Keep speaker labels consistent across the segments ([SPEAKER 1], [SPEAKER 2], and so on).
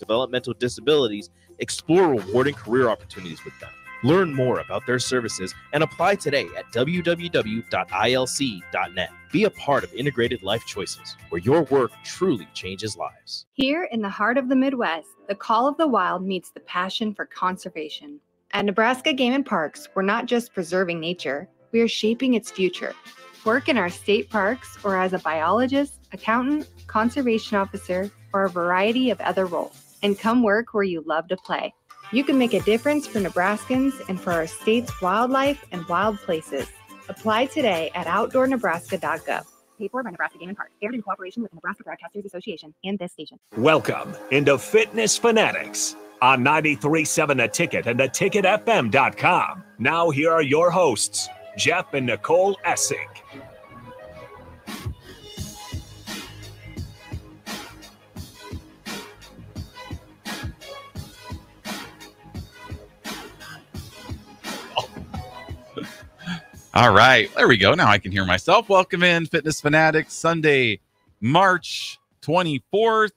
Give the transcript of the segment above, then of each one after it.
[SPEAKER 1] developmental disabilities, explore rewarding career opportunities with them. Learn more about their services and apply today at www.ilc.net. Be a part of Integrated Life Choices, where your work truly changes lives.
[SPEAKER 2] Here in the heart of the Midwest, the call of the wild meets the passion for conservation. At Nebraska Game and Parks, we're not just preserving nature, we are shaping its future. Work in our state parks or as a biologist, accountant, conservation officer, or a variety of other roles, and come work where you love to play. You can make a difference for Nebraskans and for our state's wildlife and wild places. Apply today at outdoornebraska.gov.
[SPEAKER 3] Paid for by Nebraska Game and Park. Aired in cooperation with the Nebraska Broadcasters Association and this station.
[SPEAKER 4] Welcome into Fitness Fanatics on 93.7 The Ticket and theticketfm.com. Now here are your hosts, Jeff and Nicole Essig.
[SPEAKER 5] All right, there we go. Now I can hear myself. Welcome in, Fitness Fanatics, Sunday, March 24th.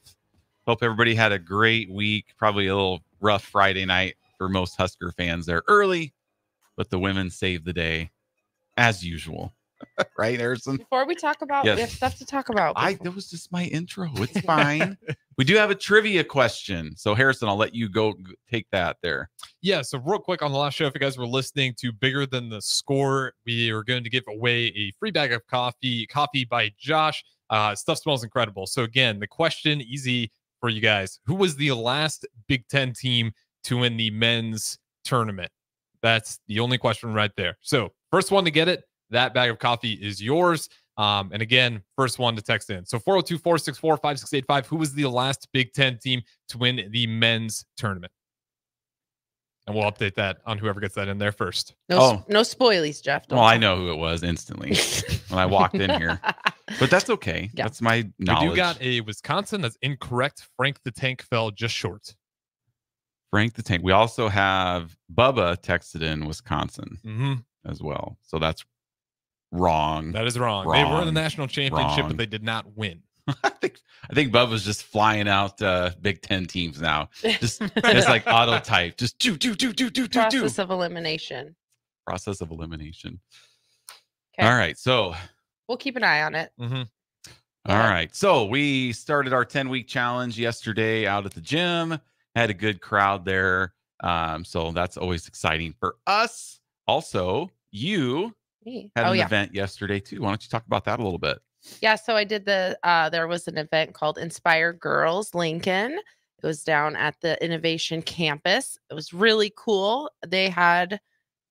[SPEAKER 5] Hope everybody had a great week. Probably a little rough Friday night for most Husker fans there early, but the women saved the day as usual. right, Harrison?
[SPEAKER 6] Before we talk about,
[SPEAKER 5] Yes.
[SPEAKER 6] we have stuff to talk about.
[SPEAKER 5] I that was just my intro. It's fine. we do have a trivia question. So Harrison, I'll let you go take that there.
[SPEAKER 7] Yeah, so real quick on the last show, if you guys were listening to Bigger Than the Score, we are going to give away a free bag of coffee, coffee by Josh. Uh, stuff smells incredible. So, again, the question easy for you guys Who was the last Big Ten team to win the men's tournament? That's the only question right there. So, first one to get it, that bag of coffee is yours. Um, and again, first one to text in. So 402 464 5685. Who was the last Big Ten team to win the men's tournament? And we'll update that on whoever gets that in there first.
[SPEAKER 6] no,
[SPEAKER 5] Oh.
[SPEAKER 6] no spoilies, Jeff. Don't
[SPEAKER 5] Well, I know who it was instantly when I walked in here, but that's okay.
[SPEAKER 6] Yeah.
[SPEAKER 5] That's my knowledge.
[SPEAKER 7] We do got a Wisconsin. That's incorrect. Frank the Tank fell just short.
[SPEAKER 5] Frank the Tank. We also have Bubba texted in Wisconsin
[SPEAKER 7] hmm
[SPEAKER 5] as well. So that's wrong.
[SPEAKER 7] That is wrong. They were in the national championship,
[SPEAKER 5] Wrong.
[SPEAKER 7] but they did not win.
[SPEAKER 5] I think I think Bubba's just flying out uh, Big Ten teams now. Just it's like auto type. Just do do do do do do do.
[SPEAKER 6] process of elimination.
[SPEAKER 5] Process of elimination.
[SPEAKER 6] Okay.
[SPEAKER 5] All right. So
[SPEAKER 6] We'll keep an eye on it.
[SPEAKER 7] hmm
[SPEAKER 5] All right. So we started our 10 week challenge yesterday out at the gym. Had a good crowd there. Um, so that's always exciting for us. Also, you
[SPEAKER 6] Me.
[SPEAKER 5] had
[SPEAKER 6] oh
[SPEAKER 5] an
[SPEAKER 6] yeah,
[SPEAKER 5] event yesterday too. Why don't you talk about that a little bit?
[SPEAKER 6] yeah. So I did the. uh There was an event called Inspire Girls Lincoln. It was down at the Innovation Campus. It was really cool. They had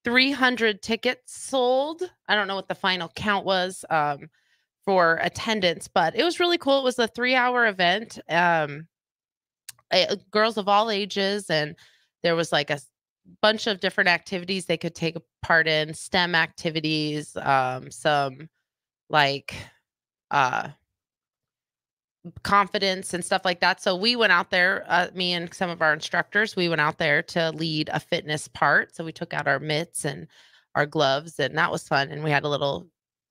[SPEAKER 6] 300 tickets sold. I don't know what the final count was um, for attendance, but it was really cool. It was a three-hour event. Um, girls of all ages, and there was like a bunch of different activities they could take part in. STEM activities, um, some like uh confidence and stuff like that. So we went out there, uh, me and some of our instructors, we went out there to lead a fitness part. So we took out our mitts and our gloves, and that was fun. And we had a little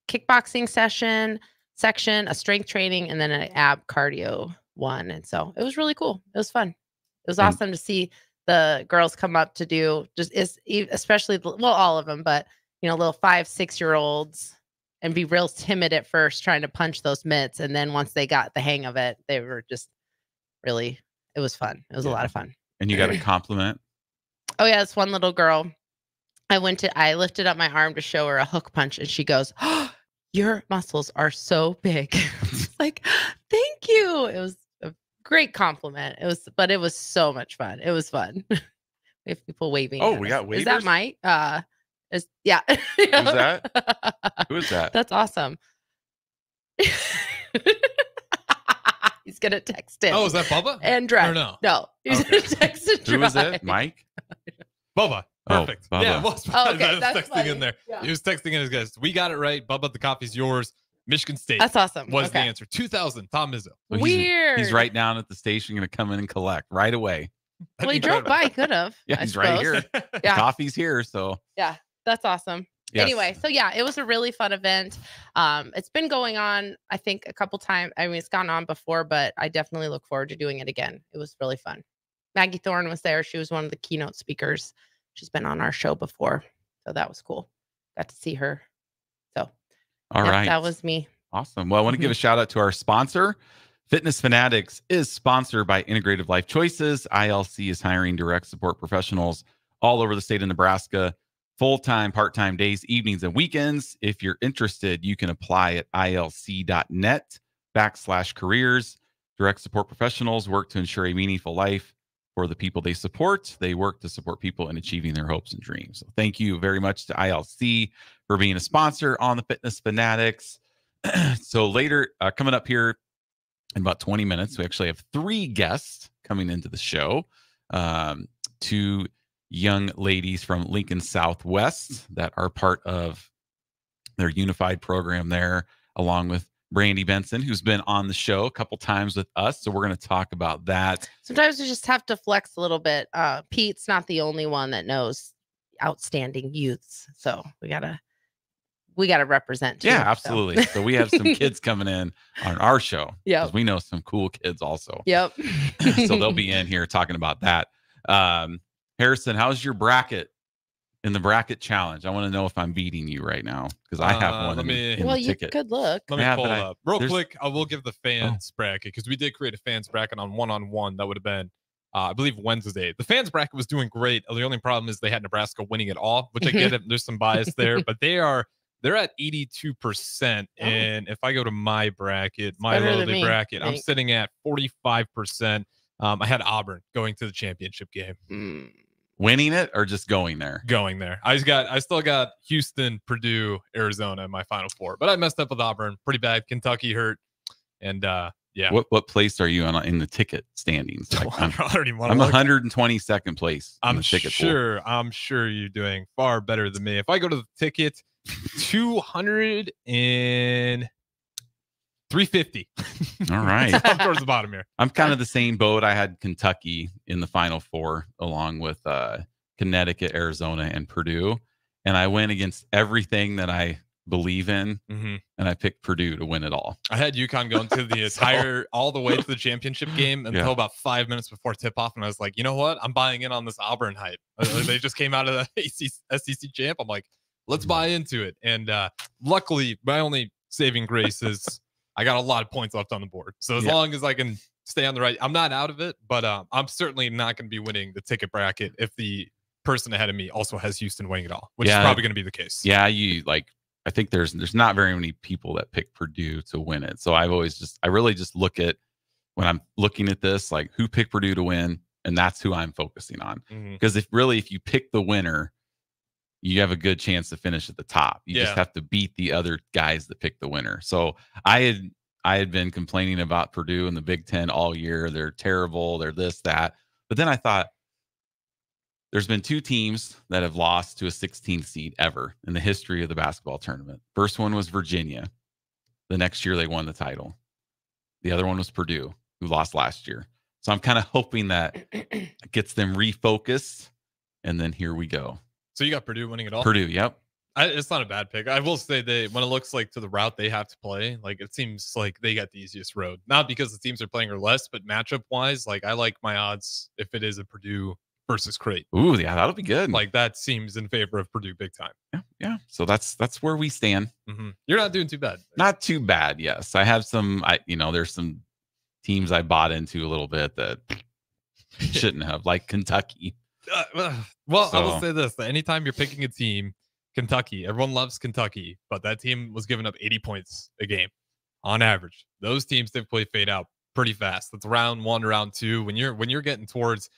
[SPEAKER 6] kickboxing session, section, a strength training, and then an ab cardio one. And so it was really cool. It was fun. It was awesome to see the girls come up to do just is especially well all of them, but you know little five six year olds and be real timid at first trying to punch those mitts and then once they got the hang of it they were just really it was fun. It was a lot of fun.
[SPEAKER 5] And you got a compliment.
[SPEAKER 6] oh yeah this one little girl i went to i lifted up my arm to show her a hook punch and she goes oh, your muscles are so big. Like thank you. It was great compliment it was but it was so much fun it was fun we have people waving
[SPEAKER 5] Oh, we
[SPEAKER 6] us.
[SPEAKER 5] got
[SPEAKER 6] is that mike uh is yeah
[SPEAKER 5] Who's that? Who is that?
[SPEAKER 6] that's awesome he's gonna text in
[SPEAKER 7] Oh, is that Bubba?
[SPEAKER 6] and drive
[SPEAKER 7] no?
[SPEAKER 6] no he's
[SPEAKER 7] Okay.
[SPEAKER 6] gonna text and
[SPEAKER 5] Who was
[SPEAKER 6] drive.
[SPEAKER 5] it? Mike?
[SPEAKER 7] Bubba.
[SPEAKER 5] Oh,
[SPEAKER 7] Perfect.
[SPEAKER 5] Bubba.
[SPEAKER 7] Yeah, it was
[SPEAKER 6] Oh, okay,
[SPEAKER 7] I was
[SPEAKER 6] that's
[SPEAKER 7] texting
[SPEAKER 6] funny.
[SPEAKER 7] in there.
[SPEAKER 6] Yeah.
[SPEAKER 7] He was texting in his guys. We got it right. Bubba, the coffee's yours. Michigan State
[SPEAKER 6] that's awesome
[SPEAKER 7] was the answer. 2000, Tom Izzo.
[SPEAKER 5] So he's-
[SPEAKER 6] weird
[SPEAKER 5] He's right down at the station, going to come in and collect right away.
[SPEAKER 6] well he drove
[SPEAKER 7] be
[SPEAKER 6] by could have
[SPEAKER 5] Yeah, he's right here.
[SPEAKER 6] Yeah.
[SPEAKER 5] Coffee's here. So yeah,
[SPEAKER 6] that's awesome
[SPEAKER 5] yes.
[SPEAKER 6] Anyway, so yeah, it was a really fun event. Um, it's been going on, I think, a couple times. I mean, it's gone on before, but I definitely look forward to doing it again. It was really fun. Maggie Thorne was there. She was one of the keynote speakers. She's been on our show before, so that was cool. Got to see her.
[SPEAKER 5] All right.
[SPEAKER 6] that was me.
[SPEAKER 5] Awesome. Well, I want to give mm-hmm. a shout out to our sponsor. Fitness Fanatics is sponsored by Integrative Life Choices. ILC is hiring direct support professionals all over the state of Nebraska, full time, part time days, evenings, and weekends. If you're interested, you can apply at ilc.net backslash careers. Direct support professionals work to ensure a meaningful life for the people they support. They work to support people in achieving their hopes and dreams. So thank you very much to ILC for being a sponsor on the Fitness Fanatics. so later, uh, coming up here in about 20 minutes, we actually have three guests coming into the show. Um, two young ladies from Lincoln Southwest that are part of their unified program there, along with Brandy Benson, who's been on the show a couple times with us. So we're going to talk about that.
[SPEAKER 6] Sometimes we just have to flex a little bit. Uh, Pete's not the only one that knows outstanding youths, so we gotta we gotta represent. Too,
[SPEAKER 5] Yeah, absolutely. So we have some kids coming in on our show. Yeah. we know some cool kids also.
[SPEAKER 6] Yep.
[SPEAKER 5] so they'll be in here talking about that. Um, Harrison, how's your bracket in the bracket challenge? I want to know if I'm beating you right now because I have
[SPEAKER 7] Uh,
[SPEAKER 5] one
[SPEAKER 7] let me-
[SPEAKER 5] in
[SPEAKER 6] well,
[SPEAKER 5] the
[SPEAKER 6] you
[SPEAKER 5] ticket.
[SPEAKER 6] could look.
[SPEAKER 7] Let me
[SPEAKER 5] Yeah,
[SPEAKER 7] pull
[SPEAKER 5] but
[SPEAKER 7] it
[SPEAKER 5] I-
[SPEAKER 7] up real
[SPEAKER 5] there's-
[SPEAKER 7] quick. I will give the fans bracket because we did create a fans bracket on one on one. That would have been, uh, I believe, Wednesday. The fans bracket was doing great. The only problem is they had Nebraska winning it all, which I get it. There's some bias there, but they are they're at 82 percent.
[SPEAKER 6] Oh.
[SPEAKER 7] And if I go to my bracket, my
[SPEAKER 6] better
[SPEAKER 7] lowly bracket,
[SPEAKER 6] I
[SPEAKER 7] I'm sitting at 45 percent. Um, I had Auburn going to the championship game.
[SPEAKER 6] Mm.
[SPEAKER 5] Winning it or just going there?
[SPEAKER 7] going there. I just got I still got Houston, Purdue, Arizona in my final four, but I messed up with Auburn pretty bad. Kentucky hurt, and uh yeah,
[SPEAKER 5] What what place are you on in the ticket standings? Like, I'm,
[SPEAKER 7] I want
[SPEAKER 5] I'm 122nd place. in
[SPEAKER 7] I'm
[SPEAKER 5] the ticket pool.
[SPEAKER 7] sure. I'm sure you're doing far better than me. If I go to the ticket, two hundred and three fifty.
[SPEAKER 5] All right.
[SPEAKER 7] Towards the bottom here.
[SPEAKER 5] I'm kind of the same boat. I had Kentucky in the final four, along with uh, Connecticut, Arizona, and Purdue. And I went against everything that I believe in,
[SPEAKER 7] hmm
[SPEAKER 5] and I picked Purdue to win it all.
[SPEAKER 7] I had UConn going to the entire, all the way to the championship game until
[SPEAKER 5] Yeah.
[SPEAKER 7] about five minutes before tip off. And I was like, you know what? I'm buying in on this Auburn hype. Uh, they just came out of the SEC champ. I'm like, let's buy into it. And uh, luckily, my only saving grace is I got a lot of points left on the board. So as
[SPEAKER 5] Yeah.
[SPEAKER 7] long as I can stay on the right, I'm not out of it, but um, I'm certainly not going to be winning the ticket bracket if the person ahead of me also has Houston winning it all, which
[SPEAKER 5] Yeah.
[SPEAKER 7] is probably going to be the case.
[SPEAKER 5] Yeah, you like. I think there's there's not very many people that pick Purdue to win it. So I've always just I really just look at when I'm looking at this like who picked Purdue to win, and that's who I'm focusing on.
[SPEAKER 7] Mhm.
[SPEAKER 5] Because if really if you pick the winner, you have a good chance to finish at the top. You just have to beat the other guys that pick the winner. So I had I had been complaining about Purdue and the Big Ten all year. They're terrible. They're this that. But then I thought there's been two teams that have lost to a 16th seed ever in the history of the basketball tournament. First one was Virginia. The next year they won the title. The other one was Purdue, who lost last year. So I'm kind of hoping that gets them refocused. And then here we go.
[SPEAKER 7] So you got Purdue winning it all?
[SPEAKER 5] Purdue, yep.
[SPEAKER 7] I, it's not a bad pick. I will say they when it looks like to the route they have to play, like it seems like they got the easiest road. Not because the teams are playing or less, but matchup wise, like I like my odds if it is a Purdue versus Creighton.
[SPEAKER 5] Ooh, yeah, that'll be good.
[SPEAKER 7] Like that seems in favor of Purdue big time.
[SPEAKER 5] yeah, yeah. So that's that's where we stand.
[SPEAKER 7] hmm You're not doing too bad.
[SPEAKER 5] Not too bad. Yes, I have some. I you know, there's some teams I bought into a little bit that shouldn't have, like Kentucky.
[SPEAKER 7] Uh, well, I will say this: that anytime you're picking a team, Kentucky, everyone loves Kentucky, but that team was giving up 80 points a game on average. Those teams typically fade out pretty fast. That's round one, round two. When you're when you're getting towards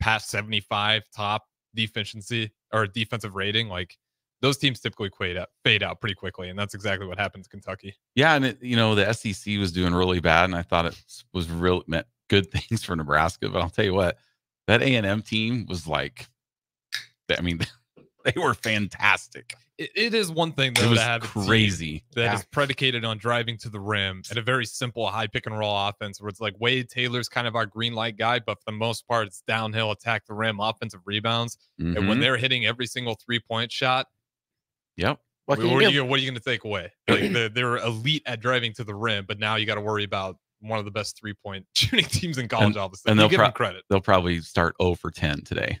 [SPEAKER 7] past 75 top defensive or defensive rating, like those teams typically fade out, fade out pretty quickly, and that's exactly what happened to Kentucky.
[SPEAKER 5] Yeah, and it, you know the SEC was doing really bad, and I thought it was real meant good things for Nebraska. But I'll tell you what, that A and M team was like, I mean, they were fantastic.
[SPEAKER 7] It, it is one thing though
[SPEAKER 5] It was
[SPEAKER 7] to have a team
[SPEAKER 5] crazy.
[SPEAKER 7] that is
[SPEAKER 5] Yeah.
[SPEAKER 7] predicated on driving to the rim and a very simple high pick and roll offense where it's like Wade Taylor's kind of our green light guy, but for the most part, it's downhill, attack the rim, offensive rebounds. And when
[SPEAKER 5] Mhm.
[SPEAKER 7] they're hitting every single three point shot,
[SPEAKER 5] Yep.
[SPEAKER 6] What
[SPEAKER 7] what, are you, what are you going to take away? Like they're, they're elite at driving to the rim, but now you got to worry about one of the best three point shooting teams in college. obviously,
[SPEAKER 5] and
[SPEAKER 7] You
[SPEAKER 5] they'll
[SPEAKER 7] give
[SPEAKER 5] pro-
[SPEAKER 7] them credit.
[SPEAKER 5] They'll probably start 0 for 10 today.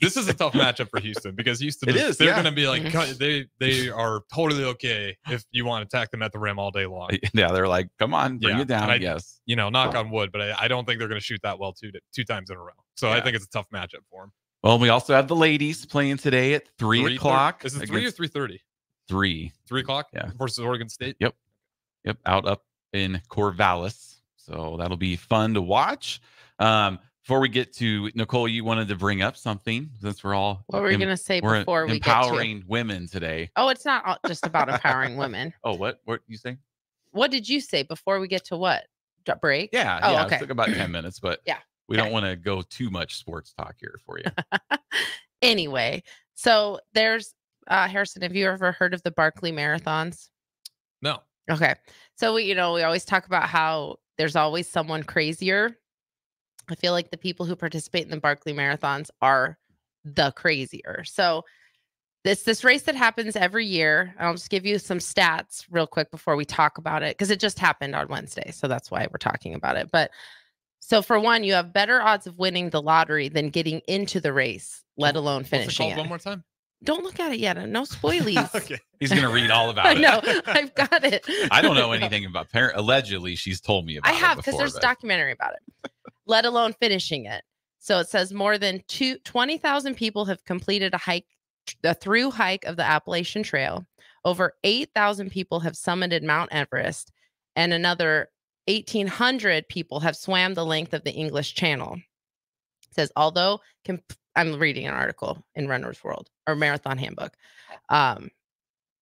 [SPEAKER 7] This is a tough matchup for Houston because Houston
[SPEAKER 5] It
[SPEAKER 7] is,
[SPEAKER 5] is,
[SPEAKER 7] they're
[SPEAKER 5] yeah.
[SPEAKER 7] going to be like
[SPEAKER 6] Mhm.
[SPEAKER 7] they they are totally okay if you want to attack them at the rim all day long.
[SPEAKER 5] yeah, they're like, come on, bring
[SPEAKER 7] Yeah,
[SPEAKER 5] it down.
[SPEAKER 7] I-
[SPEAKER 5] yes.
[SPEAKER 7] You know, knock on wood, but I, I don't think they're going to shoot that well two two times in a row. So I think it's a tough matchup for them.
[SPEAKER 5] Well, we also have the ladies playing today at three, o'clock.
[SPEAKER 7] Is it three or three thirty?
[SPEAKER 5] Three.
[SPEAKER 7] Three o'clock.
[SPEAKER 5] Yeah.
[SPEAKER 7] Versus Oregon State.
[SPEAKER 5] Yep. Yep. Out up in Corvallis. So that'll be fun to watch. Um, before we get to Nicole, you wanted to bring up something since we're all
[SPEAKER 6] What were we
[SPEAKER 5] em-
[SPEAKER 6] gonna say
[SPEAKER 5] we're
[SPEAKER 6] before we get
[SPEAKER 5] empowering women today.
[SPEAKER 6] Oh, it's not all- just about empowering women.
[SPEAKER 5] Oh, what? What you say?
[SPEAKER 6] What did you say before we get to what? Break?
[SPEAKER 5] Yeah,
[SPEAKER 6] Oh,
[SPEAKER 5] yeah.
[SPEAKER 6] okay.
[SPEAKER 5] It took about 10 minutes, but
[SPEAKER 6] Yeah,
[SPEAKER 5] we don't want to go too much sports talk here for you.
[SPEAKER 6] anyway, so there's uh Harrison, have you ever heard of the Barkley marathons?
[SPEAKER 7] No.
[SPEAKER 6] Okay. So we, you know, we always talk about how there's always someone crazier. I feel like the people who participate in the Barkley marathons are the crazier. So this this race that happens every year. I'll just give you some stats real quick before we talk about it because it just happened on Wednesday. So that's why we're talking about it. But so for one, you have better odds of winning the lottery than getting into the race, let alone
[SPEAKER 7] it
[SPEAKER 6] finishing it.
[SPEAKER 7] one more time?
[SPEAKER 6] Don't look at it yet. No spoilies.
[SPEAKER 7] okay.
[SPEAKER 5] He's going to read all about
[SPEAKER 6] I
[SPEAKER 5] it.
[SPEAKER 6] know. I've got it.
[SPEAKER 5] I don't know anything about parent. Allegedly, she's told me about
[SPEAKER 6] I have because there's a documentary about it, let alone finishing it. So it says more than two, 20,000 people have completed a hike, a through hike of the Appalachian Trail. Over 8,000 people have summited Mount Everest, and another 1,800 people have swam the length of the English Channel. It says, although comp- I'm reading an article in Runner's World or Marathon Handbook. Um,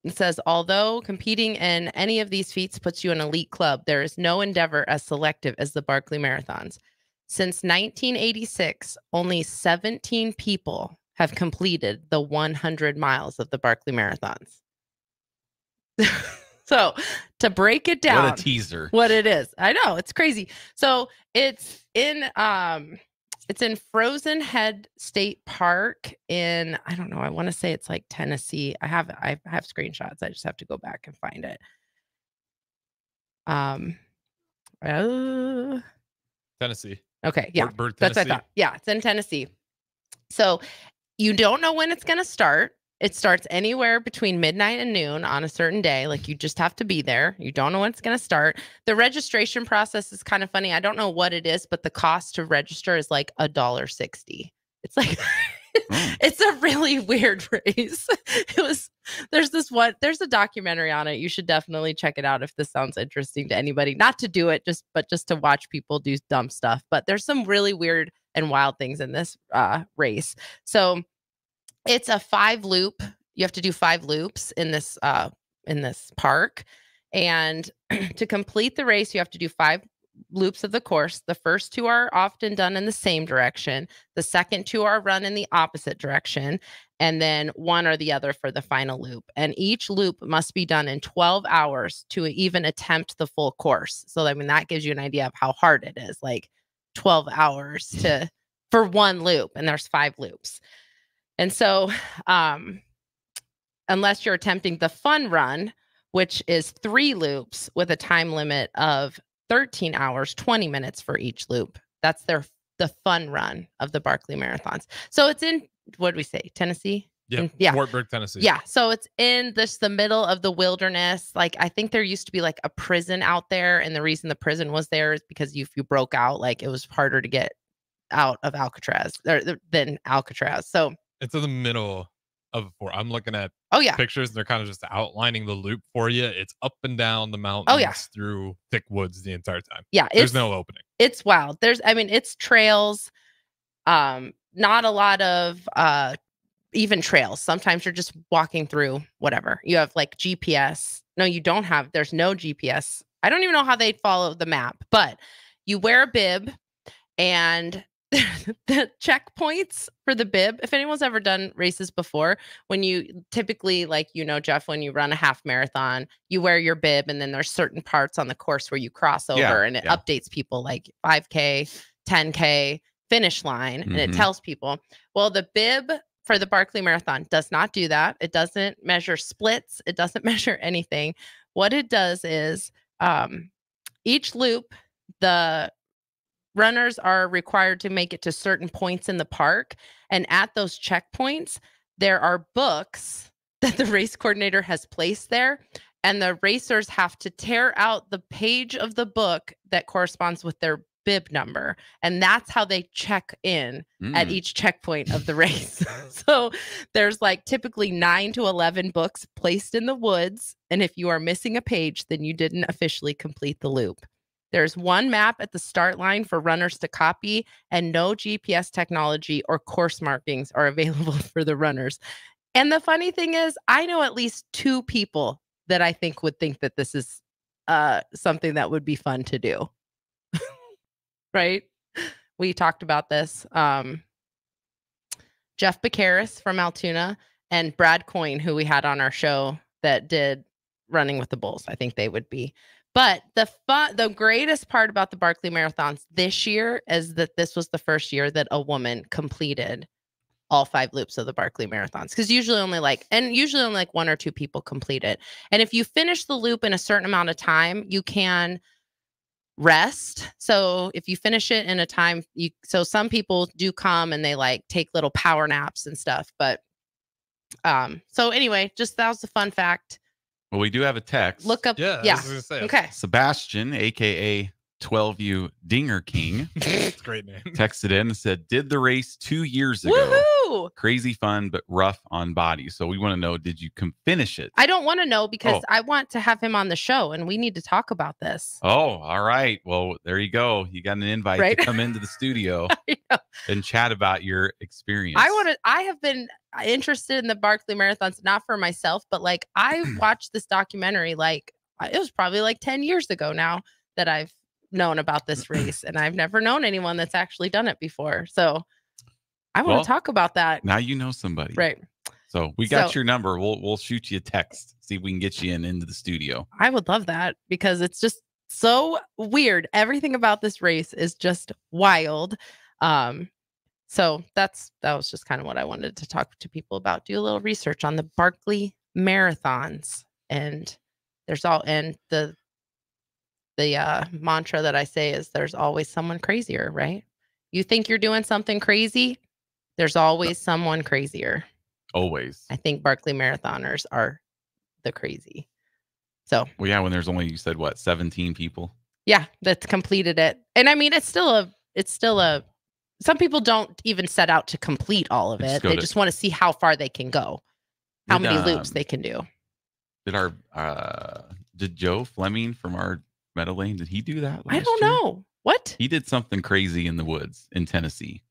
[SPEAKER 6] it says, although competing in any of these feats puts you in elite club, there is no endeavor as selective as the Barkley Marathons. Since 1986, only 17 people have completed the 100 miles of the Barkley Marathons. so, to break it down,
[SPEAKER 5] What a teaser.
[SPEAKER 6] what it is. I know it's crazy. So it's in um it's in Frozen Head State Park in I don't know, I want to say it's like Tennessee. I have I have screenshots. I just have to go back and find it. Um uh,
[SPEAKER 7] Tennessee.
[SPEAKER 6] okay, yeah.
[SPEAKER 7] Wartburg,
[SPEAKER 6] That's what I thought. Yeah, it's in Tennessee. So you don't know when it's going to start. It starts anywhere between midnight and noon on a certain day. Like you just have to be there. You don't know when it's going to start. The registration process is kind of funny. I don't know what it is, but the cost to register is like a dollar sixty. It's like
[SPEAKER 5] Mm.
[SPEAKER 6] it's a really weird race. It was there's this one there's a documentary on it. You should definitely check it out if this sounds interesting to anybody. Not to do it, just but just to watch people do dumb stuff. But there's some really weird and wild things in this uh race. So it's a five loop. You have to do five loops in this uh in this park. And to complete the race, you have to do five loops of the course. The first two are often done in the same direction. The second two are run in the opposite direction. And then one or the other for the final loop. And each loop must be done in 12 hours to even attempt the full course. So, I mean, that gives you an idea of how hard it is like 12 hours to for one loop. And there's five loops. And so, um, unless you're attempting the fun run, which is three loops with a time limit of 13 hours, 20 minutes for each loop. That's their the fun run of the Barkley marathons. So it's in what do we say, Tennessee?
[SPEAKER 7] Yeah.
[SPEAKER 6] Yeah.
[SPEAKER 7] Wartburg, Tennessee.
[SPEAKER 6] Yeah, so it's in this the middle of the wilderness. Like I think there used to be like a prison out there, and the reason the prison was there is because if you broke out, like it was harder to get out of Alcatraz or, than Alcatraz. So
[SPEAKER 7] It's in the middle of fort. I'm looking at
[SPEAKER 6] oh yeah,
[SPEAKER 7] pictures and they're kind of just outlining the loop for you. It's up and down the mountains
[SPEAKER 6] Oh, yeah.
[SPEAKER 7] through thick woods the entire time.
[SPEAKER 6] yeah,
[SPEAKER 7] There's no opening.
[SPEAKER 6] it's wild. There's I mean it's trails, um, not a lot of uh even trails. Sometimes you're just walking through whatever. You have like GPS. No, you don't have there's no GPS. I don't even know how they follow the map, but you wear a bib and the checkpoints for the bib. If anyone's ever done races before, when you typically like you know Jeff when you run a half marathon, you wear your bib and then there's certain parts on the course where you cross over
[SPEAKER 5] Yeah,
[SPEAKER 6] and it
[SPEAKER 5] yeah.
[SPEAKER 6] updates people like 5k, 10k, finish line and it
[SPEAKER 5] Mhm.
[SPEAKER 6] tells people. Well, the bib for the Barkley Marathon does not do that. It doesn't measure splits, it doesn't measure anything. What it does is um each loop, the runners are required to make it to certain points in the park. And at those checkpoints, there are books that the race coordinator has placed there. And the racers have to tear out the page of the book that corresponds with their bib number. And that's how they check in at
[SPEAKER 5] Mm.
[SPEAKER 6] each checkpoint of the race. so there's like typically nine to 11 books placed in the woods. And if you are missing a page, then you didn't officially complete the loop. There's one map at the start line for runners to copy, and no GPS technology or course markings are available for the runners. And the funny thing is, I know at least two people that I think would think that this is uh, something that would be fun to do. right? We talked about this. Um, Jeff Becaris from Altoona and Brad Coyne, who we had on our show that did running with the Bulls. I think they would be. But the fun, the greatest part about the Barkley Marathons this year is that this was the first year that a woman completed all five loops of the Barkley Marathons. Because usually only like, and usually only like one or two people complete it. And if you finish the loop in a certain amount of time, you can rest. So if you finish it in a time, you so some people do come and they like take little power naps and stuff. But um, so anyway, just that was a fun fact.
[SPEAKER 5] Well, we do have a text.
[SPEAKER 6] Look up,
[SPEAKER 7] Yeah. I
[SPEAKER 6] yeah.
[SPEAKER 7] was say,
[SPEAKER 6] Okay.
[SPEAKER 5] Sebastian, aka 12U Dinger King,
[SPEAKER 7] It's a great name.
[SPEAKER 5] texted in and said, Did the race two years ago.
[SPEAKER 6] Woohoo!
[SPEAKER 5] Crazy fun, but rough on body. So we want to know, did you com- finish it?
[SPEAKER 6] I don't want to know because
[SPEAKER 5] Oh.
[SPEAKER 6] I want to have him on the show and we need to talk about this.
[SPEAKER 5] Oh, all right. Well, there you go. You got an invite
[SPEAKER 6] Right.
[SPEAKER 5] to come into the studio and chat about your experience.
[SPEAKER 6] I want to. I have been uh, interested in the Barkley marathons, not for myself, but like I watched this documentary. Like uh, it was probably like ten years ago now that I've known about this race, and I've never known anyone that's actually done it before. So I want
[SPEAKER 5] Well,
[SPEAKER 6] to talk about that.
[SPEAKER 5] Now you know somebody.
[SPEAKER 6] Right.
[SPEAKER 5] So we got
[SPEAKER 6] So-
[SPEAKER 5] your number. We'll we'll shoot you a text. See if we can get you in into the studio.
[SPEAKER 6] I would love that because it's just so weird. Everything about this race is just wild. Um, so that's that was just kind of what I wanted to talk to people about. Do a little research on the Barkley marathons, and there's all and the the uh, mantra that I say is there's always someone crazier, right? You think you're doing something crazy, there's always someone crazier.
[SPEAKER 5] Always.
[SPEAKER 6] I think Barkley marathoners are the crazy. So
[SPEAKER 5] Well, yeah, when there's only you said what, 17 people?
[SPEAKER 6] yeah that's completed it and i mean it's still a it's still a some people don't even set out to complete all of
[SPEAKER 5] just
[SPEAKER 6] it
[SPEAKER 5] go
[SPEAKER 6] they
[SPEAKER 5] to-
[SPEAKER 6] just want to see how far they can go how
[SPEAKER 5] Did,
[SPEAKER 6] many loops
[SPEAKER 5] um,
[SPEAKER 6] they can do
[SPEAKER 5] Did our uh did Joe Fleming from our Meadow Lane, did he do that?
[SPEAKER 6] i don't
[SPEAKER 5] year?
[SPEAKER 6] know what
[SPEAKER 5] He did something crazy in the woods in Tennessee.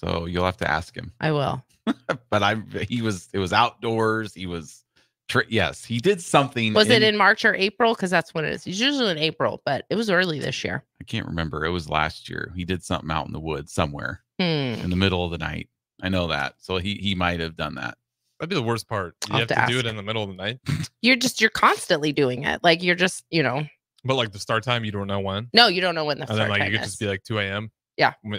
[SPEAKER 5] So you'll have to ask him.
[SPEAKER 6] i will
[SPEAKER 5] But I he was it was outdoors. He was tr- yes, he did something.
[SPEAKER 6] was it in march or april because that's when it is it's usually in april but it was early this year
[SPEAKER 5] I can't remember. It was last year. He did something out in the woods somewhere
[SPEAKER 6] hmm.
[SPEAKER 5] in the middle of the night. I know that. So he he might have done that.
[SPEAKER 7] That'd be the worst part. You
[SPEAKER 6] I'll
[SPEAKER 7] have
[SPEAKER 6] have
[SPEAKER 7] to,
[SPEAKER 6] to
[SPEAKER 7] do it in the middle of the night,
[SPEAKER 6] you're just you're constantly doing it like you're just you know
[SPEAKER 7] but like the start time, you don't know when.
[SPEAKER 6] no you don't know when the
[SPEAKER 7] And then like
[SPEAKER 6] time
[SPEAKER 7] you could
[SPEAKER 6] is.
[SPEAKER 7] just be like 2 a.m.
[SPEAKER 6] Yeah.
[SPEAKER 7] Wh-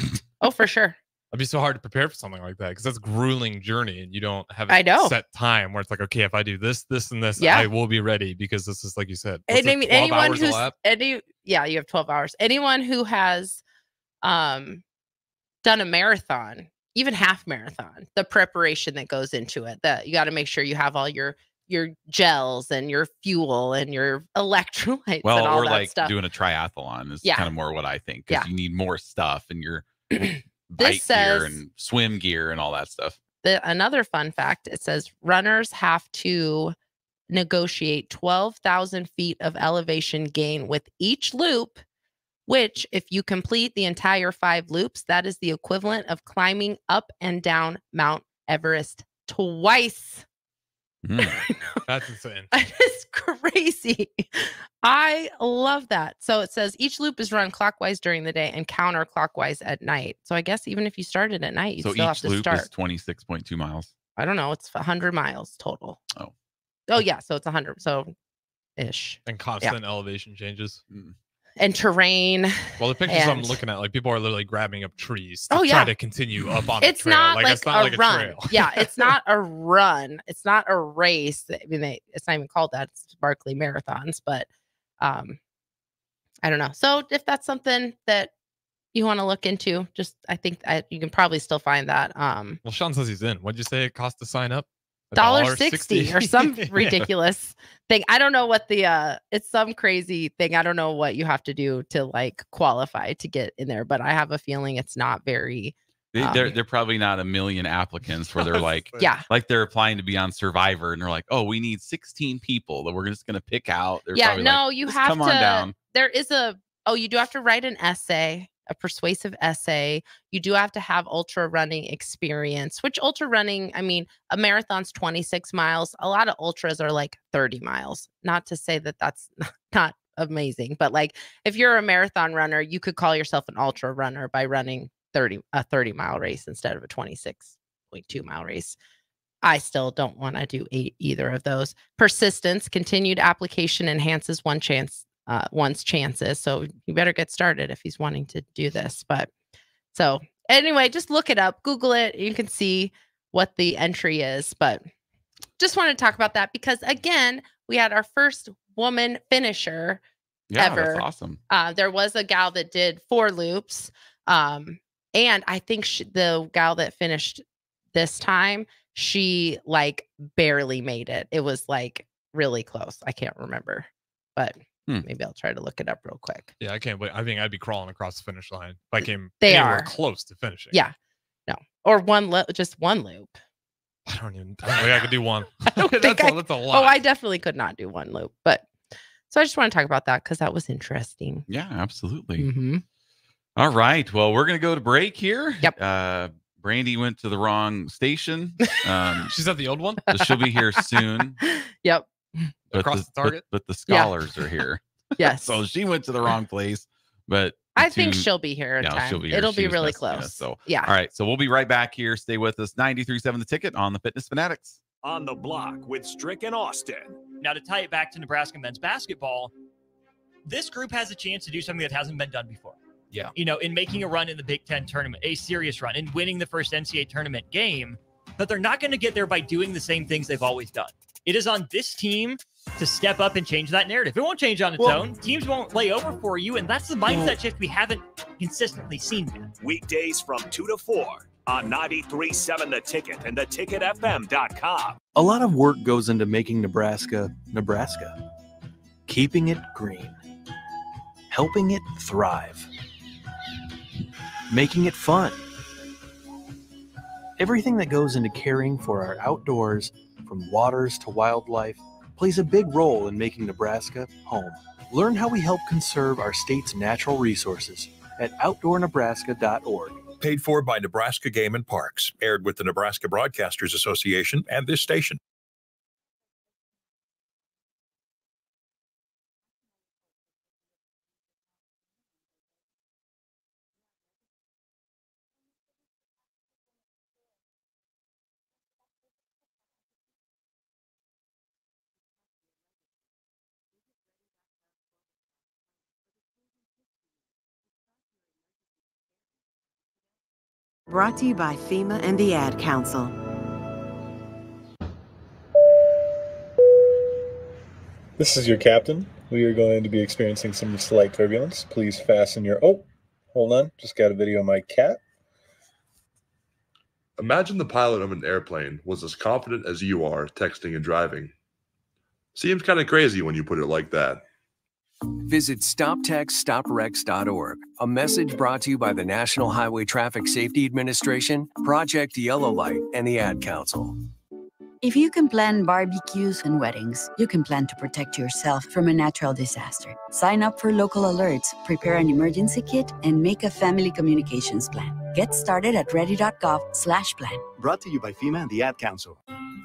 [SPEAKER 6] oh for sure
[SPEAKER 7] It'd be so hard to prepare for something like that because that's a grueling journey and you don't have a
[SPEAKER 6] I know.
[SPEAKER 7] set time where it's like, okay, if I do this, this, and this,
[SPEAKER 6] Yeah.
[SPEAKER 7] I will be ready because this is like you said.
[SPEAKER 6] and I mean anyone who's any yeah, you have 12 hours. Anyone who has um done a marathon, even half marathon, the preparation that goes into it, that you got to make sure you have all your your gels and your fuel and your electrolytes
[SPEAKER 5] Well,
[SPEAKER 6] and all
[SPEAKER 5] or
[SPEAKER 6] that
[SPEAKER 5] like
[SPEAKER 6] stuff.
[SPEAKER 5] doing a triathlon is
[SPEAKER 6] Yeah.
[SPEAKER 5] kind of more what I think because
[SPEAKER 6] Yeah.
[SPEAKER 5] you need more stuff and your bike
[SPEAKER 6] says-
[SPEAKER 5] gear and swim gear and all that stuff.
[SPEAKER 6] the another fun fact it says runners have to negotiate 12,000 feet of elevation gain with each loop which if you complete the entire five loops that is the equivalent of climbing up and down mount everest twice
[SPEAKER 5] Mm.
[SPEAKER 7] That's insane.
[SPEAKER 6] that is crazy i love that so it says each loop is run clockwise during the day and counterclockwise at night so i guess even if you started at night you
[SPEAKER 5] so
[SPEAKER 6] still have
[SPEAKER 5] each
[SPEAKER 6] to
[SPEAKER 5] loop
[SPEAKER 6] start
[SPEAKER 5] is 26.2 miles.
[SPEAKER 6] I don't know. It's 100 miles total.
[SPEAKER 5] Oh.
[SPEAKER 6] Oh, yeah. So it's 100. So ish.
[SPEAKER 7] And constant elevation changes.
[SPEAKER 6] And terrain.
[SPEAKER 7] Well, the pictures I'm looking at, like people are literally grabbing up trees to
[SPEAKER 6] Oh,
[SPEAKER 7] try
[SPEAKER 6] yeah.
[SPEAKER 7] to continue up on
[SPEAKER 6] It's
[SPEAKER 7] the trail.
[SPEAKER 6] not
[SPEAKER 7] like
[SPEAKER 6] like,
[SPEAKER 7] it's not
[SPEAKER 6] a
[SPEAKER 7] like a
[SPEAKER 6] run.
[SPEAKER 7] trail.
[SPEAKER 6] yeah. It's not a run. It's not a race. I mean, they, it's not even called that. It's Barkley marathons, but um, I don't know. So if that's something that you want to look into, just I think I, you can probably still find that. Um,
[SPEAKER 7] Well, Sean says he's in. What'd you say it cost to sign up?
[SPEAKER 6] Dollar sixty or some
[SPEAKER 7] Yeah.
[SPEAKER 6] ridiculous thing. I don't know what the uh it's some crazy thing. I don't know what you have to do to like qualify to get in there, but I have a feeling it's not very
[SPEAKER 5] They,
[SPEAKER 6] Um,
[SPEAKER 5] they're they're probably not a million applicants where they're like
[SPEAKER 6] yeah.
[SPEAKER 5] like they're applying to be on Survivor and they're like, oh, we need 16 people that we're just gonna pick out. They're
[SPEAKER 6] Yeah, no,
[SPEAKER 5] like,
[SPEAKER 6] you
[SPEAKER 5] "Just
[SPEAKER 6] have
[SPEAKER 5] come
[SPEAKER 6] to
[SPEAKER 5] on down.
[SPEAKER 6] there is a oh, you do have to write an essay, a persuasive essay. You do have to have ultra running experience, which ultra running, I mean, a marathon's 26 miles. A lot of ultras are like 30 miles. Not to say that that's not amazing, but like if you're a marathon runner, you could call yourself an ultra runner by running 30 a 30 mile race instead of a 26.2 mile race. I still don't want to do eight, either of those. Persistence, continued application enhances one chance, uh, one's chances. So you better get started if he's wanting to do this. But so anyway, just look it up, Google it. You can see what the entry is. But just want to talk about that because again, we had our first woman finisher
[SPEAKER 5] Yeah,
[SPEAKER 6] ever.
[SPEAKER 5] that's awesome.
[SPEAKER 6] uh, there was a gal that did four loops. Um, and I think sh the gal that finished this time, she like barely made it. It was like really close. I can't remember, but
[SPEAKER 5] Hmm.
[SPEAKER 6] maybe I'll try to look it up real quick.
[SPEAKER 7] Yeah, I can't wait. I think I'd be crawling across the finish line if I came
[SPEAKER 6] They
[SPEAKER 7] anywhere
[SPEAKER 6] are.
[SPEAKER 7] close to finishing.
[SPEAKER 6] Yeah. No, or one, lo- just one loop.
[SPEAKER 7] I don't even I don't think I could do one.
[SPEAKER 6] I don't
[SPEAKER 7] that's,
[SPEAKER 6] think
[SPEAKER 7] a,
[SPEAKER 6] I-
[SPEAKER 7] that's a lot.
[SPEAKER 6] Oh, I definitely could not do one loop, but so I just want to talk about that because that was interesting.
[SPEAKER 5] Yeah, absolutely.
[SPEAKER 6] hmm
[SPEAKER 5] All right. Well, we're gonna go to break here.
[SPEAKER 6] Yep.
[SPEAKER 5] Uh Brandy went to the wrong station. Um,
[SPEAKER 7] She's at the old one.
[SPEAKER 5] so she'll be here soon.
[SPEAKER 6] Yep.
[SPEAKER 5] But
[SPEAKER 7] Across
[SPEAKER 5] the,
[SPEAKER 7] the target?
[SPEAKER 5] But, but the
[SPEAKER 6] Yeah.
[SPEAKER 5] scholars are here.
[SPEAKER 6] Yes.
[SPEAKER 5] So she went to the wrong place. But
[SPEAKER 6] I
[SPEAKER 5] the
[SPEAKER 6] think she'll be here in
[SPEAKER 5] Yeah,
[SPEAKER 6] time.
[SPEAKER 5] she'll be here.
[SPEAKER 6] It'll
[SPEAKER 5] She
[SPEAKER 6] be really
[SPEAKER 5] messaging us,
[SPEAKER 6] close.
[SPEAKER 5] so-
[SPEAKER 6] yeah.
[SPEAKER 5] all right. So we'll be right back here. Stay with us. 93.7 the ticket on the Fitness Fanatics.
[SPEAKER 4] On the block with Strick and Austin.
[SPEAKER 8] Now, to tie it back to Nebraska men's basketball, this group has a chance to do something that hasn't been done before.
[SPEAKER 7] Yeah.
[SPEAKER 8] You know, in making a run in the Big Ten tournament, a serious run, in winning the first NCAA tournament game, but they're not going to get there by doing the same things they've always done. It is on this team to step up and change that narrative. It won't change on its
[SPEAKER 4] Well-
[SPEAKER 8] own. Teams won't lay over for you, and that's the mindset shift we haven't consistently seen yet.
[SPEAKER 4] Weekdays from 2 to 4 on 93.7 The Ticket and theticketfm.com.
[SPEAKER 9] A lot of work goes into making Nebraska Nebraska, keeping it green, helping it thrive, making it fun. Everything that goes into caring for our outdoors, from waters to wildlife, plays a big role in making Nebraska home. Learn how we help conserve our state's natural resources at outdoornebraska.org.
[SPEAKER 10] Paid for by Nebraska Game and Parks. Aired with the Nebraska Broadcasters Association and this station.
[SPEAKER 11] Brought to you by FEMA and the Ad Council.
[SPEAKER 12] This is your captain. We are going to be experiencing some slight turbulence. Please fasten your. Oh, hold on. Just got a video of my cat.
[SPEAKER 13] Imagine the pilot of an airplane was as confident as you are texting and driving. Seems kind of crazy when you put it like that.
[SPEAKER 14] Visit StopTextStopWrecks.org. A message brought to you by the National Highway Traffic Safety Administration, Project Yellow Light, and the Ad Council.
[SPEAKER 15] If you can plan barbecues and weddings, you can plan to protect yourself from a natural disaster. Sign up for local alerts, prepare an emergency kit, and make a family communications plan. Get started at ready.gov slash plan.
[SPEAKER 16] Brought to you by FEMA and the Ad Council.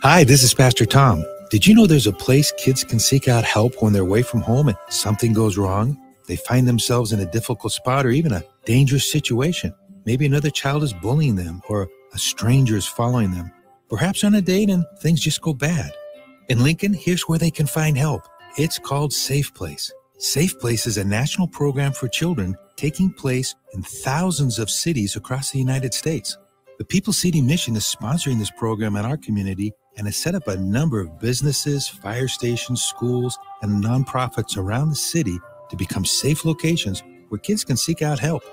[SPEAKER 17] Hi, this is Pastor Tom. Did you know there's a place kids can seek out help when they're away from home and something goes wrong? They find themselves in a difficult spot or even a dangerous situation. Maybe another child is bullying them or a stranger is following them. Perhaps on a date and things just go bad. In Lincoln, here's where they can find help. It's called Safe Place. Safe Place is a national program for children taking place in thousands of cities across the United States. The People's City Mission is sponsoring this program in our community and has set up a number of businesses, fire stations, schools, and nonprofits around the city to become safe locations where kids can seek out help.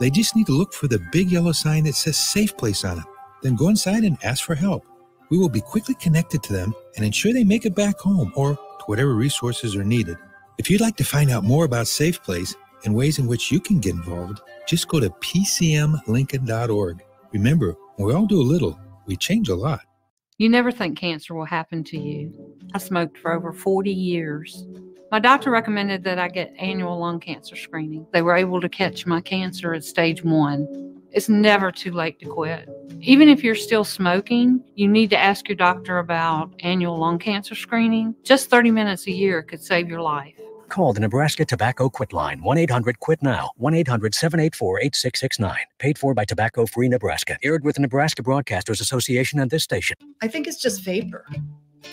[SPEAKER 17] They just need to look for the big yellow sign that says Safe Place on it. Then go inside and ask for help. We will be quickly connected to them and ensure they make it back home or to whatever resources are needed. If you'd like to find out more about Safe Place and ways in which you can get involved, just go to pcmlincoln.org. Remember, we all do a little, we change a lot.
[SPEAKER 18] You never think cancer will happen to you. I smoked for over 40 years. My doctor recommended that I get annual lung cancer screening. They were able to catch my cancer at stage one. It's never too late to quit. Even if you're still smoking, you need to ask your doctor about annual lung cancer screening. Just 30 minutes a year could save your life.
[SPEAKER 19] Call the Nebraska Tobacco Quit Line 1 800 QUIT NOW 1 800 784 8669. Paid for by Tobacco Free Nebraska. Aired with the Nebraska Broadcasters Association and this station.
[SPEAKER 20] I think it's just vapor.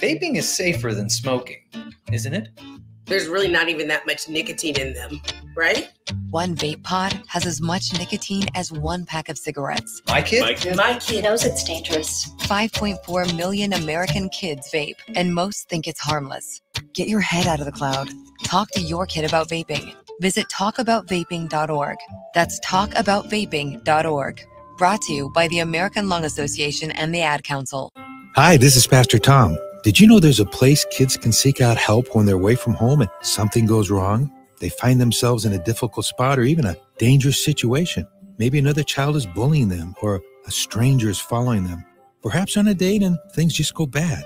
[SPEAKER 21] Vaping is safer than smoking, isn't it?
[SPEAKER 22] There's really not even that much nicotine in them, right?
[SPEAKER 23] One vape pod has as much nicotine as one pack of cigarettes.
[SPEAKER 21] My kid?
[SPEAKER 22] My kid, My kid knows it's dangerous.
[SPEAKER 23] 5.4 million American kids vape, and most think it's harmless. Get your head out of the cloud. Talk to your kid about vaping. Visit talkaboutvaping.org. That's talkaboutvaping.org. Brought to you by the American Lung Association and the Ad Council.
[SPEAKER 17] Hi, this is Pastor Tom. Did you know there's a place kids can seek out help when they're away from home and something goes wrong? They find themselves in a difficult spot or even a dangerous situation. Maybe another child is bullying them or a stranger is following them. Perhaps on a date and things just go bad.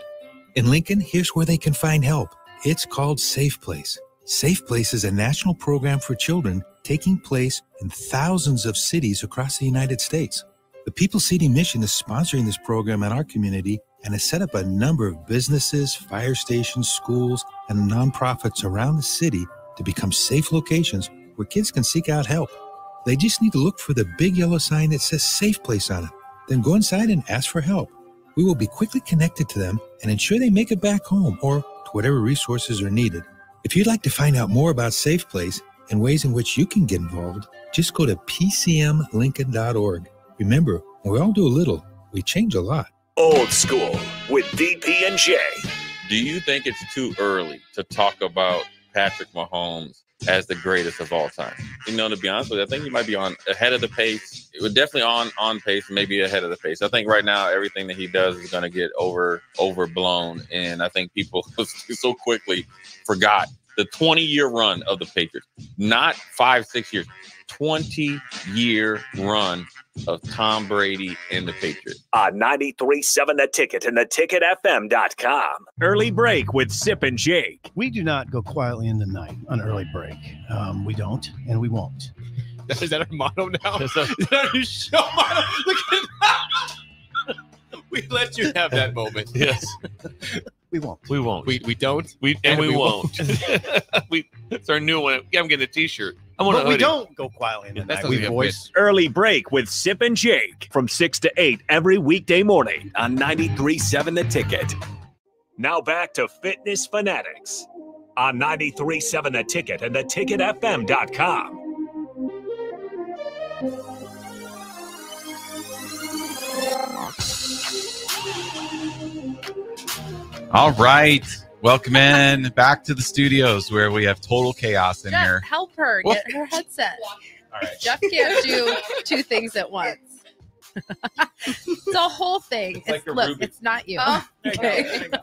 [SPEAKER 17] In Lincoln, here's where they can find help. It's called Safe Place. Safe Place is a national program for children taking place in thousands of cities across the United States. The People's City Mission is sponsoring this program in our community and has set up a number of businesses, fire stations, schools, and nonprofits around the city to become safe locations where kids can seek out help. They just need to look for the big yellow sign that says Safe Place on it. Then go inside and ask for help. We will be quickly connected to them and ensure they make it back home or to whatever resources are needed. If you'd like to find out more about Safe Place and ways in which you can get involved, just go to pcmlincoln.org. Remember, we all do a little, we change a lot.
[SPEAKER 4] Old School with DP and J.
[SPEAKER 24] Do you think it's too early to talk about Patrick Mahomes as the greatest of all time? You know, to be honest with you, I think he might be on ahead of the pace. It was definitely on on pace, maybe ahead of the pace. I think right now everything that he does is going to get over overblown, and I think people so quickly forgot the 20 year run of the Patriots, not five six years, 20 year run of Tom Brady and the Patriots.
[SPEAKER 4] On 93.7 The Ticket and theticketfm.com. Early break with Sip and Jake.
[SPEAKER 25] We do not go quietly in the night on early break. Um, we don't, and we won't.
[SPEAKER 7] Is that our motto now?
[SPEAKER 25] Is
[SPEAKER 7] Is that our show motto? Look at that. We let you have that moment.
[SPEAKER 25] Yes. We won't.
[SPEAKER 26] We won't.
[SPEAKER 7] We we don't.
[SPEAKER 26] We and, we, won't. we it's our new one. Yeah, I'm getting a T-shirt. I want
[SPEAKER 25] But we don't go quietly in the night. We voice.
[SPEAKER 4] Early break with Sip and Jake from 6 to 8 every weekday morning on 93.7 The Ticket. Now back to Fitness Fanatics on 93.7 The Ticket and theticketfm.com.
[SPEAKER 5] All right. Welcome in back to the studios where we have total chaos in
[SPEAKER 6] Jeff,
[SPEAKER 5] here.
[SPEAKER 6] help her
[SPEAKER 5] What?
[SPEAKER 6] get her headset. Jeff can't do two things at once. it's a whole thing. It's,
[SPEAKER 27] like a
[SPEAKER 6] look,
[SPEAKER 27] Rubik's-
[SPEAKER 6] it's not you.
[SPEAKER 27] Oh, there you go,
[SPEAKER 6] okay.
[SPEAKER 27] there you go.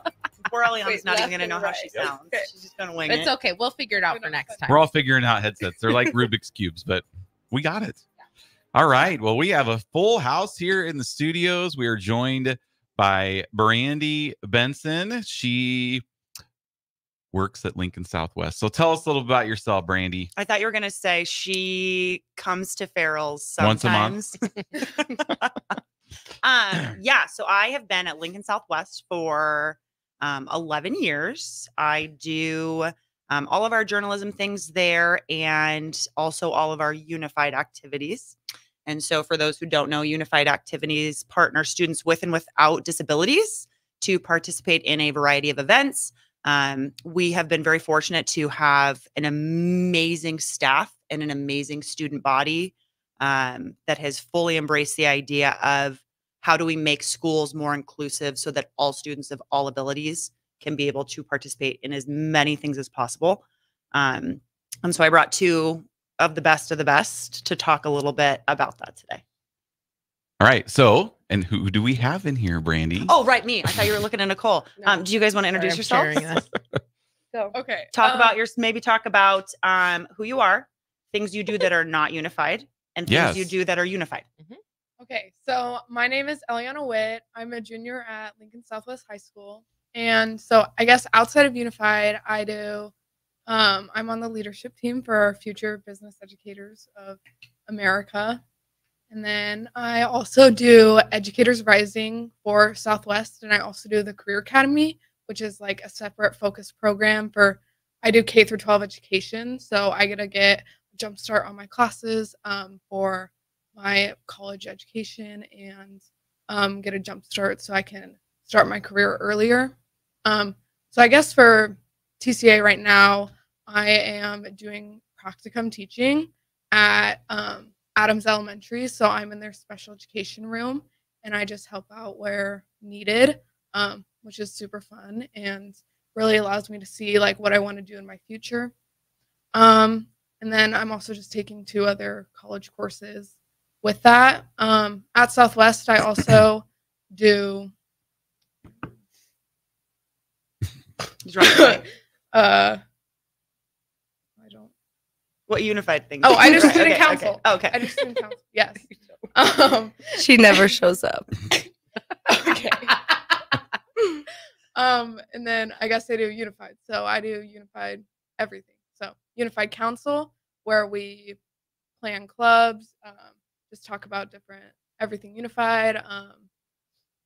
[SPEAKER 27] Poor Eliana's
[SPEAKER 6] Wait,
[SPEAKER 27] not even going to
[SPEAKER 6] and
[SPEAKER 27] know how she sounds. She's just going to wing
[SPEAKER 6] It's
[SPEAKER 27] it.
[SPEAKER 6] It's okay. We'll figure it out for next time.
[SPEAKER 5] We're all figuring out headsets. They're like Rubik's cubes, but we got it. All right. Well, we have a full house here in the studios. We are joined by Brandy Benson. She works at Lincoln Southwest. So tell us a little about yourself, Brandy.
[SPEAKER 27] I thought you were going to say she comes to Farrell's
[SPEAKER 5] Once a month.
[SPEAKER 27] um, yeah, so I have been at Lincoln Southwest for um, 11 years. I do um, all of our journalism things there and also all of our unified activities. And so, for those who don't know, unified activities partner students with and without disabilities to participate in a variety of events. Um, we have been very fortunate to have an amazing staff and an amazing student body um, that has fully embraced the idea of how do we make schools more inclusive so that all students of all abilities can be able to participate in as many things as possible. Um, and so I brought two of the best of the best to talk a little bit about that today.
[SPEAKER 5] All right. So, and who do we have in here, Brandy?
[SPEAKER 27] Oh, right, me. I thought you were looking at Nicole. Um, do you guys want to introduce
[SPEAKER 6] I'm
[SPEAKER 27] yourselves?
[SPEAKER 6] sharing.
[SPEAKER 28] Go. Okay.
[SPEAKER 27] Talk
[SPEAKER 28] um,
[SPEAKER 27] about your maybe talk about um, who you are, things you do that are not unified, and things you do that are unified.
[SPEAKER 28] Okay, so my name is Eliana Witt. I'm a junior at Lincoln Southwest High School. And so I guess outside of Unified, I do um, I'm on the leadership team for our future business educators of America. And then I also do Educators Rising for Southwest, and I also do the Career Academy, which is like a separate focus program for I do K through 12 education. So I get to get a jump start on my classes um, for my college education and um, get a jump start so I can start my career earlier. Um, so I guess for TCA right now, I am doing practicum teaching at um, Adams Elementary. So I'm in their special education room and I just help out where needed, um, which is super fun and really allows me to see like what I want to do in my future. Um, and then I'm also just taking two other college courses with that. Um, at Southwest, I also do uh.
[SPEAKER 27] What unified thing?
[SPEAKER 28] Oh, I just
[SPEAKER 27] Right,
[SPEAKER 28] student
[SPEAKER 27] okay, okay,
[SPEAKER 28] council.
[SPEAKER 27] Okay.
[SPEAKER 28] I do student council. Yes. Um,
[SPEAKER 29] She never shows up.
[SPEAKER 28] okay. um, and then I guess I do unified. So I do unified everything. So unified council, where we plan clubs, um, just talk about different everything unified, um,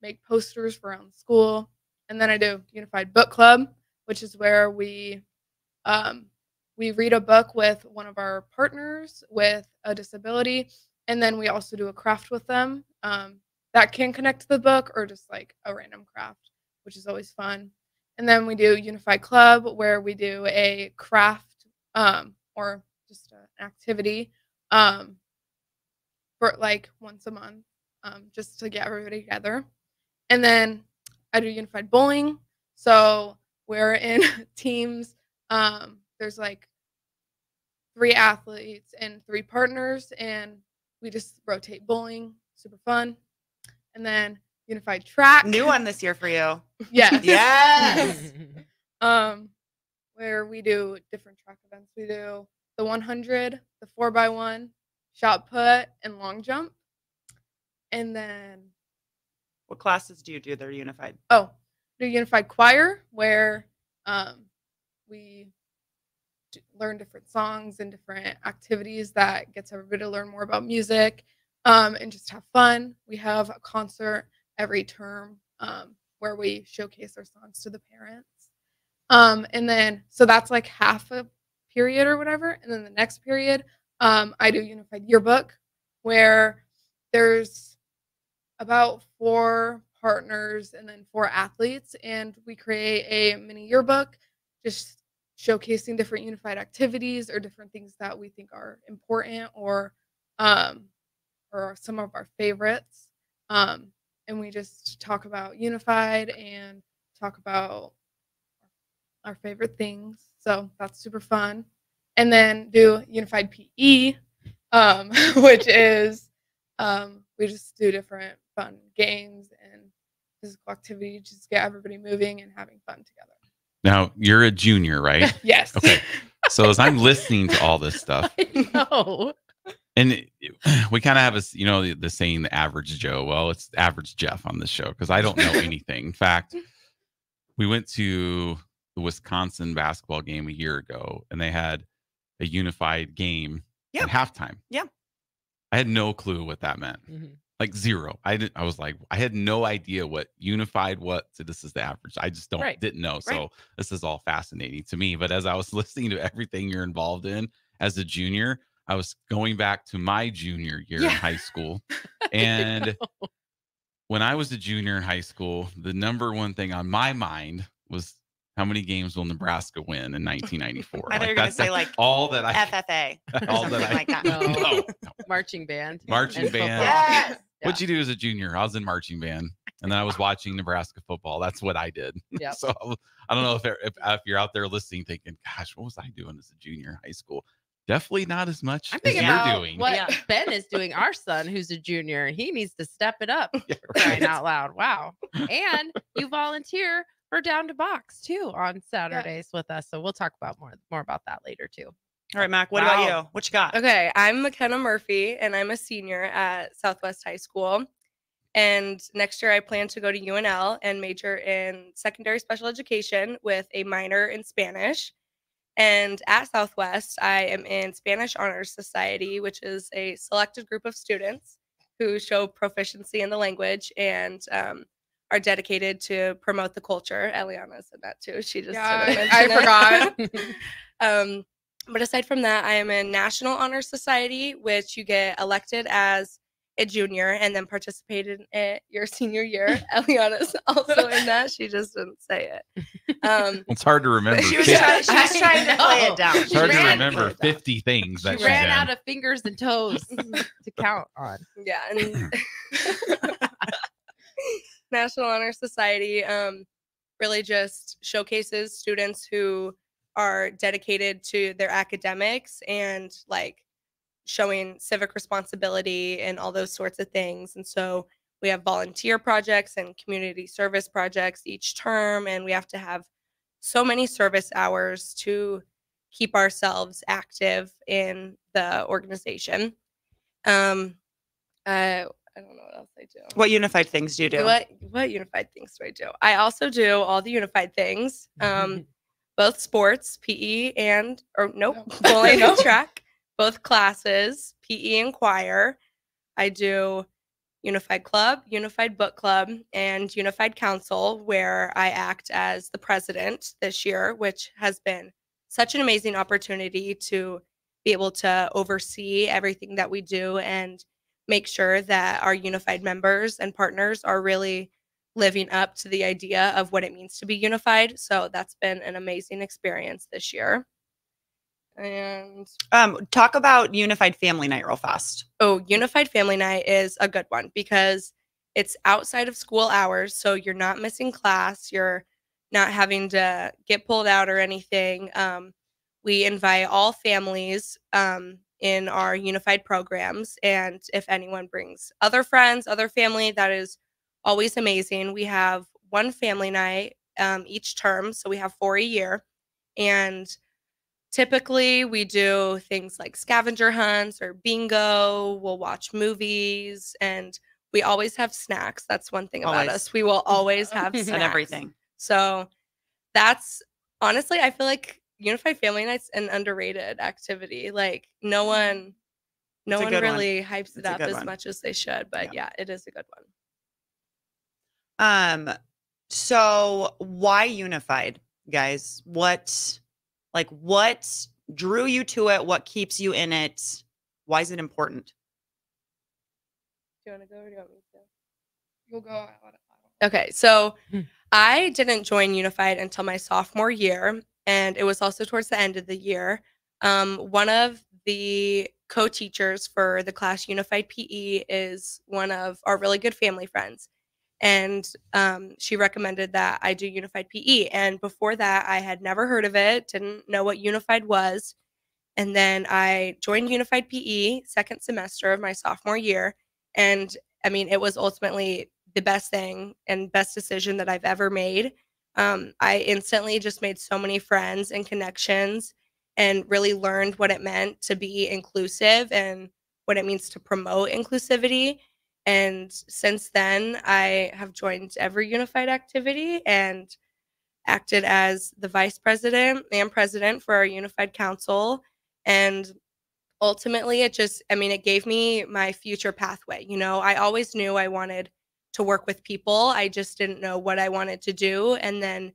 [SPEAKER 28] make posters for around school, and then I do unified book club, which is where we um, we read a book with one of our partners with a disability, and then we also do a craft with them um, that can connect to the book or just like a random craft, which is always fun. And then we do Unified Club where we do a craft um, or just an activity um, for like once a month, um, just to get everybody together. And then I do Unified Bowling. So we're in teams. Um, there's like three athletes and three partners, and we just rotate bowling. Super fun. And then Unified Track.
[SPEAKER 27] New one this year for you.
[SPEAKER 28] Yes.
[SPEAKER 27] Yes.
[SPEAKER 28] um, where we do different track events. We do the 100, the 4x1, shot put, and long jump. And then,
[SPEAKER 27] What classes do you do They're unified?
[SPEAKER 28] oh, do unified choir, where um, we learn different songs and different activities that gets everybody to learn more about music um, and just have fun. We have a concert every term um, where we showcase our songs to the parents. Um, and then, so that's like half a period or whatever. And then the next period, um, I do unified yearbook where there's about four partners and then four athletes. And we create a mini yearbook just showcasing different unified activities or different things that we think are important or um, or some of our favorites. Um, and we just talk about unified and talk about our favorite things. So that's super fun. And then do unified PE, um, which is um, we just do different fun games and physical activity, just get everybody moving and having fun together.
[SPEAKER 5] Now you're a junior, right?
[SPEAKER 28] Yes.
[SPEAKER 5] Okay. So as I'm listening to all this stuff,
[SPEAKER 6] no.
[SPEAKER 5] and it- we kind of have a, you know, the, the saying, the average Joe. Well, it's average Jeff on this show because I don't know anything. In fact, we went to the Wisconsin basketball game a year ago, and they had a unified game
[SPEAKER 27] Yeah.
[SPEAKER 5] at halftime.
[SPEAKER 27] Yeah.
[SPEAKER 5] I had no clue what that meant. Mm-hmm. Like zero. I didn't. I was like, I had no idea what unified. What so this is the average. I just don't
[SPEAKER 6] Right.
[SPEAKER 5] didn't know.
[SPEAKER 6] Right.
[SPEAKER 5] So this is all fascinating to me. But as I was listening to everything you're involved in as a junior, I was going back to my junior year in high school, and when I was a junior in high school, the number one thing on my mind was how many games will Nebraska win in 1994?
[SPEAKER 27] I thought you were gonna say, like,
[SPEAKER 5] all that I
[SPEAKER 27] FFA.
[SPEAKER 5] all that I
[SPEAKER 27] like that.
[SPEAKER 6] No.
[SPEAKER 5] no,
[SPEAKER 6] Marching band.
[SPEAKER 5] marching
[SPEAKER 6] and
[SPEAKER 5] band.
[SPEAKER 27] Yes.
[SPEAKER 5] What'd you do as a junior? I was in marching band. and then I was watching Nebraska football. That's what I did.
[SPEAKER 6] Yeah.
[SPEAKER 5] so I don't know if, if if you're out there listening, thinking, "Gosh, what was I doing as a junior in high school?" Definitely not as much
[SPEAKER 6] I'm
[SPEAKER 5] as
[SPEAKER 6] thinking
[SPEAKER 5] you're
[SPEAKER 6] about
[SPEAKER 5] doing.
[SPEAKER 6] what Ben is doing. Our son, who's a junior, he needs to step it up. Crying out loud! Wow! And you volunteer for Down to Box too on Saturdays with us. So we'll talk about more more about that later too.
[SPEAKER 27] All right, Mac. What
[SPEAKER 6] Wow.
[SPEAKER 27] about you? What you got?
[SPEAKER 29] Okay, I'm McKenna Murphy, and I'm a senior at Southwest High School. And next year, I plan to go to UNL and major in secondary special education with a minor in Spanish. And at Southwest, I am in Spanish Honors Society, which is a selected group of students who show proficiency in the language and um, are dedicated to promote the culture. Eliana said that too. She just
[SPEAKER 28] Yeah,
[SPEAKER 29] didn't
[SPEAKER 28] I- I
[SPEAKER 29] mention it. um, but aside from that, I am in National Honor Society, which you get elected as a junior and then participated in it your senior year. Eliana's also in that. She just didn't say it. Um,
[SPEAKER 5] it's hard to remember.
[SPEAKER 27] She was
[SPEAKER 5] 50
[SPEAKER 27] trying, she was trying to play it down.
[SPEAKER 5] it's hard to remember 50 things that
[SPEAKER 6] She
[SPEAKER 5] she's
[SPEAKER 6] ran
[SPEAKER 5] in.
[SPEAKER 6] out of fingers and toes to count on.
[SPEAKER 29] yeah, and National Honor Society um, really just showcases students who are dedicated to their academics and like showing civic responsibility and all those sorts of things. And so we have volunteer projects and community service projects each term, and we have to have so many service hours to keep ourselves active in the organization. Um, uh, I don't know what else I do.
[SPEAKER 27] What unified things do you do?
[SPEAKER 29] What what unified things do I do? I also do all the unified things. Um, both sports, PE and or nope, bowling and track, both classes, PE and choir. I do unified club, unified book club, and unified council, where I act as the president this year, which has been such an amazing opportunity to be able to oversee everything that we do and make sure that our unified members and partners are really living up to the idea of what it means to be unified. So that's been an amazing experience this year. And
[SPEAKER 27] Um, talk about Unified Family Night real fast.
[SPEAKER 29] oh, Unified Family Night is a good one because it's outside of school hours. So you're not missing class. You're not having to get pulled out or anything. Um, we invite all families um, in our unified programs. And if anyone brings other friends, other family, that is always amazing. We have one family night um, each term. So we have four a year. And typically we do things like scavenger hunts or bingo. We'll watch movies and we always have snacks. That's one thing about
[SPEAKER 27] Always.
[SPEAKER 29] us. We will always have snacks.
[SPEAKER 27] And everything.
[SPEAKER 29] So that's honestly, I feel like Unified Family Night's an underrated activity. Like no one, no one
[SPEAKER 27] good one.
[SPEAKER 29] really hypes it
[SPEAKER 27] a
[SPEAKER 29] up as
[SPEAKER 27] one.
[SPEAKER 29] much as they should. But yeah, it is a good one.
[SPEAKER 27] Um, so why unified, guys? What, like, what drew you to it? What keeps you in it? Why is it important?
[SPEAKER 29] Do you want to go or do you want me to?
[SPEAKER 28] You'll go.
[SPEAKER 29] Okay, so I didn't join Unified until my sophomore year, and it was also towards the end of the year. Um, one of the co-teachers for the class Unified PE is one of our really good family friends, and um, she recommended that I do Unified PE. And before that, I had never heard of it, didn't know what Unified was, and then I joined Unified PE second semester of my sophomore year, and I mean, it was ultimately the best thing and best decision that I've ever made. Um, I instantly just made so many friends and connections and really learned what it meant to be inclusive and what it means to promote inclusivity. And since then, I have joined every unified activity and acted as the vice president and president for our unified council. And ultimately, it just, I mean, it gave me my future pathway. You know, I always knew I wanted to work with people. I just didn't know what I wanted to do. And then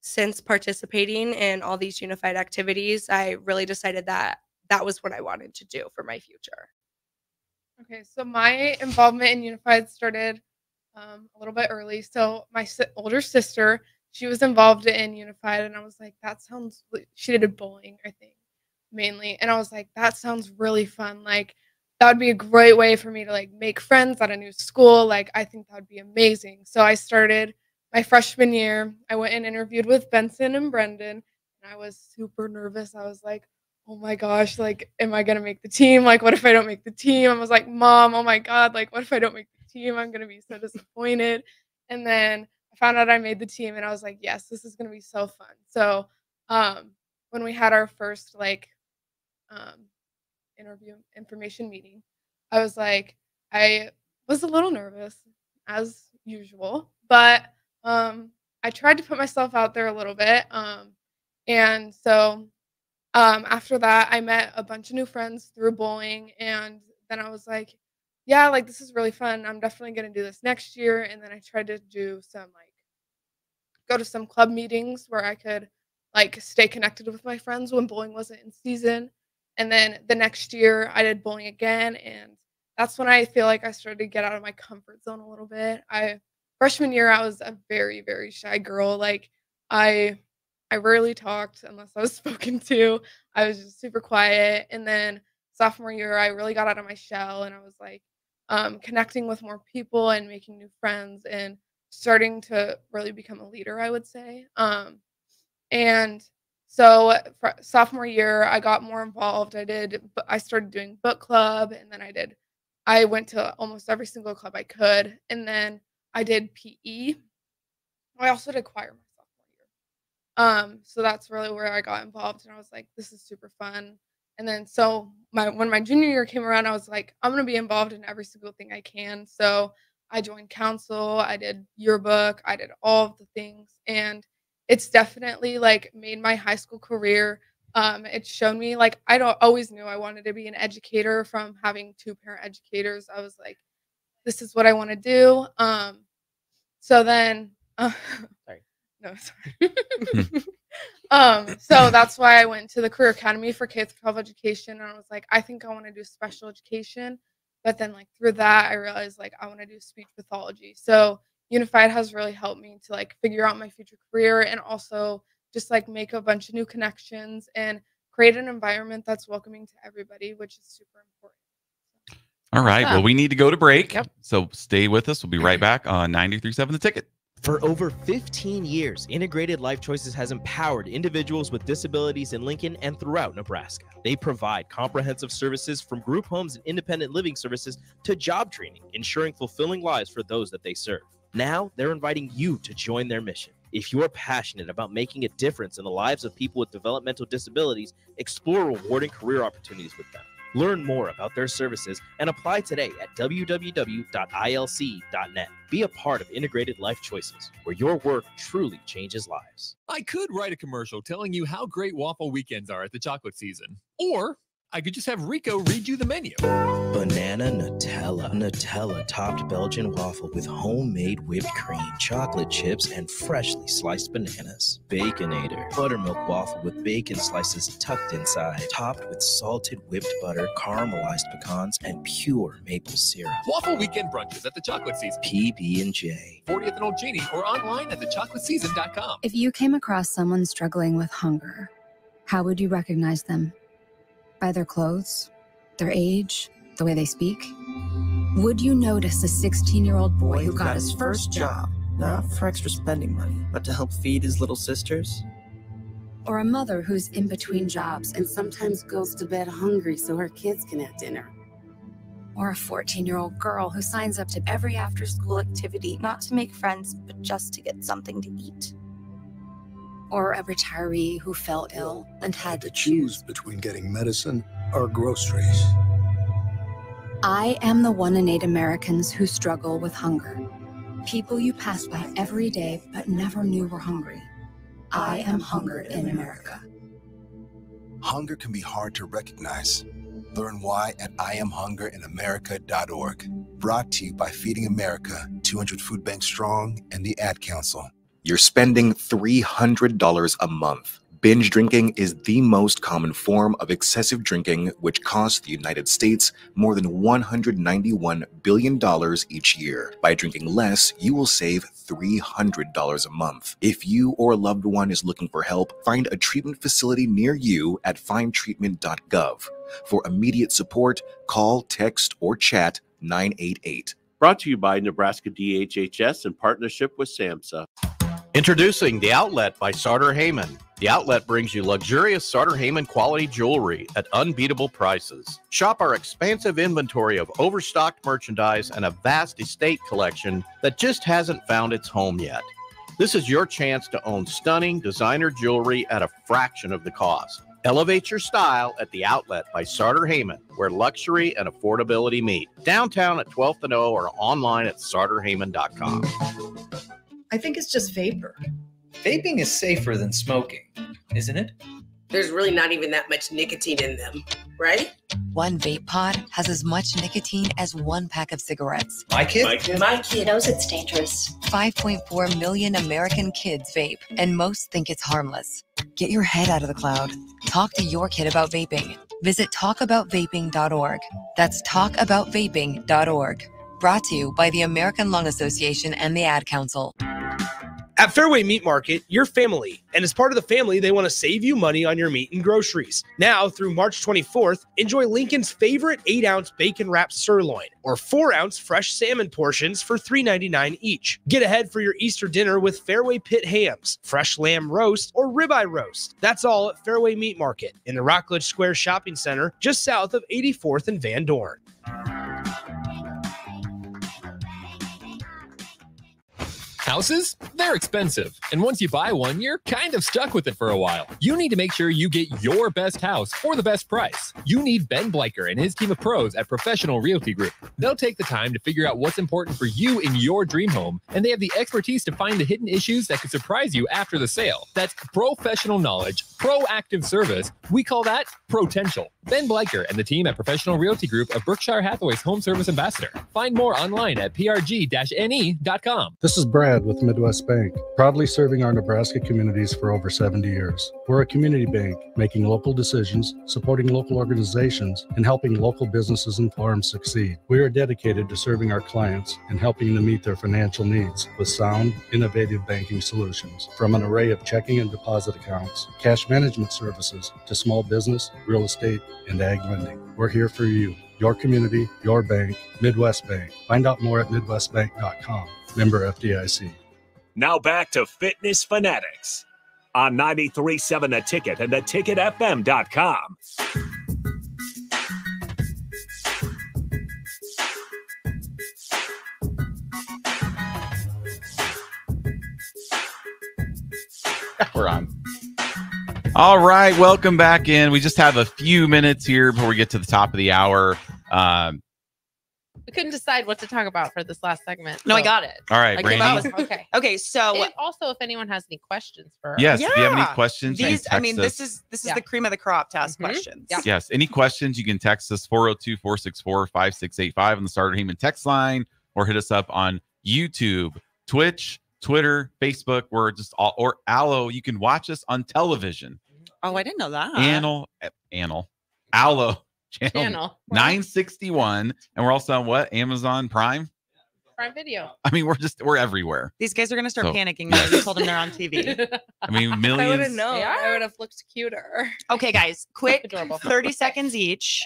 [SPEAKER 29] since participating in all these unified activities, I really decided that that was what I wanted to do for my future.
[SPEAKER 28] Okay, so my involvement in Unified started um, a little bit early. So my si- older sister, she was involved in Unified, and I was like, that sounds. She did a bowling, I think, mainly, and I was like, that sounds really fun. Like that would be a great way for me to like make friends at a new school. Like I think that would be amazing. So I started my freshman year. I went and interviewed with Benson and Brendan, and I was super nervous. I was like, oh my gosh, like, am I gonna make the team? Like, what if I don't make the team? I was like, mom, oh my god, like, what if I don't make the team? I'm gonna be so disappointed. And then I found out I made the team, and I was like, yes, this is gonna be so fun. So, um, when we had our first like, um, interview information meeting, I was like, I was a little nervous as usual, but um, I tried to put myself out there a little bit. Um, and so um, after that, I met a bunch of new friends through bowling. And then I was like, yeah, like this is really fun. I'm definitely going to do this next year. And then I tried to do some like, go to some club meetings where I could like stay connected with my friends when bowling wasn't in season. And then the next year I did bowling again. And that's when I feel like I started to get out of my comfort zone a little bit. I freshman year I was a very very shy girl. Like I I rarely talked unless I was spoken to. I was just super quiet. And then sophomore year I really got out of my shell and I was like um, connecting with more people and making new friends and starting to really become a leader, I would say. Um, and so sophomore year, I got more involved. I did, I started doing book club, and then I did, I went to almost every single club I could, and then I did PE. I also did choir. Um, so that's really where I got involved, and I was like, this is super fun. And then so my when my junior year came around, I was like, I'm gonna be involved in every single thing I can. So I joined council, I did yearbook, I did all of the things, and it's definitely like made my high school career um, it's shown me like I don't always knew I wanted to be an educator from having two parent educators. I was like, this is what I want to do. Um, so then, uh, no, sorry. um, so that's why I went to the Career Academy for K 12 education, and I was like, I think I want to do special education. But then, like through that, I realized like I want to do speech pathology. So Unified has really helped me to like figure out my future career and also just like make a bunch of new connections and create an environment that's welcoming to everybody, which is super important.
[SPEAKER 5] All right. Well, we need to go to break. Yep. So stay with us. We'll be right back on 93.7 The Ticket.
[SPEAKER 30] For over 15 years, Integrated Life Choices has empowered individuals with disabilities in Lincoln and throughout Nebraska. They provide comprehensive services from group homes and independent living services to job training, ensuring fulfilling lives for those that they serve. Now, they're inviting you to join their mission. If you're passionate about making a difference in the lives of people with developmental disabilities, explore rewarding career opportunities with them. Learn more about their services and apply today at www.ilc.net. Be a part of Integrated Life Choices, where your work truly changes lives.
[SPEAKER 31] I could write a commercial telling you how great waffle weekends are at the chocolate season, or I could just have Rico read you the menu.
[SPEAKER 30] Banana Nutella. Nutella topped Belgian waffle with homemade whipped cream, chocolate chips, and freshly sliced bananas. Baconator. Buttermilk waffle with bacon slices tucked inside, topped with salted whipped butter, caramelized pecans, and pure maple syrup.
[SPEAKER 31] Waffle weekend brunches at the chocolate season.
[SPEAKER 30] PB and J.
[SPEAKER 31] 40th and Old Cheney or online at thechocolateseason.com.
[SPEAKER 32] If you came across someone struggling with hunger, how would you recognize them? By their clothes, their age, the way they speak? Would you notice a 16 year old boy who got his first job?
[SPEAKER 33] Not for extra spending money, but to help feed his little sisters?
[SPEAKER 32] Or a mother who's in between jobs and sometimes goes to bed hungry so her kids can have dinner? Or a 14 year old girl who signs up to every after school activity not to make friends, but just to get something to eat? Or a retiree who fell ill and had to choose
[SPEAKER 34] between getting medicine or groceries.
[SPEAKER 32] I am the one in eight Americans who struggle with hunger. People you pass by every day but never knew were hungry. I am hunger in America.
[SPEAKER 34] Hunger can be hard to recognize. Learn why at IamHungerInAmerica.org. Brought to you by Feeding America, 200 Food Bank Strong, and the Ad Council.
[SPEAKER 35] You're spending $300 a month
[SPEAKER 34] Binge drinking is the most common form of excessive drinking, which costs the United States more than $191 billion each year. By drinking less, you will save $300 a month. If you or a loved one is looking for help, find a treatment facility near you at findtreatment.gov. For immediate support, call, text, or chat 988.
[SPEAKER 35] Brought to you by Nebraska DHHS in partnership with SAMHSA.
[SPEAKER 36] Introducing The Outlet by Sartor Heyman. The Outlet brings you luxurious Sartor Heyman quality jewelry at unbeatable prices. Shop our expansive inventory of overstocked merchandise and a vast estate collection that just hasn't found its home yet. This is your chance to own stunning designer jewelry at a fraction of the cost. Elevate your style at The Outlet by Sartor Heyman, where luxury and affordability meet. Downtown at 12th and O or online at sartorheyman.com.
[SPEAKER 21] I think it's just vapor. Vaping is safer than smoking, isn't it?
[SPEAKER 22] There's really not even that much nicotine in them, right?
[SPEAKER 23] One vape pod has as much nicotine as one pack of cigarettes.
[SPEAKER 21] My kid?
[SPEAKER 22] My kid?
[SPEAKER 23] My kid knows it's dangerous. 5.4 million American kids vape, and most think it's harmless. Get your head out of the cloud. Talk to your kid about vaping. Visit talkaboutvaping.org. That's talkaboutvaping.org. Brought to you by the American Lung Association and the Ad Council.
[SPEAKER 37] At Fairway Meat Market, you're family, and as part of the family, they want to save you money on your meat and groceries. Now, through March 24th, enjoy Lincoln's favorite 8 ounce bacon wrapped sirloin or 4 ounce fresh salmon portions for $3.99 each. Get ahead for your Easter dinner with Fairway Pit hams, fresh lamb roast, or ribeye roast. That's all at Fairway Meat Market in the Rockledge Square Shopping Center, just south of 84th and Van Dorn.
[SPEAKER 31] Houses? They're expensive. And once you buy one, you're kind of stuck with it for a while. You need to make sure you get your best house for the best price. You need Ben Bleicher and his team of pros at Professional Realty Group. They'll take the time to figure out what's important for you in your dream home, and they have the expertise to find the hidden issues that could surprise you after the sale. That's professional knowledge, proactive service. We call that potential. Ben Bleicher and the team at Professional Realty Group of Berkshire Hathaway's Home Service Ambassador. Find more online at prg-ne.com.
[SPEAKER 38] This is Brad with Midwest Bank, proudly serving our Nebraska communities for over 70 years. We're a community bank, making local decisions, supporting local organizations, and helping local businesses and farms succeed. We are dedicated to serving our clients and helping them meet their financial needs with sound, innovative banking solutions. From an array of checking and deposit accounts, cash management services, to small business, real estate, and ag lending. We're here for you, your community, your bank, Midwest Bank. Find out more at MidwestBank.com. Member FDIC.
[SPEAKER 4] Now back to Fitness Fanatics on 93.7 The Ticket and theticketfm.com.
[SPEAKER 5] We're on. All right, welcome back in. We just have a few minutes here before we get to the top of the hour. Um,
[SPEAKER 6] We couldn't decide what to talk about for this last segment.
[SPEAKER 27] No, I got it.
[SPEAKER 5] All right,
[SPEAKER 6] I gave
[SPEAKER 5] Brandy.
[SPEAKER 6] up. Okay.
[SPEAKER 27] Okay, so
[SPEAKER 6] If- also, if anyone has any questions for us,
[SPEAKER 5] Yes, if you have any questions, you can
[SPEAKER 27] these I mean,
[SPEAKER 5] text
[SPEAKER 27] this is this is
[SPEAKER 6] Yeah.
[SPEAKER 27] the cream of the crop to ask
[SPEAKER 6] Mhm.
[SPEAKER 27] questions.
[SPEAKER 6] Yeah.
[SPEAKER 5] Yes. Any questions, you can text us 402 464 5685 on the Sartor Heyman text line or hit us up on YouTube, Twitch, Twitter, Facebook. We're just all, or Allo. You can watch us on television.
[SPEAKER 27] Oh, I didn't know that.
[SPEAKER 5] Anal, Anal, Allo channel,
[SPEAKER 6] Channel.
[SPEAKER 5] 961. And we're also on what? Amazon Prime?
[SPEAKER 6] Prime Video.
[SPEAKER 5] I mean, we're just, we're everywhere.
[SPEAKER 27] These guys are gonna start
[SPEAKER 5] So,
[SPEAKER 27] panicking now. You told them they're on TV.
[SPEAKER 5] I mean, millions.
[SPEAKER 29] I would have
[SPEAKER 5] millions.
[SPEAKER 29] known. I would have looked cuter.
[SPEAKER 27] Okay, guys, quick 30 seconds each.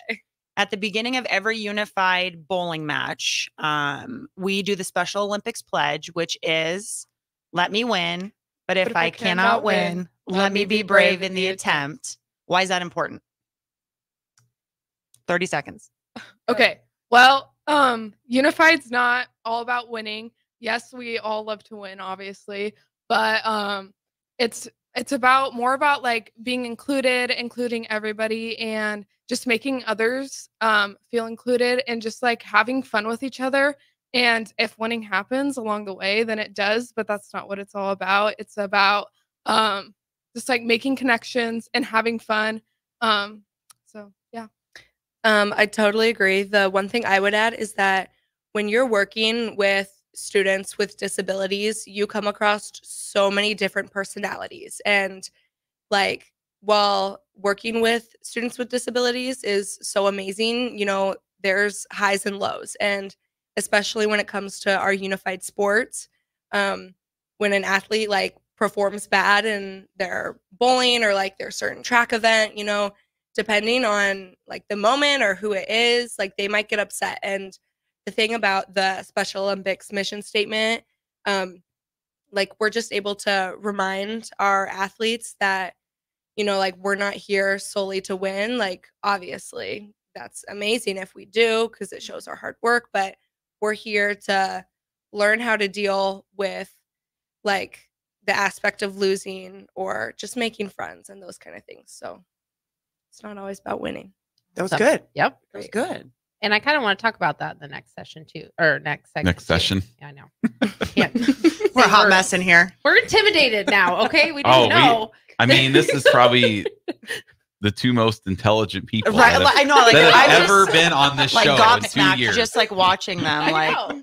[SPEAKER 27] At the beginning of every unified bowling match, um, we do the Special Olympics pledge, which is let me win, but if, I, cannot win, let me be brave in the attempt. Why is that important? 30 seconds.
[SPEAKER 28] Okay. Well, um, Unified's not all about winning. Yes, we all love to win, obviously, but um, it's it's about more about like being included, including everybody, and just making others um, feel included, and just like having fun with each other. And if winning happens along the way, then it does. But that's not what it's all about. It's about um, just like making connections and having fun. Um.
[SPEAKER 29] Um, I totally agree. The one thing I would add is that when you're working with students with disabilities, you come across so many different personalities. And like while working with students with disabilities is so amazing, you know, there's highs and lows. And especially when it comes to our unified sports, um, when an athlete like performs bad in their bowling or like their certain track event, you know, depending on like the moment or who it is, like they might get upset. And the thing about the Special Olympics mission statement, um, like we're just able to remind our athletes that you know like we're not here solely to win like obviously that's amazing if we do because it shows our hard work but we're here to learn how to deal with like the aspect of losing or just making friends and those kind of things so it's not always about winning
[SPEAKER 27] That was
[SPEAKER 6] So-
[SPEAKER 27] good.
[SPEAKER 6] Yep.
[SPEAKER 27] That was good.
[SPEAKER 6] And I kind of want to talk about that in the next session too, or next segment.
[SPEAKER 5] Next
[SPEAKER 6] too.
[SPEAKER 5] session.
[SPEAKER 6] Yeah, I know. Yeah.
[SPEAKER 27] We're a hot mess in here.
[SPEAKER 6] We're intimidated now. Okay, we
[SPEAKER 5] Oh,
[SPEAKER 6] didn't know.
[SPEAKER 5] we, I mean, this is probably the two most intelligent people
[SPEAKER 27] Right,
[SPEAKER 5] that have,
[SPEAKER 27] I know, like,
[SPEAKER 5] that have
[SPEAKER 27] I
[SPEAKER 5] ever
[SPEAKER 27] just,
[SPEAKER 5] been on this
[SPEAKER 27] like
[SPEAKER 5] show in two
[SPEAKER 27] gobsmacked
[SPEAKER 5] years.
[SPEAKER 27] just like watching them.
[SPEAKER 6] I
[SPEAKER 27] like
[SPEAKER 6] know.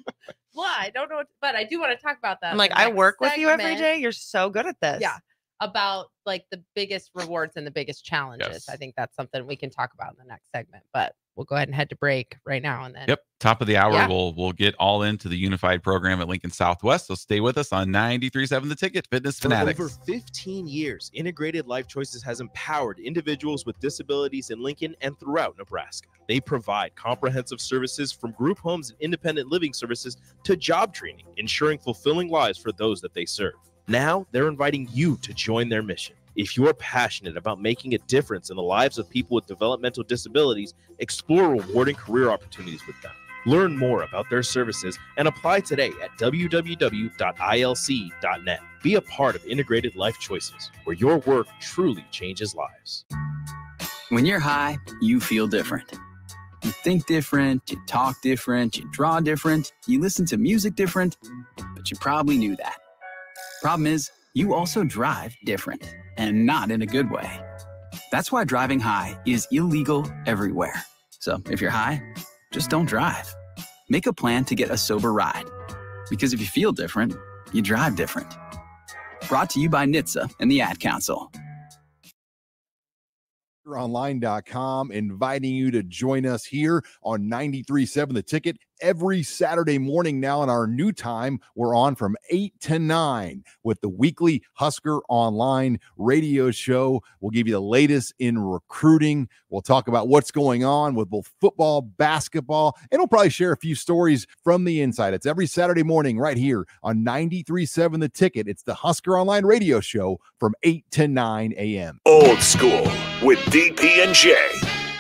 [SPEAKER 6] Well, I don't know, what- but I do want to talk about that.
[SPEAKER 27] I'm like, I
[SPEAKER 6] next
[SPEAKER 27] work with you every day. You're so good at this.
[SPEAKER 6] Yeah. About like the biggest rewards and the biggest challenges.
[SPEAKER 5] Yes.
[SPEAKER 6] I think that's something we can talk about in the next segment. But we'll go ahead and head to break right now and then
[SPEAKER 5] Yep. Top of the hour,
[SPEAKER 6] Yeah.
[SPEAKER 5] we'll we'll get all into the unified program at Lincoln Southwest. So stay with us on 93.7 The Ticket, Fitness
[SPEAKER 30] For
[SPEAKER 5] Fanatics.
[SPEAKER 30] over 15 years, Integrated Life Choices has empowered individuals with disabilities in Lincoln and throughout Nebraska. They provide comprehensive services from group homes and independent living services to job training, ensuring fulfilling lives for those that they serve. Now, they're inviting you to join their mission. If you're passionate about making a difference in the lives of people with developmental disabilities, explore rewarding career opportunities with them. Learn more about their services and apply today at www.ilc.net. Be a part of Integrated Life Choices, where your work truly changes lives.
[SPEAKER 39] When you're high, you feel different. You think different, you talk different, you draw different, you listen to music different, but you probably knew that. Problem is, you also drive different, and not in a good way. That's why driving high is illegal everywhere. So if you're high, just don't drive. Make a plan to get a sober ride. Because if you feel different, you drive different. Brought to you by NHTSA and the Ad Council.
[SPEAKER 40] online.com inviting you to join us here on 93.7 the ticket every saturday morning now in our new time we're on from 8 to 9 with the weekly husker online radio show. We'll give you the latest in recruiting. We'll talk about what's going on with both football basketball and we'll probably share a few stories from the inside. It's every saturday morning right here on 93.7 the ticket. It's the husker online radio show from 8 to 9 a.m
[SPEAKER 4] Old school with DP and J.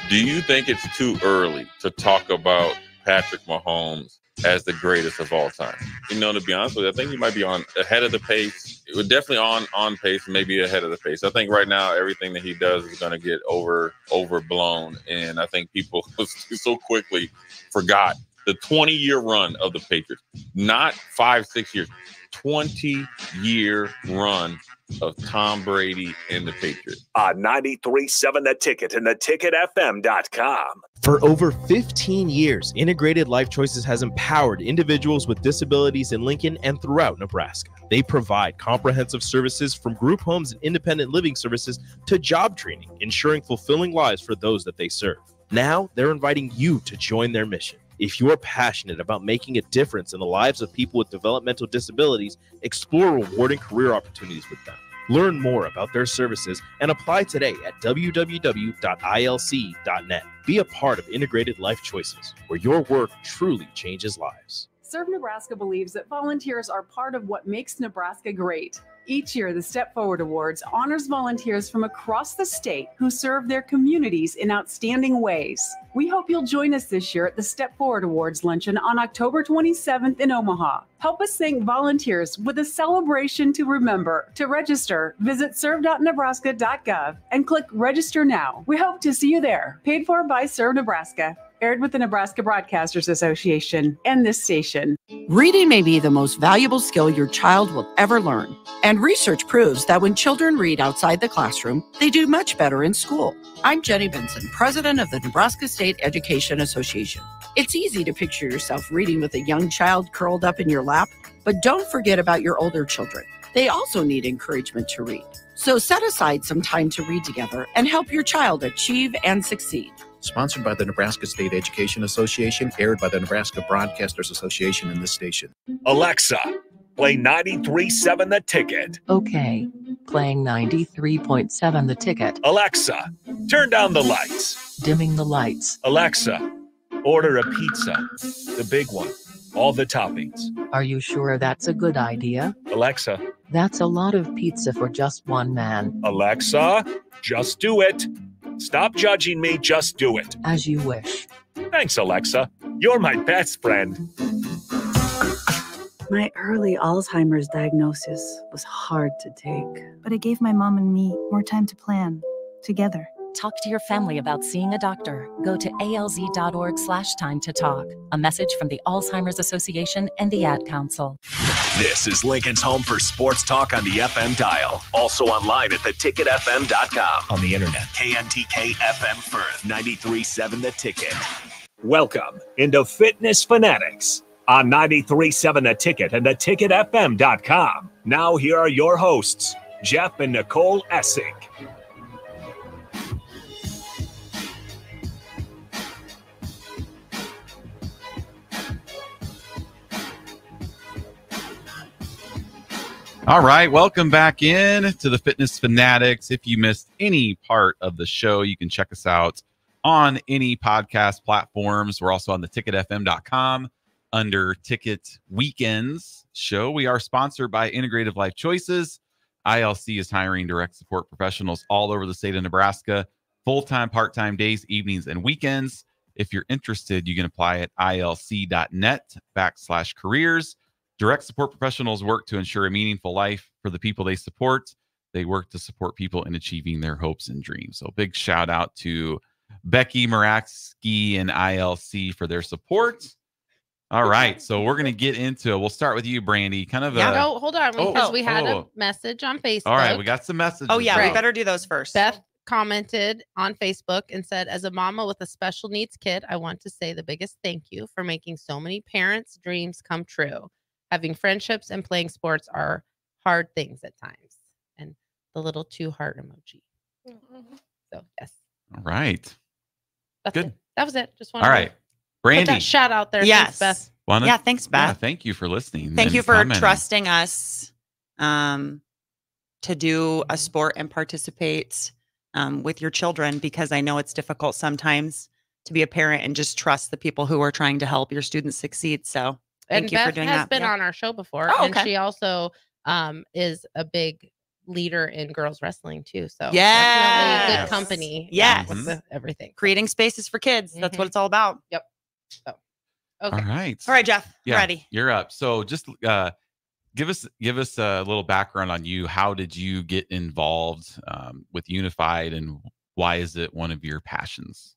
[SPEAKER 41] Do you think it's too early to talk about Patrick Mahomes as the greatest of all time? You know, to be honest with you, I think he might be on ahead of the pace. It was definitely on on pace, maybe ahead of the pace. I think right now everything that he does is going to get over overblown, and I think people so quickly forgot the 20 year run of the Patriots, not five six years, 20 year run of Tom Brady and the Patriots.
[SPEAKER 4] Uh, On 93.7 The Ticket and theticketfm.com.
[SPEAKER 30] For over 15 years, Integrated Life Choices has empowered individuals with disabilities in Lincoln and throughout Nebraska. They provide comprehensive services from group homes and independent living services to job training, ensuring fulfilling lives for those that they serve. Now, they're inviting you to join their mission. If you're passionate about making a difference in the lives of people with developmental disabilities, explore rewarding career opportunities with them. Learn more about their services and apply today at www.ilc.net. Be a part of Integrated Life Choices, where your work truly changes lives.
[SPEAKER 42] Serve Nebraska believes that volunteers are part of what makes Nebraska great. Each year, the Step Forward Awards honors volunteers from across the state who serve their communities in outstanding ways. We hope you'll join us this year at the Step Forward Awards luncheon on October 27th in Omaha. Help us thank volunteers with a celebration to remember. To register, visit serve.nebraska.gov and click Register Now. We hope to see you there. Paid for by Serve Nebraska. Aired with the Nebraska Broadcasters Association and this station.
[SPEAKER 43] Reading may be the most valuable skill your child will ever learn. And research proves that when children read outside the classroom, they do much better in school. I'm Jenni Benson, president of the Nebraska State Education Association. It's easy to picture yourself reading with a young child curled up in your lap, but don't forget about your older children. They also need encouragement to read. So set aside some time to read together and help your child achieve and succeed.
[SPEAKER 44] Sponsored by the Nebraska State Education Association, aired by the Nebraska Broadcasters Association in this station.
[SPEAKER 4] Alexa, play 93.7 The Ticket.
[SPEAKER 45] Okay. Playing 93.7 The Ticket.
[SPEAKER 4] Alexa, turn down the lights.
[SPEAKER 45] Dimming the lights.
[SPEAKER 4] Alexa, order a pizza, the big one, all the toppings.
[SPEAKER 45] Are you sure that's a good idea?
[SPEAKER 4] Alexa,
[SPEAKER 45] That's a lot of pizza for just one man.
[SPEAKER 4] Alexa, just do it. Stop judging me, just do it.
[SPEAKER 45] As you wish.
[SPEAKER 4] Thanks, Alexa. You're my best friend.
[SPEAKER 46] My early Alzheimer's diagnosis was hard to take, but it gave my mom and me more time to plan together.
[SPEAKER 47] Talk to your family about seeing a doctor. Go to alz.org slash time to talk. A message from the Alzheimer's Association and the Ad Council.
[SPEAKER 4] This is Lincoln's home for sports talk on the FM dial. Also online at theticketfm.com. On the internet, KNTK FM Firth, 93.7 The Ticket. Welcome into Fitness Fanatics on 93.7 The Ticket and theticketfm.com. Now here are your hosts, Jeff and Nicole Essig.
[SPEAKER 5] All right, welcome back in to the Fitness Fanatics. If you missed any part of the show, you can check us out on any podcast platforms. We're also on the ticketfm.com under Ticket Weekends show. We are sponsored by Integrative Life Choices. ILC is hiring direct support professionals all over the state of Nebraska, full time, part time days, evenings, and weekends. If you're interested, you can apply at ilc.net backslash careers. Direct support professionals work to ensure a meaningful life for the people they support. They work to support people in achieving their hopes and dreams. So, big shout out to Becky Maraksky and ILC for their support. All right, so we're gonna get into it. We'll start with you, Brandy. Kind of
[SPEAKER 6] Yeah,
[SPEAKER 5] a
[SPEAKER 6] no, hold on,
[SPEAKER 5] Oh,
[SPEAKER 6] because we had
[SPEAKER 5] oh.
[SPEAKER 6] a message on Facebook.
[SPEAKER 5] all right. We got some messages.
[SPEAKER 27] Oh yeah, we better do those first.
[SPEAKER 6] Beth commented on Facebook and said, As a mama with a special needs kid, I want to say the biggest thank you for making so many parents' dreams come true. Having friendships and playing sports are hard things at times. And the little two heart emoji. So, yes,
[SPEAKER 5] All right.
[SPEAKER 6] that's
[SPEAKER 5] Good.
[SPEAKER 6] it. That was it. Just wanted
[SPEAKER 5] All right.
[SPEAKER 6] to put
[SPEAKER 5] Brandy.
[SPEAKER 6] that shout out there.
[SPEAKER 27] Yes.
[SPEAKER 6] Thanks, Beth.
[SPEAKER 5] wanna-
[SPEAKER 27] Yeah, thanks,
[SPEAKER 5] Yeah,
[SPEAKER 27] Beth.
[SPEAKER 5] thank you for listening.
[SPEAKER 27] Thank you for
[SPEAKER 5] commenting.
[SPEAKER 27] trusting us um, to do a sport and participate um, with your children because I know it's difficult sometimes to be a parent and just trust the people who are trying to help your students succeed. So thank
[SPEAKER 6] and
[SPEAKER 27] you
[SPEAKER 6] Beth
[SPEAKER 27] for doing
[SPEAKER 6] has
[SPEAKER 27] that.
[SPEAKER 6] been
[SPEAKER 27] Yeah.
[SPEAKER 6] on our show before,
[SPEAKER 27] Oh,
[SPEAKER 6] and
[SPEAKER 27] okay.
[SPEAKER 6] she also um, is a big leader in girls wrestling too. So
[SPEAKER 27] yeah,
[SPEAKER 6] good company.
[SPEAKER 27] Yes.
[SPEAKER 6] with the- everything.
[SPEAKER 27] Creating spaces for kids. That's what
[SPEAKER 6] Mhm.
[SPEAKER 27] it's all about.
[SPEAKER 6] Yep. So, okay.
[SPEAKER 5] All right.
[SPEAKER 27] All right, Jeff.
[SPEAKER 5] Yeah,
[SPEAKER 27] Ready.
[SPEAKER 5] You're up. So just uh give us give us a little background on you. How did you get involved um, with Unified and why is it one of your passions?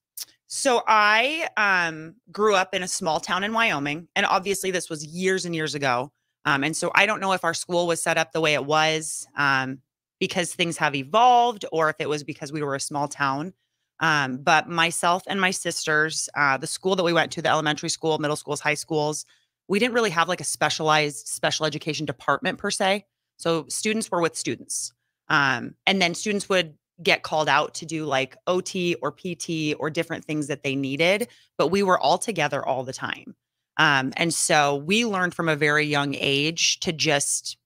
[SPEAKER 27] So I um, grew up in a small town in Wyoming, and obviously this was years and years ago. Um, and so I don't know if our school was set up the way it was um, because things have evolved, or if it was because we were a small town. Um, but myself and my sisters, uh, the school that we went to, the elementary school, middle schools, high schools, we didn't really have like a specialized special education department per se. So students were with students. Um, and then students would get called out to do like OT or PT or different things that they needed, but we were all together all the time. Um, and so we learned from a very young age to just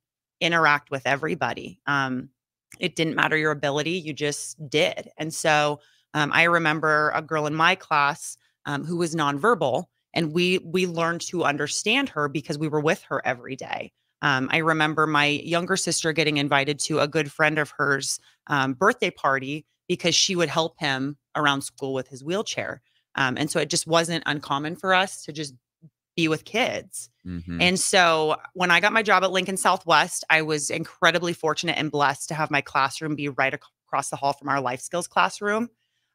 [SPEAKER 27] interact with everybody. Um, it didn't matter your ability, you just did. And so um, I remember a girl in my class um, who was nonverbal, and we we learned to understand her because we were with her every day. Um, I remember my younger sister getting invited to a good friend of hers um, birthday party because she would help him around school with his wheelchair. Um, and so it just wasn't uncommon for us to just be with kids.
[SPEAKER 5] Mhm.
[SPEAKER 27] And so when I got my job at Lincoln Southwest, I was incredibly fortunate and blessed to have my classroom be right ac- across the hall from our life skills classroom.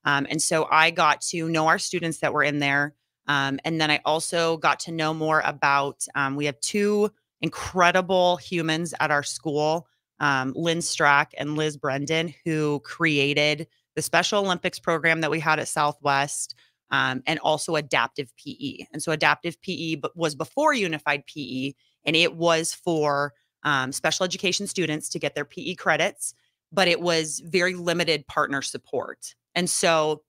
[SPEAKER 27] Um, and so I got to know our students that were in there. Um, and then I also got to know more about, um, we have two incredible humans at our school, um, Lynn Strack and Liz Brendan, who created the Special Olympics program that we had at Southwest um, and also adaptive PE. And so adaptive PE was before unified PE, and it was for um, special education students to get their PE credits, but it was very limited partner support. And so,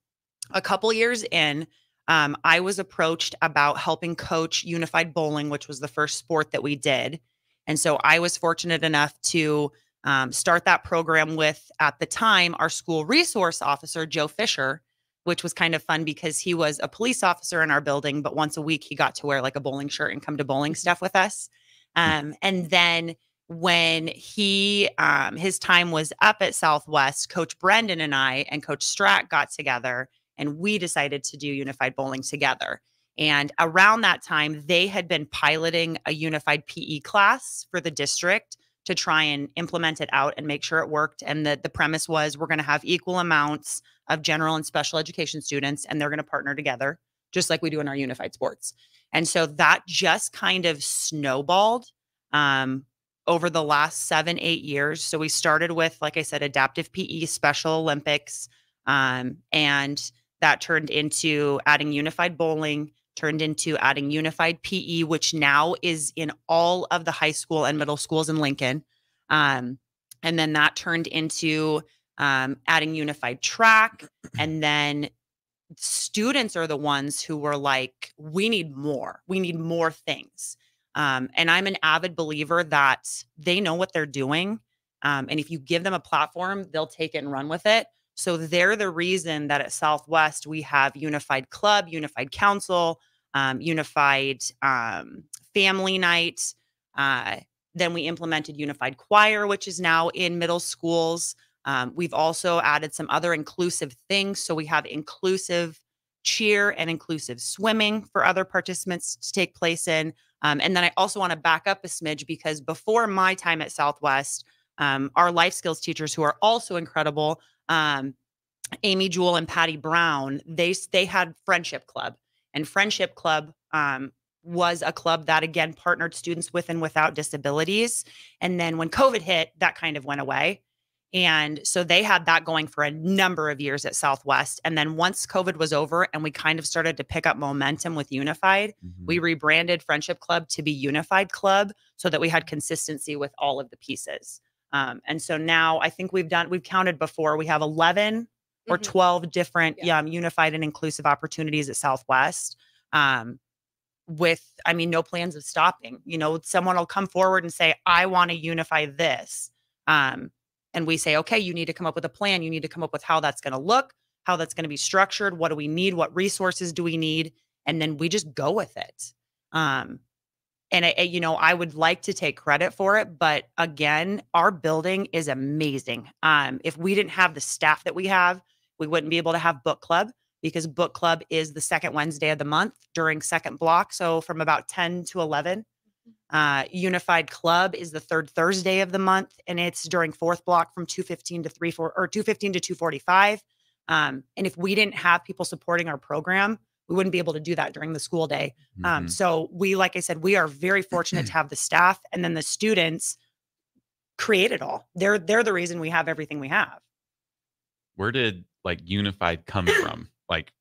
[SPEAKER 27] a couple years in, um, I was approached about helping coach unified bowling, which was the first sport that we did. And so I was fortunate enough to um, start that program with, at the time, our school resource officer, Joe Fisher, which was kind of fun because he was a police officer in our building, but once a week he got to wear like a bowling shirt and come to bowling stuff with us. Um, and then when he um, his time was up at Southwest, Coach Brendan and I and Coach Strack got together and we decided to do unified bowling together. And around that time, they had been piloting a unified PE class for the district to try and implement it out and make sure it worked. And the, the premise was we're going to have equal amounts of general and special education students, and they're going to partner together, just like we do in our unified sports. And so that just kind of snowballed um, over the last seven, eight years. So we started with, like I said, adaptive PE, Special Olympics, um, and that turned into adding unified bowling, turned into adding unified PE, which now is in all of the high school and middle schools in Lincoln. Um, and then that turned into um, adding unified track. And then students are the ones who were like, we need more, we need more things. Um, and I'm an avid believer that they know what they're doing. Um, and if you give them a platform, they'll take it and run with it. So they're the reason that at Southwest we have unified club, unified council, um, unified um, family night. Uh, then we implemented unified choir, which is now in middle schools. Um, we've also added some other inclusive things. So we have inclusive cheer and inclusive swimming for other participants to take place in. Um, and then I also want to back up a smidge because before my time at Southwest, um, our life skills teachers, who are also incredible, um, Amy Jewell and Patty Brown, they they had Friendship Club, and Friendship Club um, was a club that again partnered students with and without disabilities. And then when COVID hit, that kind of went away. And so they had that going for a number of years at Southwest. And then once COVID was over and we kind of started to pick up momentum with Unified, mm-hmm. we rebranded Friendship Club to be Unified Club so that we had consistency with all of the pieces. Um, and so now I think we've done, we've counted before, we have 11 mm-hmm. or 12 different yeah. um, unified and inclusive opportunities at Southwest. Um, with, I mean, no plans of stopping. You know, someone will come forward and say, I want to unify this. Um, and we say, okay, you need to come up with a plan. You need to come up with how that's going to look, how that's going to be structured. What do we need? What resources do we need? And then we just go with it. Um, and I, you know i would like to take credit for it but again our building is amazing um if we didn't have the staff that we have we wouldn't be able to have book club because book club is the second wednesday of the month during second block so from about 10 to 11 mm-hmm. uh, unified club is the third thursday of the month and it's during fourth block from 215 to 3 4 or 215 to 245 um, and if we didn't have people supporting our program we wouldn't be able to do that during the school day. Um, mm-hmm. Um, so we, like I said, we are very fortunate to have the staff and then the students create it all. They're they're the reason we have everything we have.
[SPEAKER 5] Where did like unified come from? Like,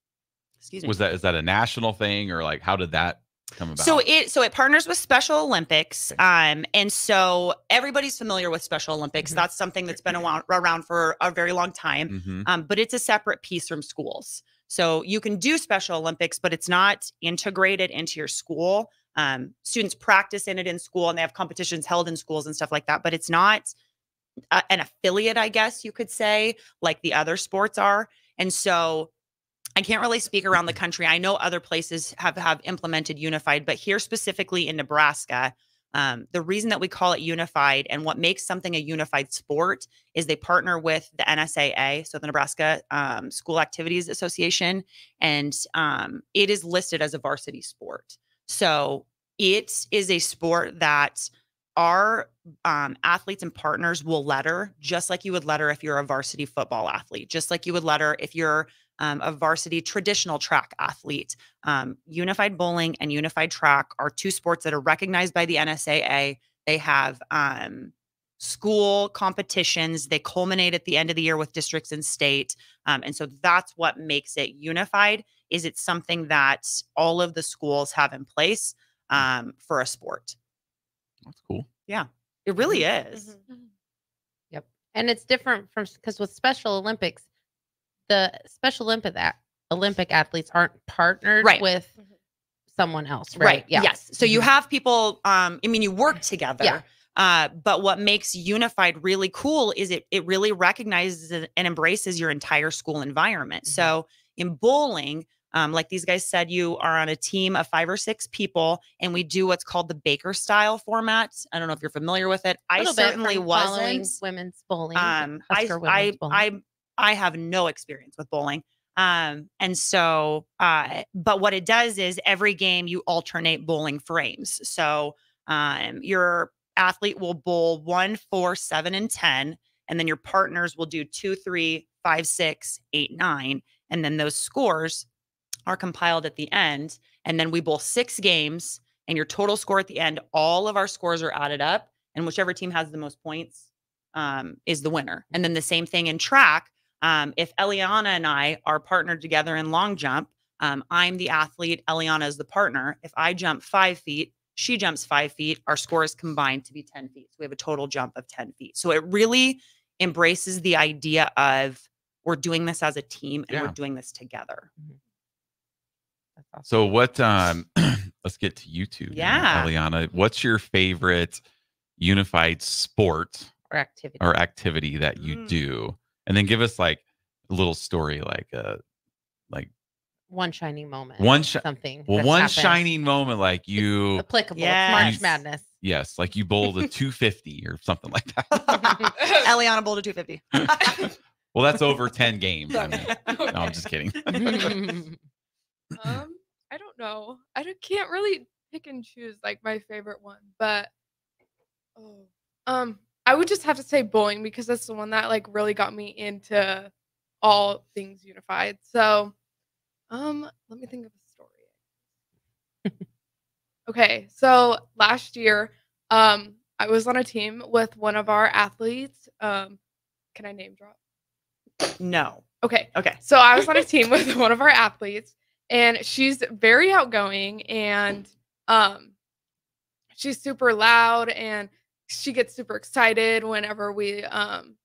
[SPEAKER 5] excuse me, was that is that a national thing or like how did that come about?
[SPEAKER 27] So it so it partners with Special Olympics, um, and so everybody's familiar with Special Olympics. Mm-hmm. That's something that's been around, around for a very long time, mm-hmm. um, but it's a separate piece from schools. So you can do Special Olympics, but it's not integrated into your school. Um, students practice in it in school and they have competitions held in schools and stuff like that, but it's not a, an affiliate, I guess you could say, like the other sports are. And so I can't really speak around the country. I know other places have have implemented unified, but here specifically in Nebraska, um, the reason that we call it unified and what makes something a unified sport is they partner with the NSAA, so the Nebraska um, School Activities Association, and um, it is listed as a varsity sport. So it is a sport that our um, athletes and partners will letter just like you would letter if you're a varsity football athlete, just like you would letter if you're um, a varsity traditional track athlete. Um, unified bowling and unified track are two sports that are recognized by the NSAA. They have um, school competitions. They culminate at the end of the year with districts and state, um, and so that's what makes it unified. Is it something that all of the schools have in place um, for a sport?
[SPEAKER 5] That's cool.
[SPEAKER 27] Yeah. It really
[SPEAKER 6] Mm-hmm.
[SPEAKER 27] is.
[SPEAKER 6] Yep. And it's different from because with Special Olympics, the Special Olympic a- Olympic athletes aren't partnered
[SPEAKER 27] Right.
[SPEAKER 6] with someone else, right?
[SPEAKER 27] Right.
[SPEAKER 6] Yeah.
[SPEAKER 27] Yes. So you
[SPEAKER 6] Mhm.
[SPEAKER 27] have people. Um, I mean, you work together.
[SPEAKER 6] Yeah.
[SPEAKER 27] Uh, but what makes unified really cool is it it really recognizes and and embraces your entire school environment.
[SPEAKER 6] Mm-hmm.
[SPEAKER 27] So in bowling, um, like these guys said, you are on a team of five or six people, and we do what's called the Baker style format. I don't know if you're familiar with it. I certainly
[SPEAKER 6] following
[SPEAKER 27] wasn't.
[SPEAKER 6] women's bowling.
[SPEAKER 27] Um, I,
[SPEAKER 6] Husker
[SPEAKER 27] I,
[SPEAKER 6] bowling.
[SPEAKER 27] I, I have no experience with bowling. Um, and so, uh, but what it does is every game you alternate bowling frames. So, um, your athlete will bowl one, four, seven, and 10. And then your partners will do two, three, five, six, eight, nine. And then those scores are compiled at the end. And then we bowl six games, and your total score at the end, all of our scores are added up. And whichever team has the most points um, is the winner. And then the same thing in track. Um, if Eliana and I are partnered together in long jump, um, I'm the athlete, Eliana is the partner. If I jump five feet, she jumps five feet, our score is combined to be 10 feet. So we have a total jump of 10 feet. So it really embraces the idea of we're doing this as a team and
[SPEAKER 5] Yeah.
[SPEAKER 27] we're doing this together.
[SPEAKER 5] So what um let's get to YouTube.
[SPEAKER 27] Yeah.
[SPEAKER 5] Eliana, what's your favorite unified sport
[SPEAKER 6] or activity
[SPEAKER 5] or activity that you
[SPEAKER 27] Mm.
[SPEAKER 5] do? And then give us like a little story like uh like
[SPEAKER 6] one shining moment.
[SPEAKER 5] one shi-
[SPEAKER 6] something.
[SPEAKER 5] Well, one
[SPEAKER 6] happened.
[SPEAKER 5] shining moment like you
[SPEAKER 6] applicable.
[SPEAKER 27] Yes.
[SPEAKER 6] It's March Madness.
[SPEAKER 5] yes, like you bowled a 250 or something like that.
[SPEAKER 27] Eliana bowled a 250.
[SPEAKER 5] Well, that's over 10 games. I mean. No, I'm just kidding.
[SPEAKER 28] Um, I don't know. I don't, can't really pick and choose like my favorite one, but oh, um, I would just have to say bowling because that's the one that like really got me into all things unified. So, um, let me think of a story. okay, so last year, um, I was on a team with one of our athletes. Um, can I name drop?
[SPEAKER 27] No.
[SPEAKER 28] Okay.
[SPEAKER 27] Okay.
[SPEAKER 28] So I was on a team with one of our athletes, and she's very outgoing and um she's super loud and she gets super excited whenever we um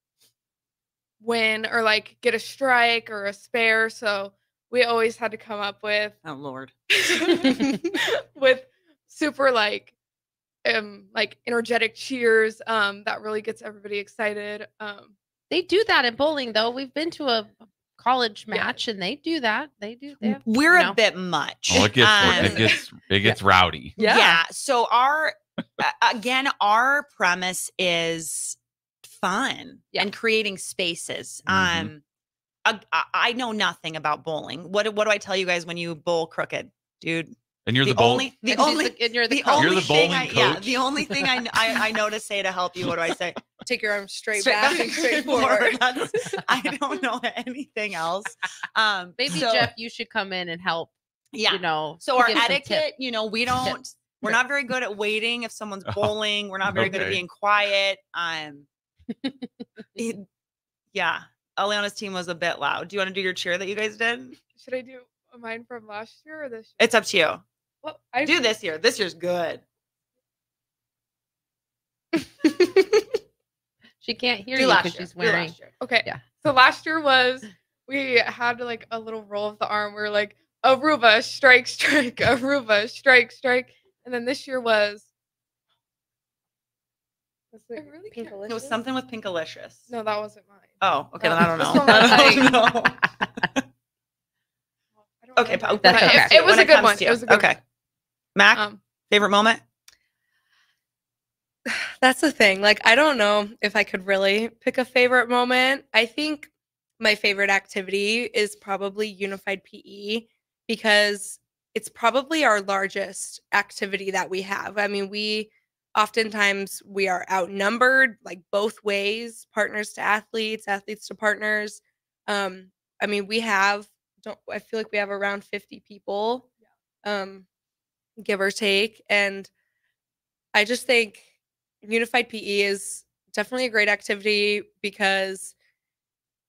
[SPEAKER 28] win or like get a strike or a spare. So we always had to come up with
[SPEAKER 27] Oh Lord.
[SPEAKER 28] with super like um like energetic cheers um that really gets everybody excited. Um
[SPEAKER 6] They do that in bowling, though. We've been to a college match, and they do that. They do. They have,
[SPEAKER 27] We're
[SPEAKER 6] you
[SPEAKER 27] a bit much.
[SPEAKER 5] Oh, it gets
[SPEAKER 27] Um,
[SPEAKER 5] it gets it gets rowdy.
[SPEAKER 27] Yeah. So our again, our premise is fun and creating spaces.
[SPEAKER 5] Mhm.
[SPEAKER 27] Um, I, I- I know nothing about bowling. What what do I tell you guys when you bowl crooked, dude?
[SPEAKER 5] And you're the bowl-
[SPEAKER 27] only the
[SPEAKER 6] And
[SPEAKER 27] only
[SPEAKER 6] the- and you're the
[SPEAKER 27] the only
[SPEAKER 5] You're the
[SPEAKER 27] thing
[SPEAKER 5] bowling
[SPEAKER 27] I, yeah the only thing I, I I know to say to help you. What do I say?
[SPEAKER 29] Take your arms straight,
[SPEAKER 27] Straight
[SPEAKER 29] back, and straight forward.
[SPEAKER 27] That's- I don't know anything else. Um,
[SPEAKER 6] Maybe
[SPEAKER 27] so-
[SPEAKER 6] Jeff, you should come in and help.
[SPEAKER 27] Yeah.
[SPEAKER 6] You know.
[SPEAKER 27] So our etiquette, you know, we don't. We're not very good at waiting if someone's bowling. We're not very good at being quiet. Um, it- yeah, Eliana's team was a bit loud. Do you want to do your cheer that you guys did?
[SPEAKER 28] should I do mine from last year or this year?
[SPEAKER 27] It's up to you.
[SPEAKER 28] Well, I
[SPEAKER 27] Do this year. This year's good.
[SPEAKER 6] She can't hear
[SPEAKER 28] Do
[SPEAKER 6] you because she's wearing.
[SPEAKER 28] last year. Okay.
[SPEAKER 6] Yeah.
[SPEAKER 28] So last year was we had like a little roll of the arm. We are like Aruba, strike, strike, Aruba, strike, strike. And then this year was was it really
[SPEAKER 27] It was something with Pinkalicious.
[SPEAKER 28] No, that wasn't mine.
[SPEAKER 27] Oh, okay.
[SPEAKER 28] No,
[SPEAKER 27] then I don't
[SPEAKER 28] this
[SPEAKER 27] know.
[SPEAKER 28] one was
[SPEAKER 27] I don't
[SPEAKER 28] like-
[SPEAKER 27] know. Okay, pa-
[SPEAKER 28] That's
[SPEAKER 27] when
[SPEAKER 28] okay.
[SPEAKER 27] comes to
[SPEAKER 28] It
[SPEAKER 27] you,
[SPEAKER 28] was
[SPEAKER 27] when
[SPEAKER 28] a good one. It was a good
[SPEAKER 27] okay.
[SPEAKER 28] one.
[SPEAKER 27] Mac,
[SPEAKER 28] Um,
[SPEAKER 27] favorite moment?
[SPEAKER 29] That's the thing. Like, I don't know if I could really pick a favorite moment. I think my favorite activity is probably unified PE because it's probably our largest activity that we have. I mean, we oftentimes we are outnumbered like both ways, partners to athletes, athletes to partners. Um, I mean, we have don't I feel like we have around 50 people um give or take and I just think unified PE is definitely a great activity because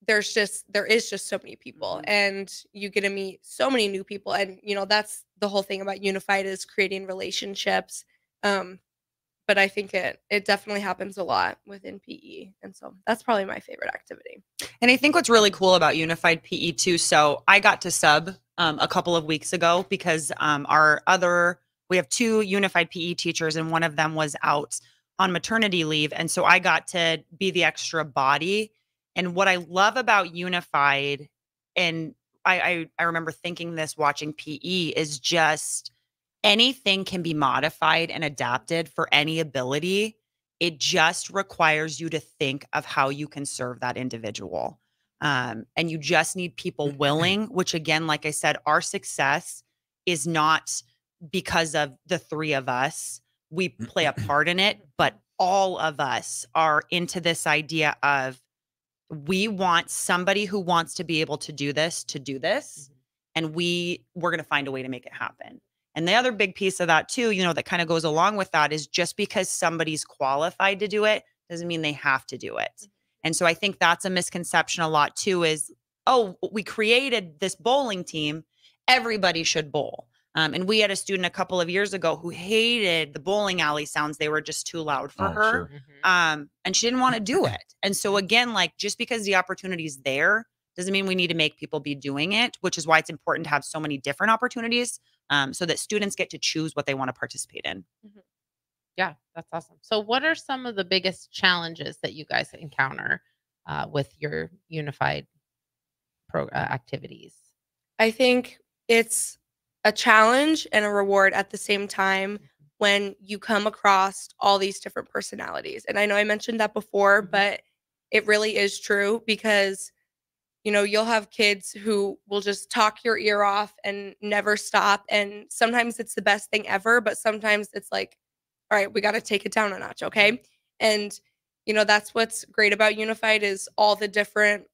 [SPEAKER 29] there's just there is just so many people and you get to meet so many new people and you know that's the whole thing about unified is creating relationships um but I think it it definitely happens a lot within PE, and so that's probably my favorite activity.
[SPEAKER 27] And I think what's really cool about Unified PE too. So I got to sub um, a couple of weeks ago because um, our other we have two Unified PE teachers, and one of them was out on maternity leave, and so I got to be the extra body. And what I love about Unified, and I I, I remember thinking this watching PE is just anything can be modified and adapted for any ability. It just requires you to think of how you can serve that individual. Um, and you just need people mm-hmm. willing, which again, like I said, our success is not because of the three of us. We play a mm-hmm. part in it, but all of us are into this idea of we want somebody who wants to be able to do this to do this mm-hmm. and we we're going to find a way to make it happen and the other big piece of that too you know that kind of goes along with that is just because somebody's qualified to do it doesn't mean they have to do it and so i think that's a misconception a lot too is oh we created this bowling team everybody should bowl um, and we had a student a couple of years ago who hated the bowling alley sounds they were just too loud for
[SPEAKER 5] Oh,
[SPEAKER 27] her
[SPEAKER 5] sure.
[SPEAKER 27] um, and she didn't want to do it. And so again, like just because the opportunity is there doesn't mean we need to make people be doing it, which is why it's important to have so many different opportunities um, so that students get to choose what they want to participate in.
[SPEAKER 6] Yeah, that's awesome. So, what are some of the biggest challenges that you guys encounter uh, with your unified pro uh, activities?
[SPEAKER 29] I think it's a challenge and a reward at the same time when you come across all these different personalities. And I know I mentioned that before, but it really is true because you know, you'll have kids who will just talk your ear off and never stop and sometimes it's the best thing ever, but sometimes it's like all right, we got to take it down a notch, okay? And you know, that's what's great about Unified is all the different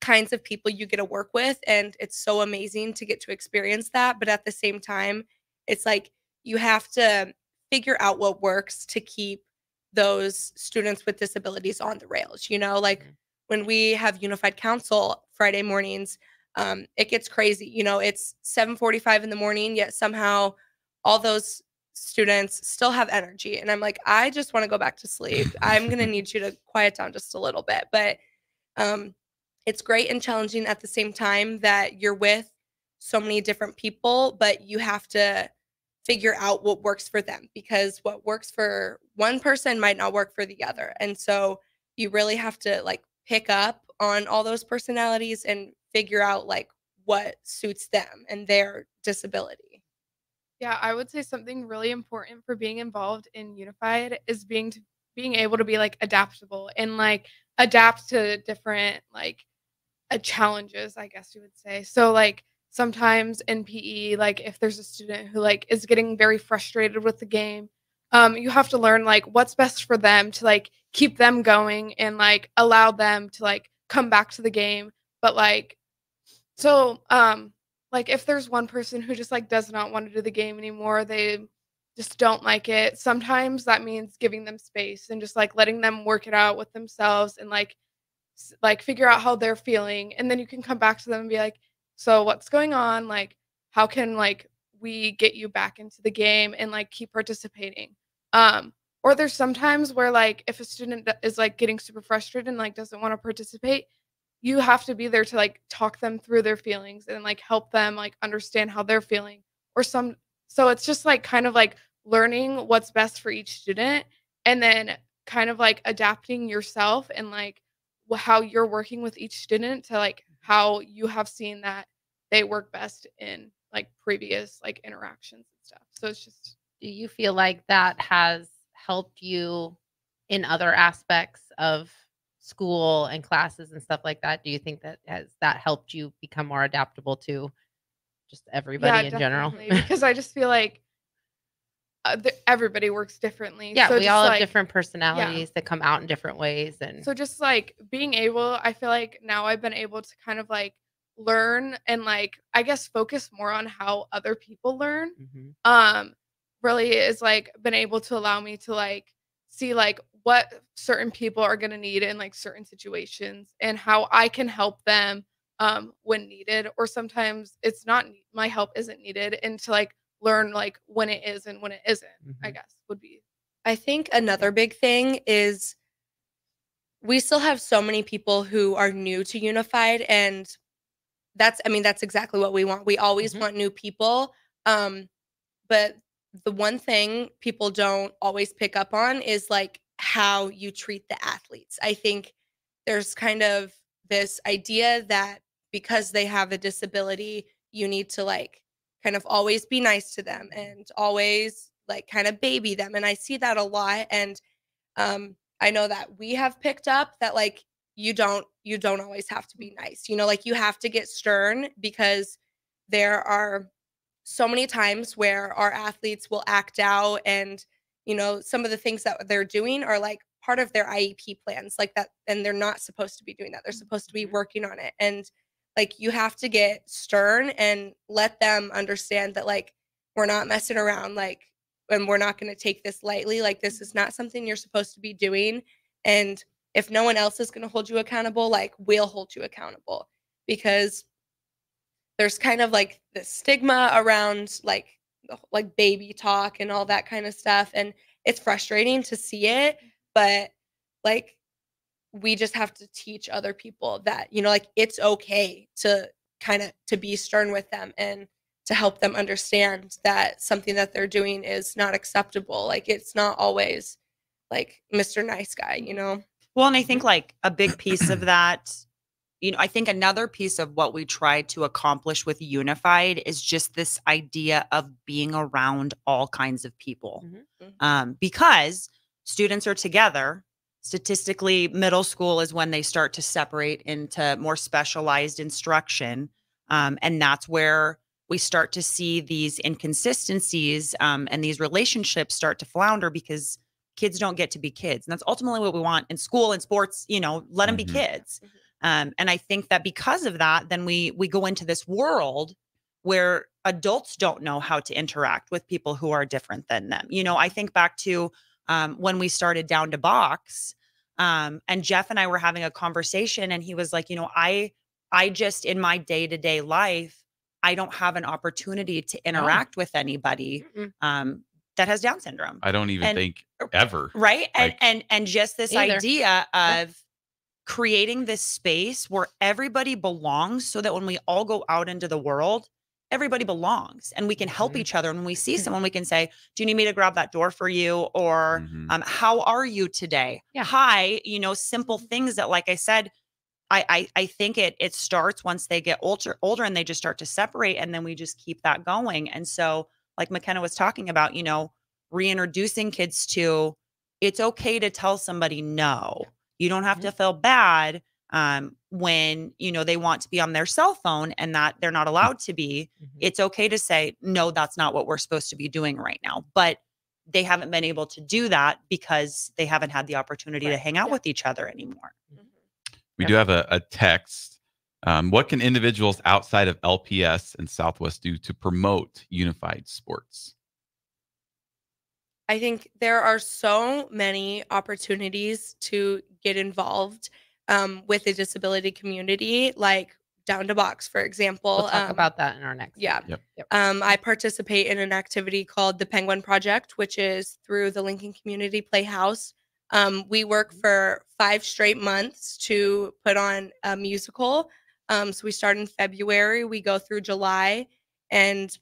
[SPEAKER 29] kinds of people you get to work with and it's so amazing to get to experience that but at the same time it's like you have to figure out what works to keep those students with disabilities on the rails you know like mm-hmm. When we have unified council friday mornings um, it gets crazy you know it's 7.45 in the morning yet somehow all those students still have energy and i'm like i just want to go back to sleep i'm going to need you to quiet down just a little bit but um, it's great and challenging at the same time that you're with so many different people, but you have to figure out what works for them because what works for one person might not work for the other. And so you really have to like pick up on all those personalities and figure out like what suits them and their disability.
[SPEAKER 28] Yeah, I would say something really important for being involved in Unified is being to, being able to be like adaptable and like adapt to different like uh, challenges, I guess you would say. So like sometimes in PE, like if there's a student who like is getting very frustrated with the game, um, you have to learn like what's best for them to like keep them going and like allow them to like come back to the game. But like so um like if there's one person who just like does not want to do the game anymore, they just don't like it. Sometimes that means giving them space and just like letting them work it out with themselves and like like figure out how they're feeling and then you can come back to them and be like, "So what's going on? Like how can like we get you back into the game and like keep participating?" Um or there's sometimes where like if a student is like getting super frustrated and like doesn't want to participate, you have to be there to like talk them through their feelings and like help them like understand how they're feeling. Or some so it's just like kind of like learning what's best for each student and then kind of like adapting yourself and like how you're working with each student to like how you have seen that they work best in like previous like interactions and stuff. So it's just
[SPEAKER 6] Do you feel like that has helped you in other aspects of school and classes and stuff like that? Do you think that has that helped you become more adaptable to just everybody in general?
[SPEAKER 28] because i just feel like uh, th- everybody works differently
[SPEAKER 6] yeah,
[SPEAKER 28] so
[SPEAKER 6] we all have different personalities that come out in different ways and
[SPEAKER 28] So just like being able, I feel like now I've been able to kind of like learn and like I guess focus more on how other people learn.
[SPEAKER 6] Mm-hmm.
[SPEAKER 28] Um really is like been able to allow me to like see like what certain people are going to need in like certain situations and how I can help them um when needed or sometimes it's not my help isn't needed and to like learn like when it is and when it isn't, I
[SPEAKER 6] Mhm.
[SPEAKER 28] guess would be
[SPEAKER 29] I think another big thing is we still have so many people who are new to Unified and that's I mean that's exactly what we want. We always
[SPEAKER 6] Mhm.
[SPEAKER 29] want new people. Um but the one thing people don't always pick up on is like how you treat the athletes. I think there's kind of this idea that because they have a disability, you need to like kind of always be nice to them and always like kind of baby them. And I see that a lot. And um, I know that we have picked up that like you don't you don't always have to be nice. You know, like you have to get stern because there are so many times where our athletes will act out and you know some of the things that they're doing are like part of their IEP plans like that and they're not supposed to be doing that. They're mm-hmm. supposed to be mm-hmm. working on it. And like you have to get stern and let them understand that like we're not messing around like and we're not going to take this lightly. Like this is not something you're supposed to be doing. And if no one else is going to hold you accountable like we'll hold you accountable. Because there's kind of like the stigma around like like baby talk and all that kind of stuff and it's frustrating to see it mm-hmm. but like we just have to teach other people that you know like it's okay to kind of to be stern with them and to help them understand that something that they're doing is not acceptable like it's not always like mr nice guy you know?
[SPEAKER 27] Well, and I think mm-hmm. like a big piece of that, you know, I think another piece of what we try to accomplish with Unified is just this idea of being around all kinds of people. Um, because students are together. Statistically, middle school is when they start to separate into more specialized instruction. Um, and that's where we start to see these inconsistencies um, and these relationships start to flounder because kids don't get to be kids. And that's ultimately what we want in school and sports, you know, let them be kids. Um, and I think that because of that, then we we go into this world where adults don't know how to interact with people who are different than them. You know, I think back to um, when we started down to box, um, and Jeff and I were having a conversation, and he was like, you know, I I just in my day to day life, I don't have an opportunity to interact with anybody um, that has Down syndrome.
[SPEAKER 5] I don't even
[SPEAKER 27] And-
[SPEAKER 5] think ever.
[SPEAKER 27] right and
[SPEAKER 5] Like-
[SPEAKER 27] and and just this
[SPEAKER 6] Either.
[SPEAKER 27] idea
[SPEAKER 6] Yeah.
[SPEAKER 27] of creating this space where everybody belongs so that when we all go out into the world everybody belongs and we can help
[SPEAKER 6] Mm-hmm.
[SPEAKER 27] each other and when we see someone we can say do you need me to grab that door for you or
[SPEAKER 5] Mhm.
[SPEAKER 27] um, how are you today
[SPEAKER 6] Yeah.
[SPEAKER 27] hi you know simple things that like i said I, I I think it it starts once they get older older and they just start to separate and then we just keep that going. And so like McKenna was talking about, you know, reintroducing kids to it's okay to tell somebody no. You don't have to feel bad um, when you know they want to be on their cell phone and that they're not allowed to be. It's okay to say no. That's not what we're supposed to be doing right now. But they haven't been able to do that because they haven't had the opportunity to hang out with each other anymore.
[SPEAKER 5] We do have a, a text. Um, what can individuals outside of LPS and Southwest do to promote unified sports?
[SPEAKER 29] I think there are so many opportunities to get involved um, with the disability community, like Down to Box, for example.
[SPEAKER 6] We'll talk
[SPEAKER 29] Um,
[SPEAKER 6] about that in our next.
[SPEAKER 29] Yeah.
[SPEAKER 6] Yep.
[SPEAKER 29] Um, I participate in an activity called the Penguin Project, which is through the Lincoln Community Playhouse. Um, we work for five straight months to put on a musical. Um, so we start in February, we go through July, and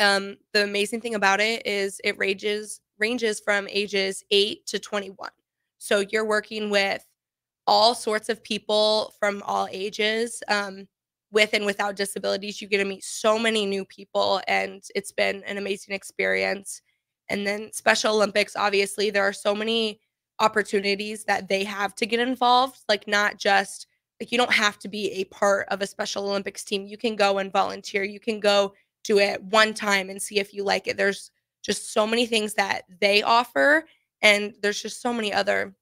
[SPEAKER 29] um, the amazing thing about it is it ranges ranges from ages 8 to 21 so you're working with all sorts of people from all ages um, with and without disabilities. You get to meet so many new people and it's been an amazing experience. And then special olympics obviously there are so many opportunities that they have to get involved like not just like you don't have to be a part of a special olympics team. You can go and volunteer. You can go do it one time and see if you like it there's just so many things that they offer and there's just so many other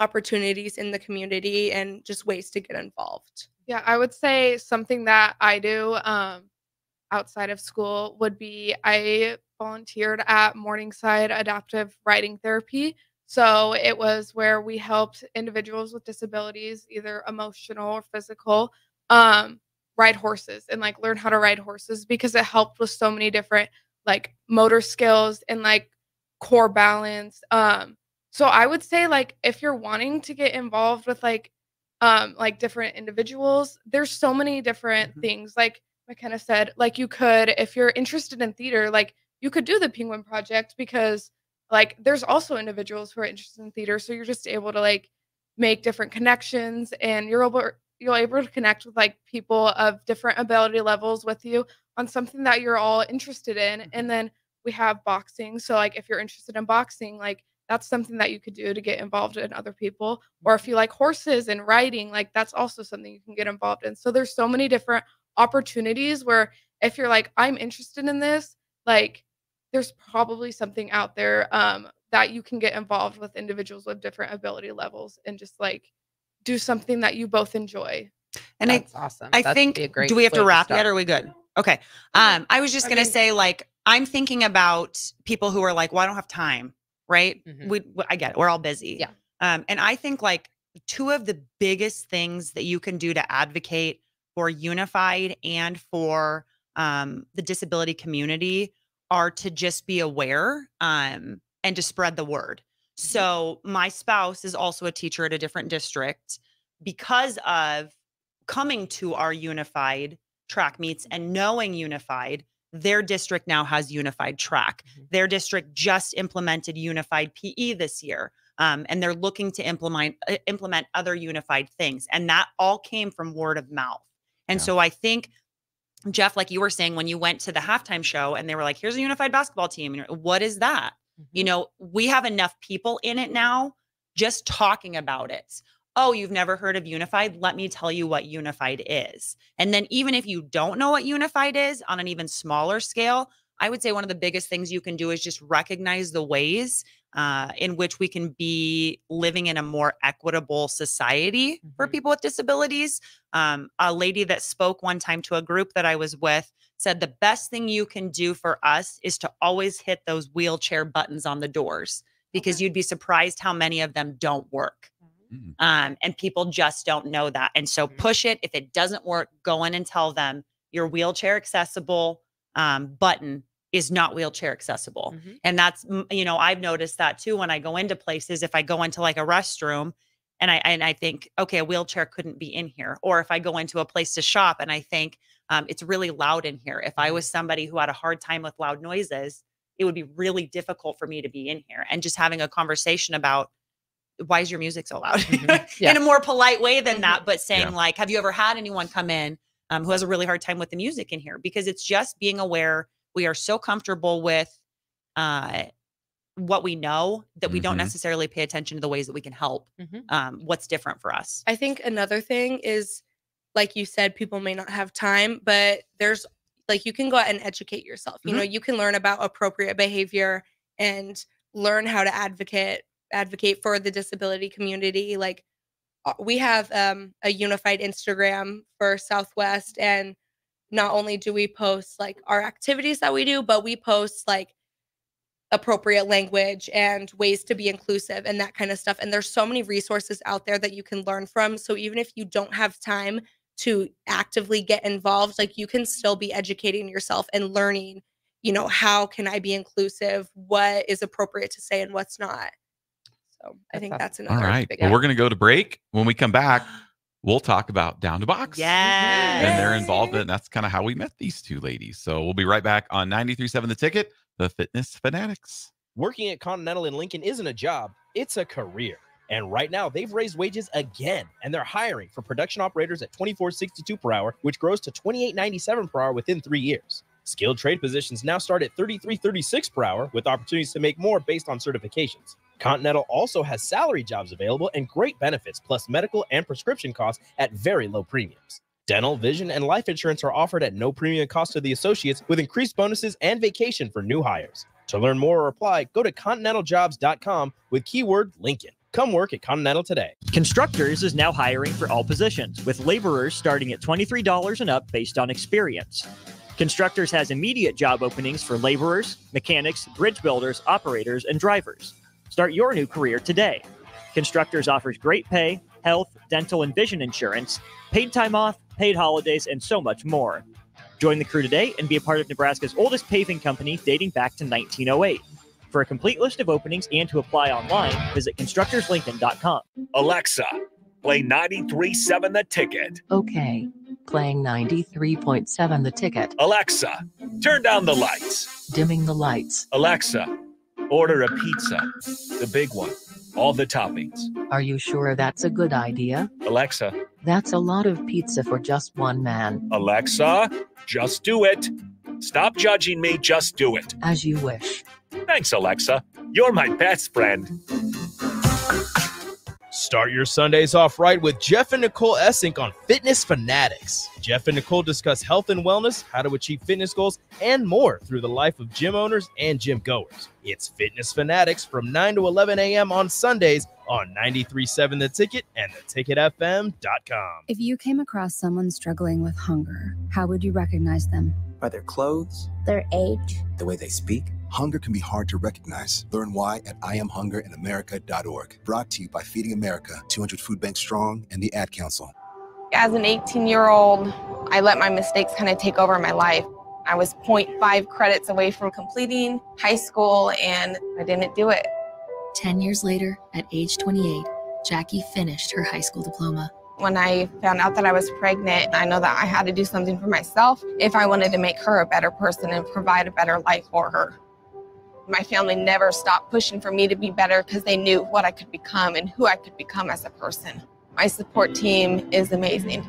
[SPEAKER 29] opportunities in the community and just ways to get involved
[SPEAKER 28] Yeah, I would say something that I do um, outside of school would be I volunteered at Morningside Adaptive Riding Therapy. So it was where we helped individuals with disabilities, either emotional or physical, um, ride horses and like learn how to ride horses because it helped with so many different like motor skills and like core balance. Um, so I would say like if you're wanting to get involved with like um like different individuals, there's so many different things. Like McKenna said, like you could, if you're interested in theater, like you could do the Penguin Project because like there's also individuals who are interested in theater. So you're just able to like make different connections and you're able you're able to connect with like people of different ability levels with you on something that you're all interested in. And then we have boxing. So like if you're interested in boxing, like that's something that you could do to get involved in other people. Or if you like horses and riding, like that's also something you can get involved in. So there's so many different opportunities where if you're like, I'm interested in this, like there's probably something out there um, that you can get involved with individuals with different ability levels and just like do something that you both enjoy.
[SPEAKER 27] And I,
[SPEAKER 6] awesome.
[SPEAKER 27] I
[SPEAKER 6] That'd
[SPEAKER 27] think,
[SPEAKER 6] be a great
[SPEAKER 27] do we have
[SPEAKER 6] way
[SPEAKER 27] to
[SPEAKER 6] to
[SPEAKER 27] wrap yet? Or are we good? Okay. Um, I was just
[SPEAKER 28] I
[SPEAKER 27] gonna
[SPEAKER 28] mean-
[SPEAKER 27] say, like, I'm thinking about people who are like, well, I don't have time, right? We, we- I get it. We're all busy.
[SPEAKER 6] Yeah.
[SPEAKER 27] Um, and I think like two of the biggest things that you can do to advocate for unified and for um, the disability community are to just be aware um, and to spread the word. So my spouse is also a teacher at a different district because of coming to our unified track meets and knowing unified their district now has unified track. Their district just implemented unified pe this year um, and they're looking to implement uh, implement other unified things and that all came from word of mouth. And so i think jeff like you were saying when you went to the halftime show and they were like here's a unified basketball team what is that you know we have enough people in it now just talking about it oh, you've never heard of Unified? Let me tell you what Unified is. And then, even if you don't know what Unified is on an even smaller scale, I would say one of the biggest things you can do is just recognize the ways uh, in which we can be living in a more equitable society for people with disabilities. Um, a lady that spoke one time to a group that I was with said the best thing you can do for us is to always hit those wheelchair buttons on the doors because you'd be surprised how many of them don't work. Um, and people just don't know that. And so push it. If it doesn't work, go in and tell them your wheelchair accessible um, button is not wheelchair accessible. And that's, mm, you know, I've noticed that too when I go into places. If I go into like a restroom and I and I think, okay, a wheelchair couldn't be in here, or if I go into a place to shop and I think um, it's really loud in here. If I was somebody who had a hard time with loud noises, it would be really difficult for me to be in here. And just having a conversation about why is your music so loud in a more polite way than that, but saying
[SPEAKER 5] Yeah.
[SPEAKER 27] like, have you ever had anyone come in um, who has a really hard time with the music in here? Because it's just being aware we are so comfortable with uh, what we know that we don't
[SPEAKER 29] Mhm.
[SPEAKER 27] necessarily pay attention to the ways that we can help. Um, what's different for us?
[SPEAKER 29] I think another thing is, like you said, people may not have time, but there's like you can go out and educate yourself. You know,
[SPEAKER 27] Mhm.
[SPEAKER 29] you can learn about appropriate behavior and learn how to advocate advocate for the disability community. Like uh, we have um, a unified Instagram for Southwest, and not only do we post like our activities that we do, but we post like appropriate language and ways to be inclusive and that kind of stuff. And there's so many resources out there that you can learn from. So even if you don't have time to actively get involved, like you can still be educating yourself and learning, you know, how can I be inclusive? What is appropriate to say and what's not? So I think that's
[SPEAKER 5] All
[SPEAKER 29] another
[SPEAKER 5] right.
[SPEAKER 29] big
[SPEAKER 5] Well, we're going to go to break. When we come back, we'll talk about Down to Box
[SPEAKER 27] Yeah.
[SPEAKER 5] and their involvement. And that's kind of how we met these two ladies. So we'll be right back on 93.7 The Ticket, the Fitness Fanatics.
[SPEAKER 30] Working at Continental in Lincoln isn't a job, it's a career. And right now, they've raised wages again, and they're hiring for production operators at $24.62 per hour, which grows to $28.97 per hour within three years. Skilled trade positions now start at $33.36 per hour, with opportunities to make more based on certifications. Continental also has salary jobs available and great benefits, plus medical and prescription costs at very low premiums. Dental, vision, and life insurance are offered at no premium cost to the associates with increased bonuses and vacation for new hires. To learn more or apply, go to continentaljobs.com with keyword Lincoln. Come work at Continental today.
[SPEAKER 48] Constructors is now hiring for all positions, with laborers starting at $23 and up based on experience. Constructors has immediate job openings for laborers, mechanics, bridge builders, operators, and drivers. Start your new career today. Constructors offers great pay, health, dental, and vision insurance, paid time off, paid holidays, and so much more. Join the crew today and be a part of Nebraska's oldest paving company dating back to 1908. For a complete list of openings and to apply online, visit constructorslincoln.com.
[SPEAKER 4] Alexa, play 93.7 The Ticket.
[SPEAKER 45] Okay. Playing 93.7 the ticket.
[SPEAKER 4] Alexa, turn down the lights.
[SPEAKER 45] Dimming the lights.
[SPEAKER 4] Alexa, order a pizza, the big one, all the toppings.
[SPEAKER 45] Are you sure that's a good idea?
[SPEAKER 4] Alexa,
[SPEAKER 45] That's a lot of pizza for just one man.
[SPEAKER 4] Alexa, just do it. Stop judging me, just do it.
[SPEAKER 45] As you wish.
[SPEAKER 4] Thanks, Alexa. You're my best friend.
[SPEAKER 30] Start your Sundays off right with Jeff and Nicole Essink on Fitness Fanatics. Jeff and Nicole discuss health and wellness, how to achieve fitness goals, and more through the life of gym owners and gym goers. It's Fitness Fanatics from 9 to 11 a.m. on Sundays on 93.7 The Ticket and theticketfm.com.
[SPEAKER 49] If you came across someone struggling with hunger, how would you recognize them?
[SPEAKER 50] By their clothes,
[SPEAKER 49] Their age?
[SPEAKER 50] the way they speak. Hunger can be hard to recognize. Learn why at IamHungerInAmerica.org. Brought to you by Feeding America, 200 Food Bank Strong, and the Ad Council.
[SPEAKER 51] As an 18 year old, I let my mistakes kind of take over my life. I was 0.5 credits away from completing high school and I didn't do it.
[SPEAKER 52] 10 years later, at age 28, Jackie finished her high school diploma.
[SPEAKER 51] When I found out that I was pregnant, I know that I had to do something for myself if I wanted to make her a better person and provide a better life for her. My family never stopped pushing for me to be better because they knew what I could become and who I could become as a person. My support team is amazing.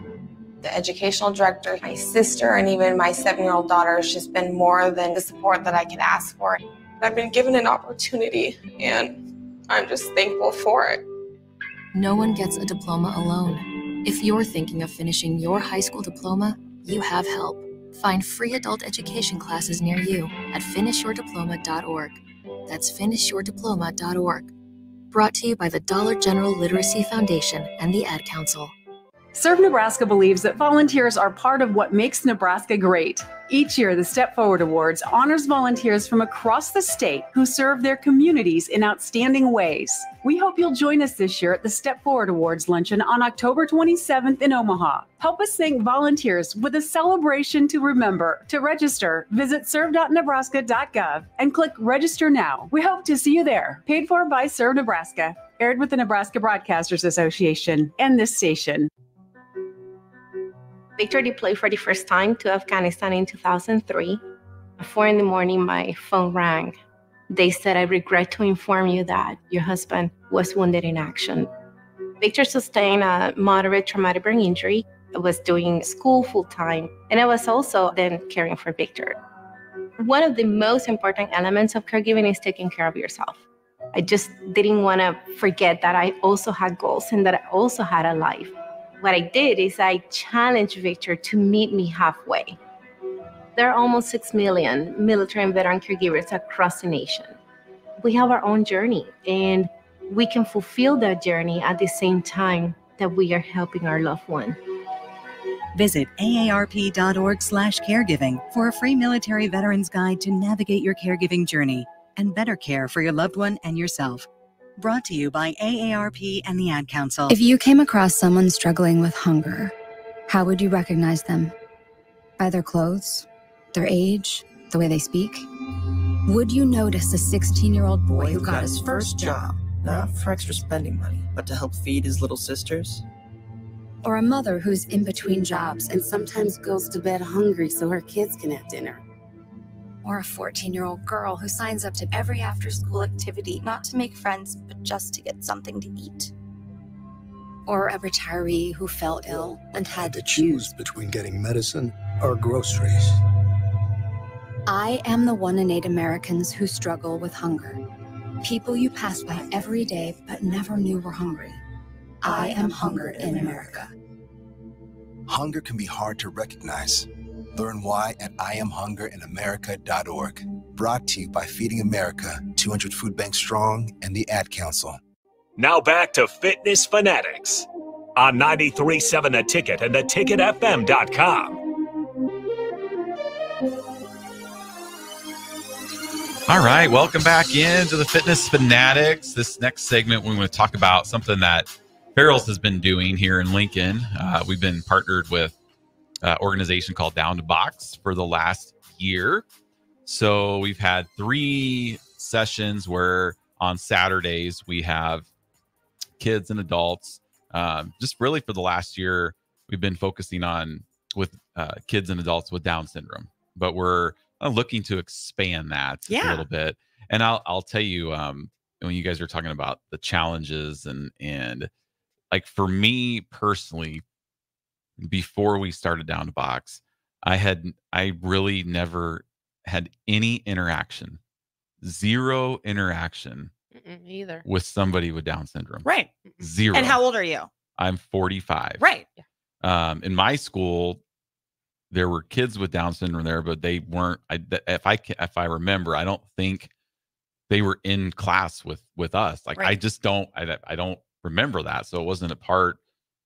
[SPEAKER 51] The educational director, my sister, and even my seven year old daughter has just been more than the support that I could ask for. I've been given an opportunity and I'm just thankful for it.
[SPEAKER 52] No one gets a diploma alone. If you're thinking of finishing your high school diploma, you have help. Find free adult education classes near you at finishyourdiploma.org. That's finishyourdiploma.org. Brought to you by the Dollar General Literacy Foundation and the Ad Council.
[SPEAKER 42] Serve Nebraska believes that volunteers are part of what makes Nebraska great. Each year, the Step Forward Awards honors volunteers from across the state who serve their communities in outstanding ways. We hope you'll join us this year at the Step Forward Awards luncheon on October 27th in Omaha. Help us thank volunteers with a celebration to remember. To register, visit serve.nebraska.gov and click Register Now. We hope to see you there. Paid for by Serve Nebraska. Aired with the Nebraska Broadcasters Association and this station.
[SPEAKER 53] Victor deployed for the first time to Afghanistan in 2003. At four in the morning, my phone rang. They said, I regret to inform you that your husband was wounded in action. Victor sustained a moderate traumatic brain injury. I was doing school full time, and I was also then caring for Victor. One of the most important elements of caregiving is taking care of yourself. I just didn't want to forget that I also had goals and that I also had a life what I did is I challenged Victor to meet me halfway. There are almost 6 million military and veteran caregivers across the nation. We have our own journey, and we can fulfill that journey at the same time that we are helping our loved one.
[SPEAKER 54] Visit aarp.org/caregiving for a free military veterans guide to navigate your caregiving journey and better care for your loved one and yourself. Brought to you by AARP and the Ad Council.
[SPEAKER 49] If you came across someone struggling with hunger, how would you recognize them? By their clothes, their age, the way they speak? Would you notice a 16 year old boy who got his first job?
[SPEAKER 55] not for extra spending money, but to help feed his little sisters.
[SPEAKER 49] Or a mother who's in between jobs and sometimes goes to bed hungry so her kids can have dinner? Or a 14 year old girl who signs up to every after school activity, not to make friends, but just to get something to eat? Or a retiree who fell ill and had to choose
[SPEAKER 56] between getting medicine or groceries.
[SPEAKER 49] I am the one in eight Americans who struggle with hunger. People you pass by every day but never knew were hungry. I am hunger in America.
[SPEAKER 50] Hunger can be hard to recognize. Learn why at IamHungerInAmerica.org. Brought to you by Feeding America, 200 Food Bank Strong, and the Ad Council.
[SPEAKER 4] Now back to Fitness Fanatics on 93.7 The Ticket and theticketfm.com.
[SPEAKER 5] All right, welcome back into the Fitness Fanatics. This next segment, we want to talk about something that Farrell's has been doing here in Lincoln. Uh, we've been partnered with an organization called Down to Box for the last year. So we've had three sessions where on Saturdays we have kids and adults. Um, just really for the last year, we've been focusing on with uh, kids and adults with Down syndrome, but we're uh, looking to expand that just a little bit. And I'll I'll tell you um, when you guys are talking about the challenges and and like for me personally, before we started Down to Box, I had I really never had any interaction, zero interaction
[SPEAKER 6] Mm-mm, either.
[SPEAKER 5] with somebody with Down syndrome.
[SPEAKER 27] Right.
[SPEAKER 5] Zero.
[SPEAKER 27] And how old are you?
[SPEAKER 5] I'm 45.
[SPEAKER 27] Right.
[SPEAKER 5] Um, in my school, there were kids with Down syndrome there, but they weren't. I, if I if I remember, I don't think they were in class with with us. Like I just don't. I I don't remember that, so it wasn't a part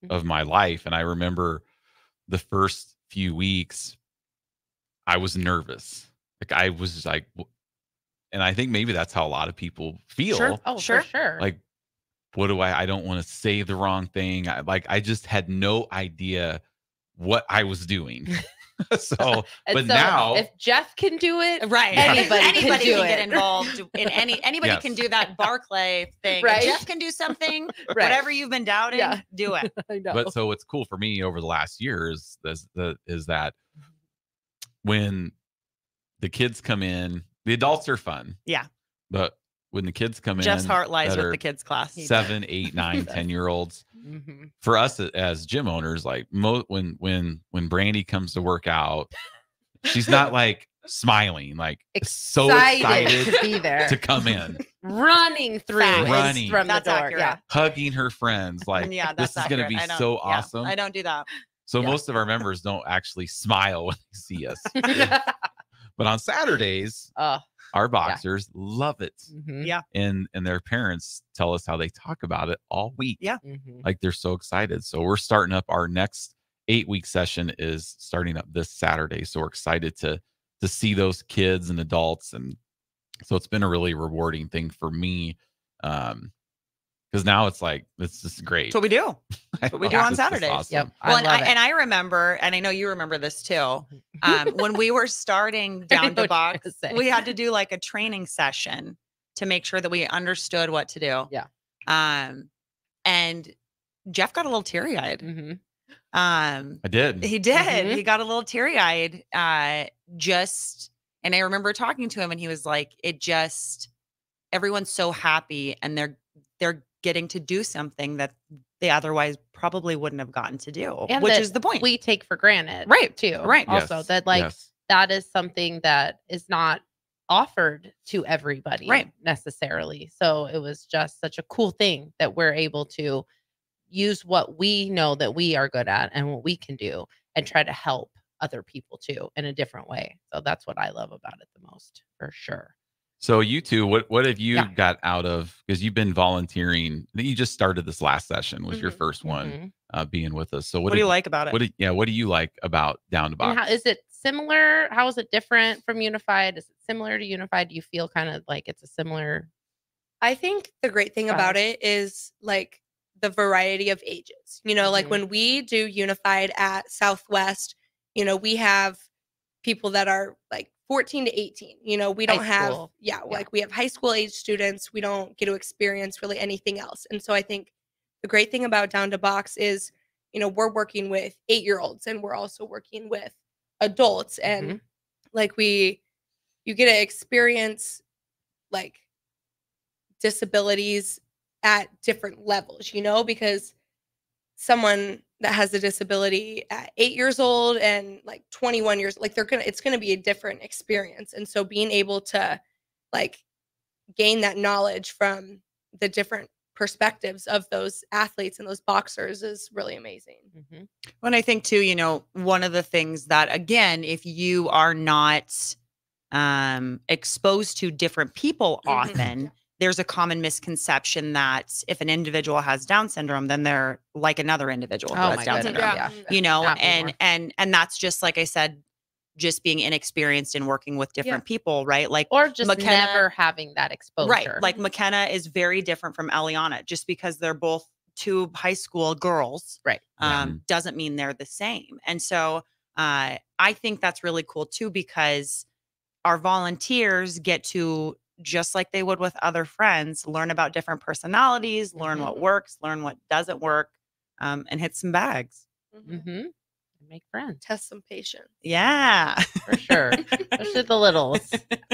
[SPEAKER 27] Mm-hmm.
[SPEAKER 5] of my life. And I remember the first few weeks, I was nervous. Like I was like, and I think maybe that's how a lot of people feel.
[SPEAKER 6] Sure. Oh, sure, sure.
[SPEAKER 5] Like, what do I? I don't want to say the wrong thing. I, like I just had no idea what I was doing. so, but
[SPEAKER 6] so
[SPEAKER 5] now,
[SPEAKER 6] if Jeff can do it,
[SPEAKER 27] Right.
[SPEAKER 6] Anybody,
[SPEAKER 27] Anybody
[SPEAKER 6] can do
[SPEAKER 27] can
[SPEAKER 6] it.
[SPEAKER 27] get involved in any anybody
[SPEAKER 5] Yes.
[SPEAKER 27] can do that Barkley thing.
[SPEAKER 6] Right.
[SPEAKER 27] If Jeff can do something,
[SPEAKER 6] Right.
[SPEAKER 27] whatever you've been doubting,
[SPEAKER 6] Yeah.
[SPEAKER 27] do it.
[SPEAKER 6] I know.
[SPEAKER 5] but so what's cool for me over the last year is is, the, is that when the kids come in, the adults are fun,
[SPEAKER 27] Yeah.
[SPEAKER 5] but when the kids come
[SPEAKER 27] Jeff's
[SPEAKER 5] in, Jeff's
[SPEAKER 27] heart lies with the kids class. He
[SPEAKER 5] seven,
[SPEAKER 27] does.
[SPEAKER 5] eight, nine, ten year olds.
[SPEAKER 6] Mm-hmm.
[SPEAKER 5] For us as gym owners, like mo- when when when Brandy comes to work out, she's not like smiling, like so
[SPEAKER 6] Excited
[SPEAKER 5] excited
[SPEAKER 6] to be there.
[SPEAKER 5] to come in,
[SPEAKER 6] running through
[SPEAKER 27] Facts.
[SPEAKER 5] Running.
[SPEAKER 6] from
[SPEAKER 27] That's
[SPEAKER 6] the door.
[SPEAKER 27] accurate.
[SPEAKER 6] Yeah.
[SPEAKER 5] hugging her friends, like
[SPEAKER 27] yeah,
[SPEAKER 5] this
[SPEAKER 27] that's
[SPEAKER 5] is going to be
[SPEAKER 27] I don't-
[SPEAKER 5] so
[SPEAKER 27] yeah,
[SPEAKER 5] awesome.
[SPEAKER 27] I don't do that.
[SPEAKER 5] So
[SPEAKER 27] Yeah.
[SPEAKER 5] most of our members don't actually smile when they see us. but on Saturdays,
[SPEAKER 6] Oh,
[SPEAKER 5] our boxers love it.
[SPEAKER 6] mhm.
[SPEAKER 27] Yeah.
[SPEAKER 5] And and their parents tell us how they talk about it all week.
[SPEAKER 27] Yeah.
[SPEAKER 6] Mhm.
[SPEAKER 5] Like they're so excited. So we're starting up our next 8-week session is starting up this Saturday. So we're excited to to see those kids and adults and so it's been a really rewarding thing for me um because now it's like this is great.
[SPEAKER 27] That's what we do. That's what we do on Saturdays.
[SPEAKER 5] awesome.
[SPEAKER 6] Yep.
[SPEAKER 27] Well,
[SPEAKER 6] I
[SPEAKER 27] and, I, and I remember, and I know you remember this too. Um, when we were starting down
[SPEAKER 6] what
[SPEAKER 27] to box, we had to do like a training session to make sure that we understood what to do.
[SPEAKER 6] Yeah.
[SPEAKER 27] Um, and Jeff got a little teary eyed.
[SPEAKER 6] Mhm.
[SPEAKER 27] Um,
[SPEAKER 5] I did.
[SPEAKER 27] he did.
[SPEAKER 6] Mhm.
[SPEAKER 27] He got a little teary eyed. Uh, just, and I remember talking to him, and he was like, "It just, everyone's so happy, and they're they're getting to do something that they otherwise probably wouldn't have gotten to do,
[SPEAKER 6] And
[SPEAKER 27] which is the point,
[SPEAKER 6] we take for granted,
[SPEAKER 27] Right,
[SPEAKER 6] Too,
[SPEAKER 27] right.
[SPEAKER 6] Also,
[SPEAKER 5] Yes,
[SPEAKER 6] that like
[SPEAKER 5] yes.
[SPEAKER 6] that is something that is not offered to everybody,
[SPEAKER 27] Right.
[SPEAKER 6] Necessarily. So it was just such a cool thing that we're able to use what we know that we are good at and what we can do, and try to help other people too in a different way. So that's what I love about it the most, for sure.
[SPEAKER 5] So you two, what what have you
[SPEAKER 6] Yeah.
[SPEAKER 5] got out of because you've been volunteering? I You just started this last session was your
[SPEAKER 6] Mhm,
[SPEAKER 5] first one
[SPEAKER 6] mhm.
[SPEAKER 5] uh, being with us. So what,
[SPEAKER 27] What do you
[SPEAKER 5] did-
[SPEAKER 27] like about it?
[SPEAKER 5] What do, yeah, what do you like about Down to Box?
[SPEAKER 6] And how is it similar? How is it different from Unified? Is it similar to Unified? Do you feel kind of like it's a similar?
[SPEAKER 29] I think the great thing about it is like the variety of ages. You know, like
[SPEAKER 6] Mhm.
[SPEAKER 29] when we do unified at Southwest, you know, we have people that are like 14 to 18. You know, we don't have, yeah,
[SPEAKER 6] Yeah.
[SPEAKER 29] like we have high school age students. We don't get to experience really anything else. And so I think the great thing about Down to Box is, you know, we're working with eight year olds and we're also working with adults. And
[SPEAKER 6] Mhm.
[SPEAKER 29] like we, you get to experience like disabilities at different levels, you know, because someone that has a disability at eight years old and like 21 years, like they're gonna, it's gonna be a different experience. And so being able to like gain that knowledge from the different perspectives of those athletes and those boxers is really amazing.
[SPEAKER 6] Mhm.
[SPEAKER 27] When I think too, you know, one of the things that again, if you are not um exposed to different people
[SPEAKER 29] Mhm.
[SPEAKER 27] often, there's a common misconception that if an individual has Down syndrome, then they're like another individual who
[SPEAKER 6] Oh
[SPEAKER 27] has
[SPEAKER 6] my
[SPEAKER 27] Down
[SPEAKER 6] goodness,
[SPEAKER 27] syndrome.
[SPEAKER 6] yeah.
[SPEAKER 27] You know,
[SPEAKER 6] Not
[SPEAKER 27] and
[SPEAKER 6] anymore.
[SPEAKER 27] and and that's just like I said, just being inexperienced in working with different people, right? Like
[SPEAKER 6] Or just
[SPEAKER 27] McKenna-
[SPEAKER 6] never having that exposure.
[SPEAKER 27] Right. Like McKenna is very different from Eliana just because they're both two high school girls.
[SPEAKER 6] Right.
[SPEAKER 27] Um, doesn't mean they're the same. And so uh, I think that's really cool too because our volunteers get to just like they would with other friends, learn about different personalities, learn what works, learn what doesn't work, um, and hit some bags.
[SPEAKER 6] Mm-hmm. Make friends.
[SPEAKER 29] Test some patience.
[SPEAKER 27] Yeah.
[SPEAKER 6] For sure. Especially the littles.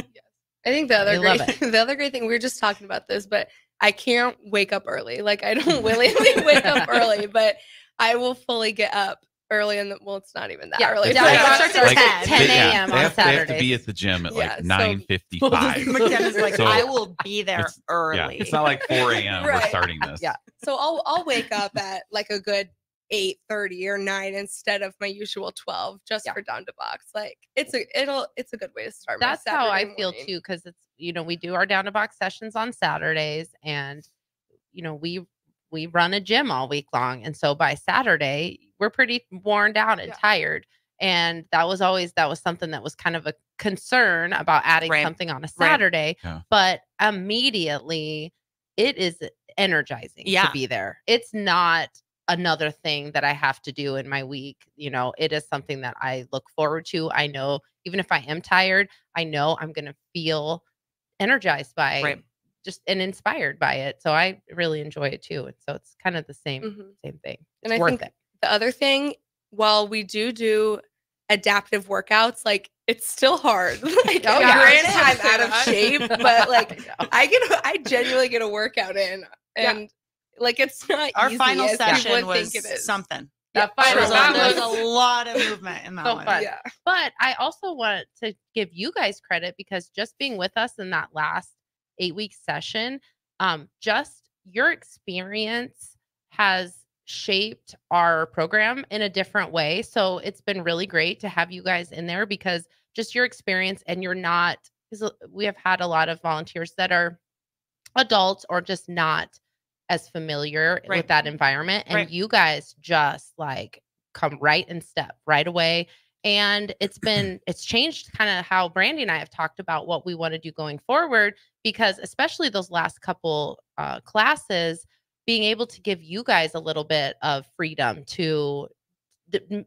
[SPEAKER 29] I think the other
[SPEAKER 6] We
[SPEAKER 29] great the other great thing we were just talking about this, but I can't wake up early. Like I don't willingly wake up early, but I will fully get up early in the well, it's not even that
[SPEAKER 6] Yeah,
[SPEAKER 29] early.
[SPEAKER 6] yeah,
[SPEAKER 29] but
[SPEAKER 6] yeah, it starts
[SPEAKER 29] at
[SPEAKER 6] at
[SPEAKER 29] 10.
[SPEAKER 6] 10
[SPEAKER 5] They- yeah,
[SPEAKER 6] a.m.
[SPEAKER 5] they
[SPEAKER 6] on
[SPEAKER 5] have, They have to be at the gym at
[SPEAKER 29] Yeah,
[SPEAKER 5] like
[SPEAKER 29] so-
[SPEAKER 5] nine fifty five.
[SPEAKER 27] McKenna's like, I will be there
[SPEAKER 5] It's-
[SPEAKER 27] early.
[SPEAKER 5] Yeah, it's not like four a.m. We're starting this.
[SPEAKER 29] Yeah. So I'll I'll wake up at like a good eight thirty or nine instead of my usual twelve just for down to box. Like it's a it'll it's a good way to start. my
[SPEAKER 6] That's how I
[SPEAKER 29] Saturday
[SPEAKER 6] feel too, because it's you know we do our down to box sessions on Saturdays, and you know we we run a gym all week long, and so by Saturday we're pretty worn down and tired. And that was always that was something that was kind of a concern about adding
[SPEAKER 27] Right.
[SPEAKER 6] something on a
[SPEAKER 27] Right.
[SPEAKER 6] Saturday,
[SPEAKER 5] Yeah.
[SPEAKER 6] but immediately it is energizing
[SPEAKER 27] Yeah.
[SPEAKER 6] to be there. It's not another thing that I have to do in my week. You know, it is something that I look forward to. I know even if I am tired, I know I'm going to feel energized by
[SPEAKER 27] Right.
[SPEAKER 6] just and inspired by it. So I really enjoy it too. And so it's kind of the same
[SPEAKER 29] Mhm.
[SPEAKER 6] same thing.
[SPEAKER 29] And I
[SPEAKER 6] worth
[SPEAKER 29] think
[SPEAKER 6] it.
[SPEAKER 29] The other thing, while we do do adaptive workouts, like it's still hard. like
[SPEAKER 6] Oh, yeah.
[SPEAKER 29] granted,
[SPEAKER 6] I
[SPEAKER 29] I'm out of shape, but like
[SPEAKER 6] I know.
[SPEAKER 29] I get, I genuinely get a workout in,
[SPEAKER 27] Yeah.
[SPEAKER 29] and like it's not
[SPEAKER 27] Our
[SPEAKER 29] easy
[SPEAKER 27] final session
[SPEAKER 29] would
[SPEAKER 27] was
[SPEAKER 29] think it is.
[SPEAKER 27] something.
[SPEAKER 6] That
[SPEAKER 27] There
[SPEAKER 6] final
[SPEAKER 27] was, a, there was
[SPEAKER 6] was-
[SPEAKER 27] a lot of movement in that
[SPEAKER 6] so
[SPEAKER 27] one.
[SPEAKER 6] fun.
[SPEAKER 29] Yeah.
[SPEAKER 6] But I also want to give you guys credit because just being with us in that last eight week session, um, just your experience has shaped our program in a different way. So it's been really great to have you guys in there because just your experience and you're not because we have had a lot of volunteers that are adults or just not as familiar
[SPEAKER 27] Right.
[SPEAKER 6] with that environment and
[SPEAKER 27] Right.
[SPEAKER 6] you guys just like come right in step right away and it's been it's changed kind of how brandy and i have talked about what we want to do going forward because especially those last couple uh, classes being able to give you guys a little bit of freedom to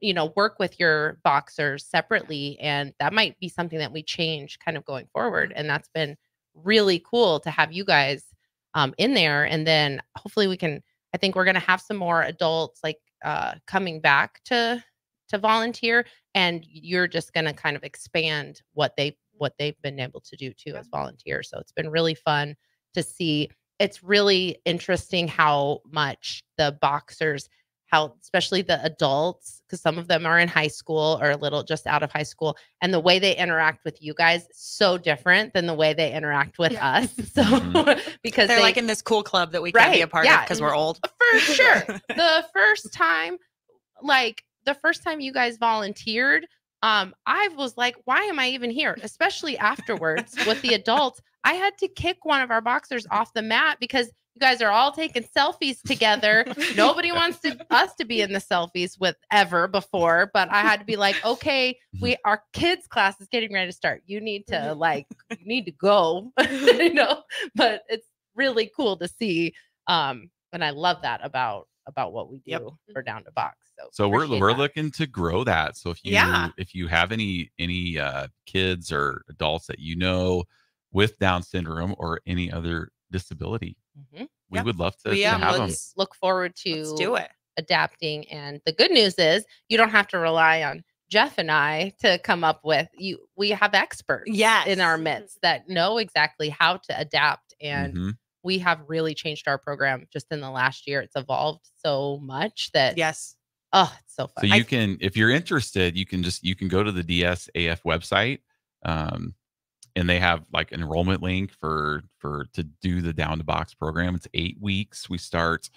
[SPEAKER 6] you know work with your boxers separately and that might be something that we change kind of going forward and that's been really cool to have you guys um, in there and then hopefully we can i think we're going to have some more adults like uh, coming back to to volunteer and you're just going to kind of expand what they what they've been able to do too as volunteers so it's been really fun to see it's really interesting how much the boxers how especially the adults because some of them are in high school or a little just out of high school and the way they interact with you guys so different than the way they interact with us so because
[SPEAKER 27] They're
[SPEAKER 6] they,
[SPEAKER 27] like in this cool club that we can't be a
[SPEAKER 6] Right,
[SPEAKER 27] part of because we're old.
[SPEAKER 6] for sure. the first time, like the first time you guys volunteered, um, I was like, why am I even here? Especially afterwards with the adults. I had to kick one of our boxers off the mat because you guys are all taking selfies together. Nobody wants to us to be in the selfies with ever before, but I had to be like, okay, we our kids class is getting ready to start. You need to like you need to go, you know. But it's really cool to see um and i love that about about what we do for down to box so
[SPEAKER 5] So we're we're
[SPEAKER 6] that.
[SPEAKER 5] looking to grow that. So if you
[SPEAKER 6] Yeah.
[SPEAKER 5] if you have any any uh, kids or adults that you know with Down syndrome or any other disability,
[SPEAKER 6] Mhm.
[SPEAKER 5] we
[SPEAKER 6] Yep.
[SPEAKER 5] would love to,
[SPEAKER 6] We,
[SPEAKER 5] to
[SPEAKER 6] um,
[SPEAKER 5] have them.
[SPEAKER 6] look forward to
[SPEAKER 27] do it.
[SPEAKER 6] adapting and the good news is you don't have to rely on jeff and i to come up with you we have experts
[SPEAKER 27] Yes.
[SPEAKER 6] in our midst that know exactly how to adapt and
[SPEAKER 5] Mhm.
[SPEAKER 6] we have really changed our program just in the last year it's evolved so much that
[SPEAKER 27] yes
[SPEAKER 6] oh it's so fun.
[SPEAKER 5] So
[SPEAKER 6] fun
[SPEAKER 5] you can, if you're interested, you can just you can go to the DSAF website, um, and they have like an enrollment link for for to do the Down to Box program. It's eight weeks. We start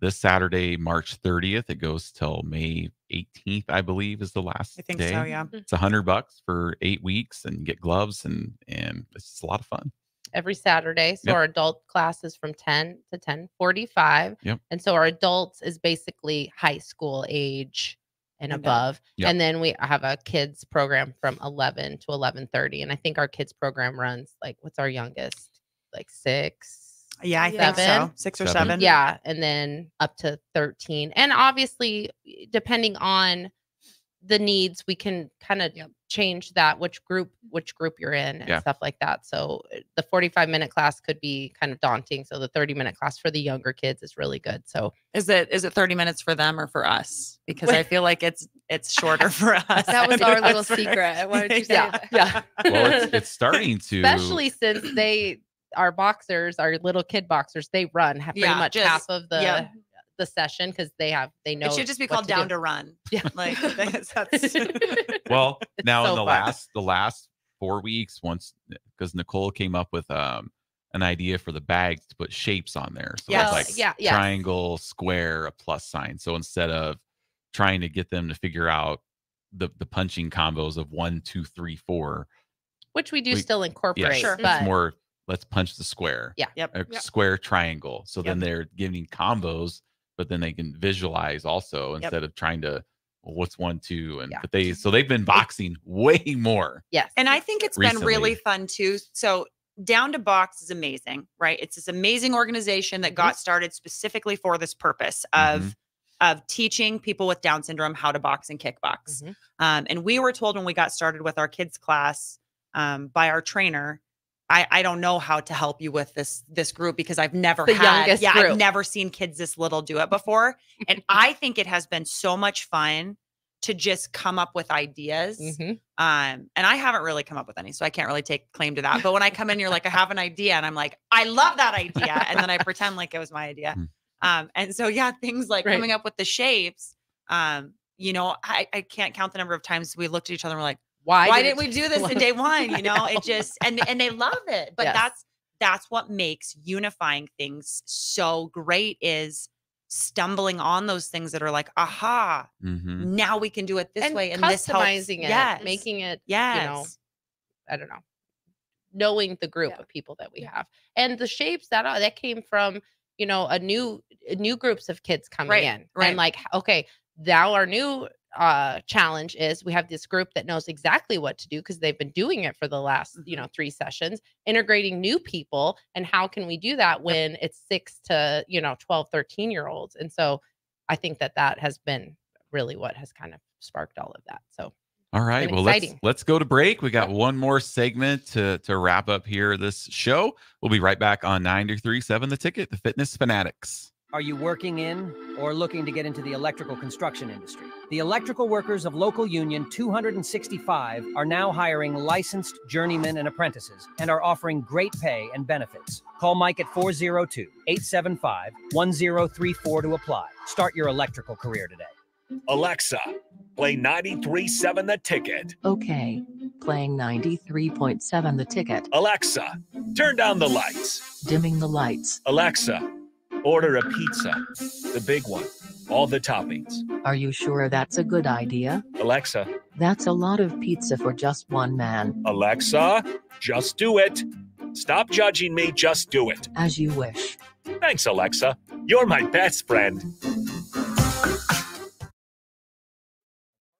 [SPEAKER 5] this Saturday, March 30th. It goes till May 18th, I believe, is the last
[SPEAKER 27] I think
[SPEAKER 5] day.
[SPEAKER 27] so, yeah. Mm.
[SPEAKER 5] It's a hundred bucks for eight weeks, and get gloves, and and it's just a lot of fun.
[SPEAKER 6] every Saturday. So
[SPEAKER 5] Yep.
[SPEAKER 6] our adult class is from 10 to 1045.
[SPEAKER 5] Yep.
[SPEAKER 6] And so our adults is basically high school age and
[SPEAKER 27] And up.
[SPEAKER 6] above.
[SPEAKER 5] Yep.
[SPEAKER 6] And then we have a kids program from 11 to 1130. And I think our kids program runs like, what's our youngest? Like six.
[SPEAKER 27] Yeah, I think so.
[SPEAKER 6] seven?
[SPEAKER 27] Six or seven.
[SPEAKER 6] Yeah. And then up to 13. And obviously, depending on the needs, we can kind of change that which group which group you're in and
[SPEAKER 5] Yeah.
[SPEAKER 6] stuff like that. So uh, the 45 minute class could be kind of daunting. So the 30 minute class for the younger kids is really good. So
[SPEAKER 27] Is it is it 30 minutes for them or for us? Because I feel like it's it's shorter for us.
[SPEAKER 29] That was our little
[SPEAKER 27] for-
[SPEAKER 29] secret. Why did you say
[SPEAKER 6] yeah,
[SPEAKER 29] that?
[SPEAKER 6] yeah.
[SPEAKER 5] Well, it's, it's starting to.
[SPEAKER 6] especially since they our boxers, our little kid boxers, they run ha- pretty
[SPEAKER 27] Yeah,
[SPEAKER 6] much
[SPEAKER 27] just-
[SPEAKER 6] half of the
[SPEAKER 27] yep.
[SPEAKER 6] The session because they have they know
[SPEAKER 27] It should just be called
[SPEAKER 6] to
[SPEAKER 27] down
[SPEAKER 6] do.
[SPEAKER 27] to run.
[SPEAKER 6] Yeah.
[SPEAKER 27] Like that's, that's
[SPEAKER 5] Well, now
[SPEAKER 6] so
[SPEAKER 5] in the
[SPEAKER 6] fun.
[SPEAKER 5] last the last four weeks, once because Nicole came up with um an idea for the bags to put shapes on there. So
[SPEAKER 6] Yes.
[SPEAKER 5] it's like
[SPEAKER 6] Yeah, yes.
[SPEAKER 5] triangle, square, a plus sign. So instead of trying to get them to figure out the the punching combos of one, two, three, four,
[SPEAKER 6] which we do
[SPEAKER 5] we-
[SPEAKER 6] still incorporate.
[SPEAKER 5] yes,
[SPEAKER 6] But
[SPEAKER 5] it's more let's punch the square.
[SPEAKER 6] Yeah.
[SPEAKER 27] Yep.
[SPEAKER 5] a
[SPEAKER 27] Yep.
[SPEAKER 5] square triangle. So then they're giving combos, but then they can visualize also
[SPEAKER 27] Yep.
[SPEAKER 5] instead of trying to well, what's one, two, and
[SPEAKER 6] Yeah.
[SPEAKER 5] but they so they've been boxing way more.
[SPEAKER 6] yes.
[SPEAKER 27] And I think it's been really fun too. So Down to Box is amazing, right? It's this amazing organization that got started specifically for this purpose of
[SPEAKER 5] Mhm.
[SPEAKER 27] of teaching people with Down syndrome how to box and kickbox.
[SPEAKER 6] Mhm.
[SPEAKER 27] Um, and we were told when we got started with our kids class um, by our trainer. I, I don't know how to help you with this this group because I've never
[SPEAKER 6] The
[SPEAKER 27] had
[SPEAKER 6] youngest
[SPEAKER 27] yeah I've never seen kids this little do it before and I think it has been so much fun to just come up with ideas
[SPEAKER 6] Mhm.
[SPEAKER 27] um, and I haven't really come up with any, so I can't really take claim to that. But when I come in, you're like, I have an idea, and I'm like, I love that idea, and then I pretend like it was my idea.
[SPEAKER 5] Hmm.
[SPEAKER 27] Um, and so yeah, things like
[SPEAKER 6] Right.
[SPEAKER 27] coming up with the shapes. Um, you know, I, I can't count the number of times we looked at each other and we're like,
[SPEAKER 6] Why,
[SPEAKER 27] why,
[SPEAKER 6] did
[SPEAKER 27] didn't we do this in day one? You know, it just and and they love it. But
[SPEAKER 6] Yes.
[SPEAKER 27] that's that's what makes unifying things so great is stumbling on those things that are like, aha,
[SPEAKER 5] hmm
[SPEAKER 27] now we can do it this
[SPEAKER 6] and
[SPEAKER 27] way, and this helps.
[SPEAKER 6] customizing it,
[SPEAKER 27] Yes.
[SPEAKER 6] making it
[SPEAKER 27] yes,
[SPEAKER 6] you know, I don't know, knowing the group
[SPEAKER 29] Yeah.
[SPEAKER 6] of people that we have, and the shapes that are that came from you know a new new groups of kids coming
[SPEAKER 27] Right,
[SPEAKER 6] in,
[SPEAKER 27] right.
[SPEAKER 6] and like okay, now our new uh challenge is we have this group that knows exactly what to do because they've been doing it for the last you
[SPEAKER 27] Mm-hmm.
[SPEAKER 6] know three sessions integrating new people and how can we do that when it's 6 to you know 12 13 year olds and so i think that that has been really what has kind of sparked all of that so
[SPEAKER 5] All right. Well, let's let's go to break. We got one more segment to to wrap up here this show. We'll be right back on 937 the ticket, the fitness fanatics.
[SPEAKER 45] Are you working in or looking to get into the electrical construction industry? The electrical workers of Local Union 265 are now hiring licensed journeymen and apprentices and are offering great pay and benefits. Call Mike at 402 875 1034 to apply. Start your electrical career today.
[SPEAKER 4] Alexa, play 93.7 The Ticket.
[SPEAKER 57] Okay. Playing 93.7 the ticket.
[SPEAKER 4] Alexa, turn down the lights.
[SPEAKER 57] Dimming the lights.
[SPEAKER 4] Alexa, order a pizza, the big one, all the toppings.
[SPEAKER 57] Are you sure that's a good idea?
[SPEAKER 4] Alexa,
[SPEAKER 57] That's a lot of pizza for just one man.
[SPEAKER 4] Alexa, just do it. Stop judging me, just do it.
[SPEAKER 57] As you wish.
[SPEAKER 4] Thanks, Alexa. You're my best friend.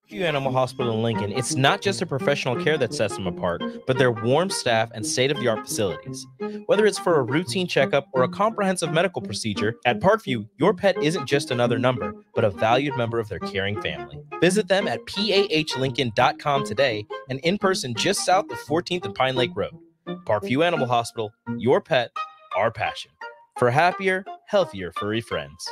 [SPEAKER 30] Parkview Animal Hospital in Lincoln, it's not just the professional care that sets them apart, but their warm staff and state of the art facilities. Whether it's for a routine checkup or a comprehensive medical procedure, at Parkview, your pet isn't just another number, but a valued member of their caring family. Visit them at pahlincoln.com today and in person just south of 14th and Pine Lake Road. Parkview Animal Hospital, your pet, our passion. For happier, healthier furry friends.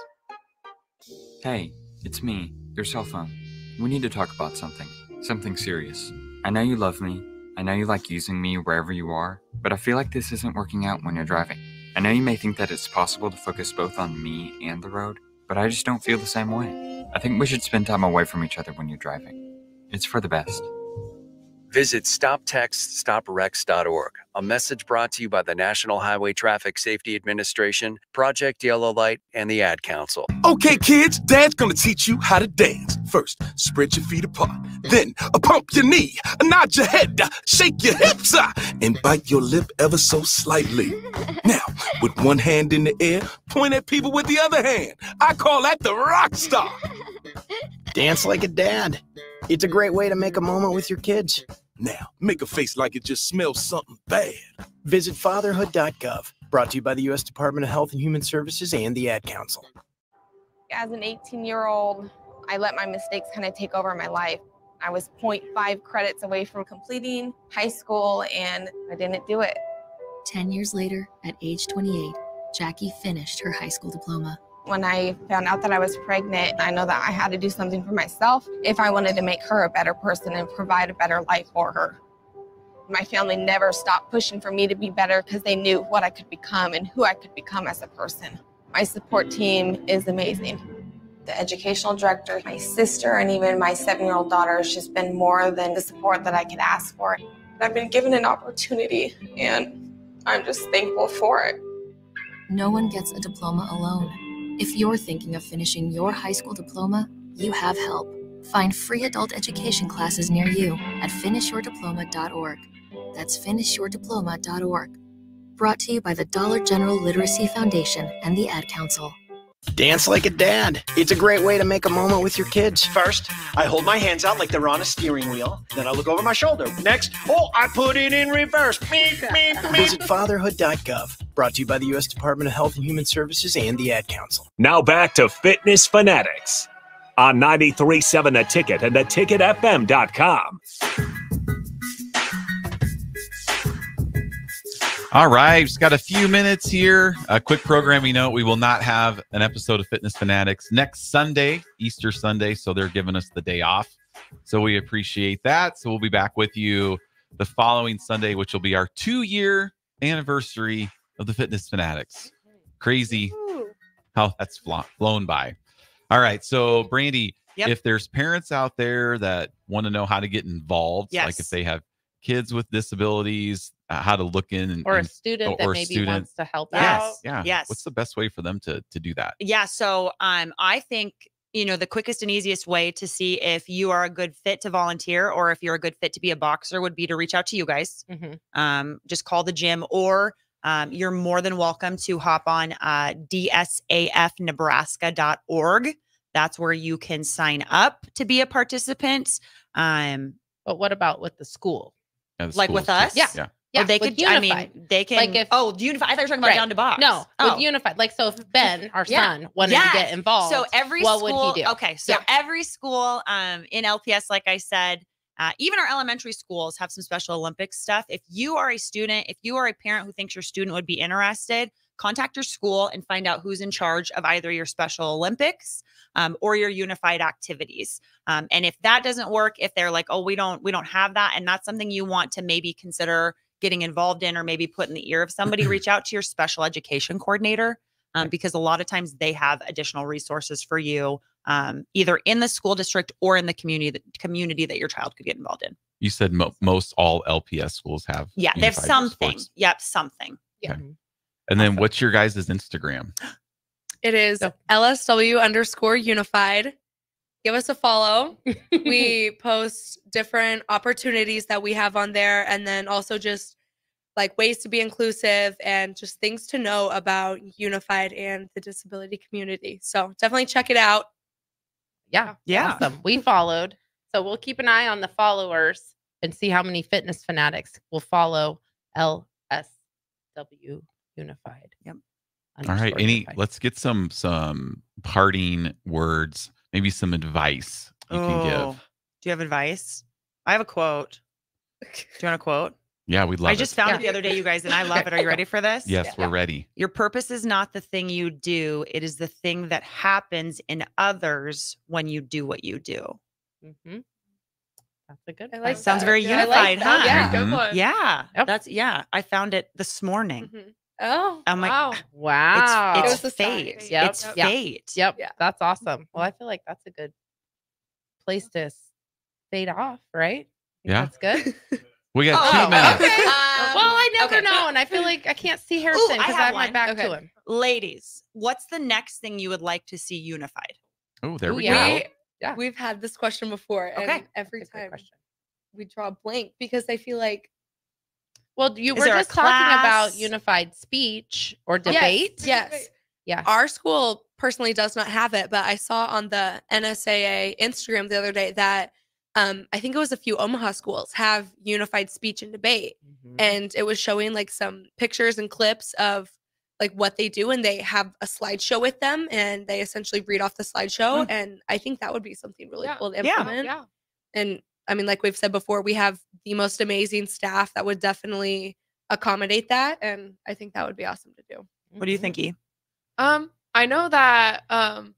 [SPEAKER 58] Hey, it's me, your cell phone. We need to talk about something. Something serious. I know you love me. I know you like using me wherever you are, but I feel like this isn't working out when you're driving. I know you may think that it's possible to focus both on me and the road, but I just don't feel the same way. I think we should spend time away from each other when you're driving. It's for the best.
[SPEAKER 14] Visit StopTextStopWrecks.org. A message brought to you by the National Highway Traffic Safety Administration, Project Yellow Light, and the Ad Council.
[SPEAKER 59] Okay, kids, Dad's gonna teach you how to dance. First, spread your feet apart. Then, uh, pump your knee, uh, nod your head, uh, shake your hips, uh, and bite your lip ever so slightly. Now, with one hand in the air, point at people with the other hand. I call that the rock star.
[SPEAKER 60] Dance like a dad. It's a great way to make a moment with your kids.
[SPEAKER 59] Now, make a face like it just smells something bad.
[SPEAKER 60] Visit fatherhood.gov. Brought to you by the U.S. Department of Health and Human Services and the Ad Council.
[SPEAKER 51] As an 18 year old, I let my mistakes kind of take over my life. I was 0.5 credits away from completing high school and I didn't do it.
[SPEAKER 61] 10 years later, at age 28, Jackie finished her high school diploma.
[SPEAKER 51] When I found out that I was pregnant, I know that I had to do something for myself if I wanted to make her a better person and provide a better life for her. My family never stopped pushing for me to be better because they knew what I could become and who I could become as a person. My support team is amazing. The educational director, my sister, and even my seven year old daughter has just been more than the support that I could ask for. I've been given an opportunity and I'm just thankful for it.
[SPEAKER 61] No one gets a diploma alone. If you're thinking of finishing your high school diploma, you have help. Find free adult education classes near you at finishyourdiploma.org. That's finishyourdiploma.org. Brought to you by the Dollar General Literacy Foundation and the Ad Council.
[SPEAKER 62] Dance like a dad. It's a great way to make a moment with your kids.
[SPEAKER 63] First, I hold my hands out like they're on a steering wheel. Then I look over my shoulder. Next, oh, I put it in reverse. Meep, meep, meep.
[SPEAKER 62] Visit fatherhood.gov. Brought to you by the U.S. Department of Health and Human Services and the Ad Council.
[SPEAKER 4] Now back to Fitness Fanatics on 93.7 The Ticket and theticketfm.com.
[SPEAKER 5] All right, just got a few minutes here. A quick programming note: we will not have an episode of Fitness Fanatics next Sunday, Easter Sunday. So they're giving us the day off. So we appreciate that. So we'll be back with you the following Sunday, which will be our two-year anniversary of the Fitness Fanatics. Crazy how that's flo- flown by. All right, so Brandy,
[SPEAKER 27] Yep.
[SPEAKER 5] if there's parents out there that want to know how to get involved, like if they have kids with disabilities, uh, how to look in and,
[SPEAKER 6] Or a student that
[SPEAKER 5] or a
[SPEAKER 6] maybe
[SPEAKER 5] student.
[SPEAKER 6] wants to help
[SPEAKER 5] Yes,
[SPEAKER 6] out.
[SPEAKER 5] yeah.
[SPEAKER 27] Yes.
[SPEAKER 5] What's the best way for them to to do that?
[SPEAKER 27] Yeah. So um, I think you know the quickest and easiest way to see if you are a good fit to volunteer or if you're a good fit to be a boxer would be to reach out to you guys.
[SPEAKER 6] Mhm.
[SPEAKER 27] Um, just call the gym or um, you're more than welcome to hop on uh, dsafnebraska.org. That's where you can sign up to be a participant. Um,
[SPEAKER 6] but what about with the school?
[SPEAKER 5] Yeah,
[SPEAKER 27] like with us?
[SPEAKER 5] yeah.
[SPEAKER 6] Yeah.
[SPEAKER 27] Or
[SPEAKER 6] Yeah,
[SPEAKER 27] they
[SPEAKER 6] with
[SPEAKER 27] could. I mean, they can.
[SPEAKER 6] Like if-
[SPEAKER 27] oh, unified. I thought you were talking about
[SPEAKER 6] Right.
[SPEAKER 27] down to box.
[SPEAKER 6] No,
[SPEAKER 27] oh.
[SPEAKER 6] with unified. Like so, if Ben, our
[SPEAKER 27] Yeah.
[SPEAKER 6] son, wanted to get involved,
[SPEAKER 27] So every
[SPEAKER 6] what
[SPEAKER 27] school,
[SPEAKER 6] would he do?
[SPEAKER 27] Okay, so
[SPEAKER 6] Yeah.
[SPEAKER 27] every school um, in LPS, like I said, uh, even our elementary schools have some Special Olympics stuff. If you are a student, if you are a parent who thinks your student would be interested, contact your school and find out who's in charge of either your Special Olympics um, or your unified activities. Um, and if that doesn't work, if they're like, oh, we don't, we don't have that, and that's something you want to maybe consider getting involved in, or maybe put in the ear of somebody, reach out to your special education coordinator um, because a lot of times they have additional resources for you, um, either in the school district or in the community that, community that your child could get involved in.
[SPEAKER 5] You said mo- most all LPS schools have.
[SPEAKER 27] Yeah, they have something.
[SPEAKER 5] sports.
[SPEAKER 27] Yep, something.
[SPEAKER 5] Okay. And then what's your guys' Instagram?
[SPEAKER 29] It is LSW underscore unified. Give us a follow. we post different opportunities that we have on there and then also just like ways to be inclusive and just things to know about unified and the disability community. So definitely check it out.
[SPEAKER 6] Yeah.
[SPEAKER 27] Yeah.
[SPEAKER 6] Awesome. We followed. So we'll keep an eye on the followers and see how many fitness fanatics will follow LSW Unified.
[SPEAKER 27] Yep.
[SPEAKER 5] All right. Any let's get some some parting words, maybe some advice you can
[SPEAKER 27] Oh,
[SPEAKER 5] give.
[SPEAKER 27] Do you have advice? I have a quote. Do you want a quote?
[SPEAKER 5] Yeah, we'd love
[SPEAKER 27] I just
[SPEAKER 5] it.
[SPEAKER 27] found it the other day, you guys, and I love it. Are you ready for this?
[SPEAKER 5] Yes, we're ready.
[SPEAKER 27] Your purpose is not the thing you do, it is the thing that happens in others when you do what you do.
[SPEAKER 6] Mm-hmm. That's a good
[SPEAKER 29] I
[SPEAKER 27] That
[SPEAKER 29] like
[SPEAKER 27] sounds very
[SPEAKER 29] Yeah, I like
[SPEAKER 27] unified,
[SPEAKER 29] that.
[SPEAKER 27] huh?
[SPEAKER 29] Yeah, good
[SPEAKER 5] Mhm.
[SPEAKER 29] one.
[SPEAKER 27] Yeah. That's yeah. I found it this morning.
[SPEAKER 29] Oh,
[SPEAKER 27] I'm like,
[SPEAKER 29] wow.
[SPEAKER 6] Wow.
[SPEAKER 27] It's,
[SPEAKER 29] It
[SPEAKER 27] it's
[SPEAKER 29] was the sign.
[SPEAKER 27] fate.
[SPEAKER 6] Yep.
[SPEAKER 27] It's
[SPEAKER 6] Yep.
[SPEAKER 27] fate.
[SPEAKER 6] Yep.
[SPEAKER 29] Yeah.
[SPEAKER 6] That's awesome. Well, mm-hmm. I feel like that's a good place to fade off, right?
[SPEAKER 5] Yeah.
[SPEAKER 6] That's good.
[SPEAKER 5] We got
[SPEAKER 27] Oh,
[SPEAKER 5] two minutes.
[SPEAKER 27] okay.
[SPEAKER 6] well, um, I never
[SPEAKER 27] okay.
[SPEAKER 6] know. And I feel like I can't see Harrison because I,
[SPEAKER 27] have
[SPEAKER 6] have my back
[SPEAKER 29] Okay.
[SPEAKER 6] to him.
[SPEAKER 27] Ladies, what's the next thing you would like to see unified?
[SPEAKER 5] Oh, there
[SPEAKER 6] Ooh,
[SPEAKER 5] we
[SPEAKER 6] yeah.
[SPEAKER 5] go.
[SPEAKER 6] Yeah.
[SPEAKER 29] We've had this question before, and
[SPEAKER 27] Okay.
[SPEAKER 29] every
[SPEAKER 6] That's
[SPEAKER 29] time we draw a blank because I feel like
[SPEAKER 6] Well, you
[SPEAKER 27] Is
[SPEAKER 6] were just talking about unified speech or debate.
[SPEAKER 29] Yes,
[SPEAKER 6] Yeah.
[SPEAKER 29] Our school personally does not have it, but I saw on the NSAA Instagram the other day that um, I think it was a few Omaha schools have unified speech and debate,
[SPEAKER 6] Mhm.
[SPEAKER 29] and it was showing like some pictures and clips of like what they do, and they have a slideshow with them, and they essentially read off the slideshow,
[SPEAKER 27] Mm.
[SPEAKER 29] and I think that would be something really
[SPEAKER 6] Yeah.
[SPEAKER 29] cool to implement.
[SPEAKER 27] Yeah.
[SPEAKER 29] implement.
[SPEAKER 6] yeah.
[SPEAKER 29] and I mean, like we've said before, we have the most amazing staff that would definitely accommodate that, and I think that would be awesome to do.
[SPEAKER 27] What do you think, E?
[SPEAKER 28] Um, I know that um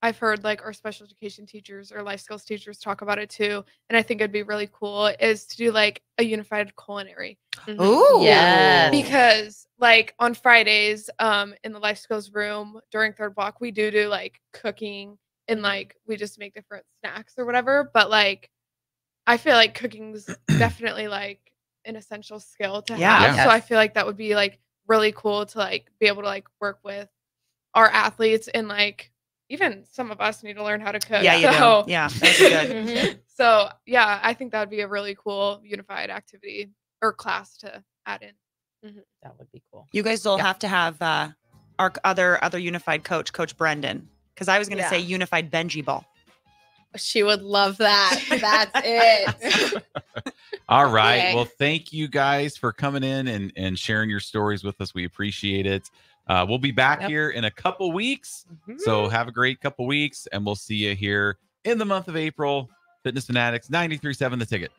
[SPEAKER 28] I've heard like our special education teachers or life skills teachers talk about it too. And I think it'd be really cool is to do like a unified culinary.
[SPEAKER 6] Ooh. Yes.
[SPEAKER 28] Because like on Fridays, um, in the life skills room during third block, we do do like cooking and like we just make different snacks or whatever. But like I feel like cooking's definitely like an essential skill to
[SPEAKER 27] Yeah.
[SPEAKER 28] have.
[SPEAKER 27] Yes.
[SPEAKER 28] So I feel like that would be like really cool to like be able to like work with our athletes and like even some of us need to learn how to cook.
[SPEAKER 27] Yeah, you do.
[SPEAKER 28] so,
[SPEAKER 27] Yeah, that'd be good.
[SPEAKER 28] Mhm. So yeah, I think that would be a really cool unified activity or class to add in.
[SPEAKER 6] That would be cool.
[SPEAKER 27] You guys will have to have uh, our other other unified coach, Coach Brendan, because I was going to say unified Benji ball.
[SPEAKER 29] She would love that. That's it.
[SPEAKER 5] All right.
[SPEAKER 29] Yay.
[SPEAKER 5] Well, thank you guys for coming in and, and sharing your stories with us. We appreciate it. Uh, we'll be back
[SPEAKER 6] Yep.
[SPEAKER 5] here in a couple weeks. So have a great couple weeks, and we'll see you here in the month of April. Fitness Fanatics 93.7 The Ticket.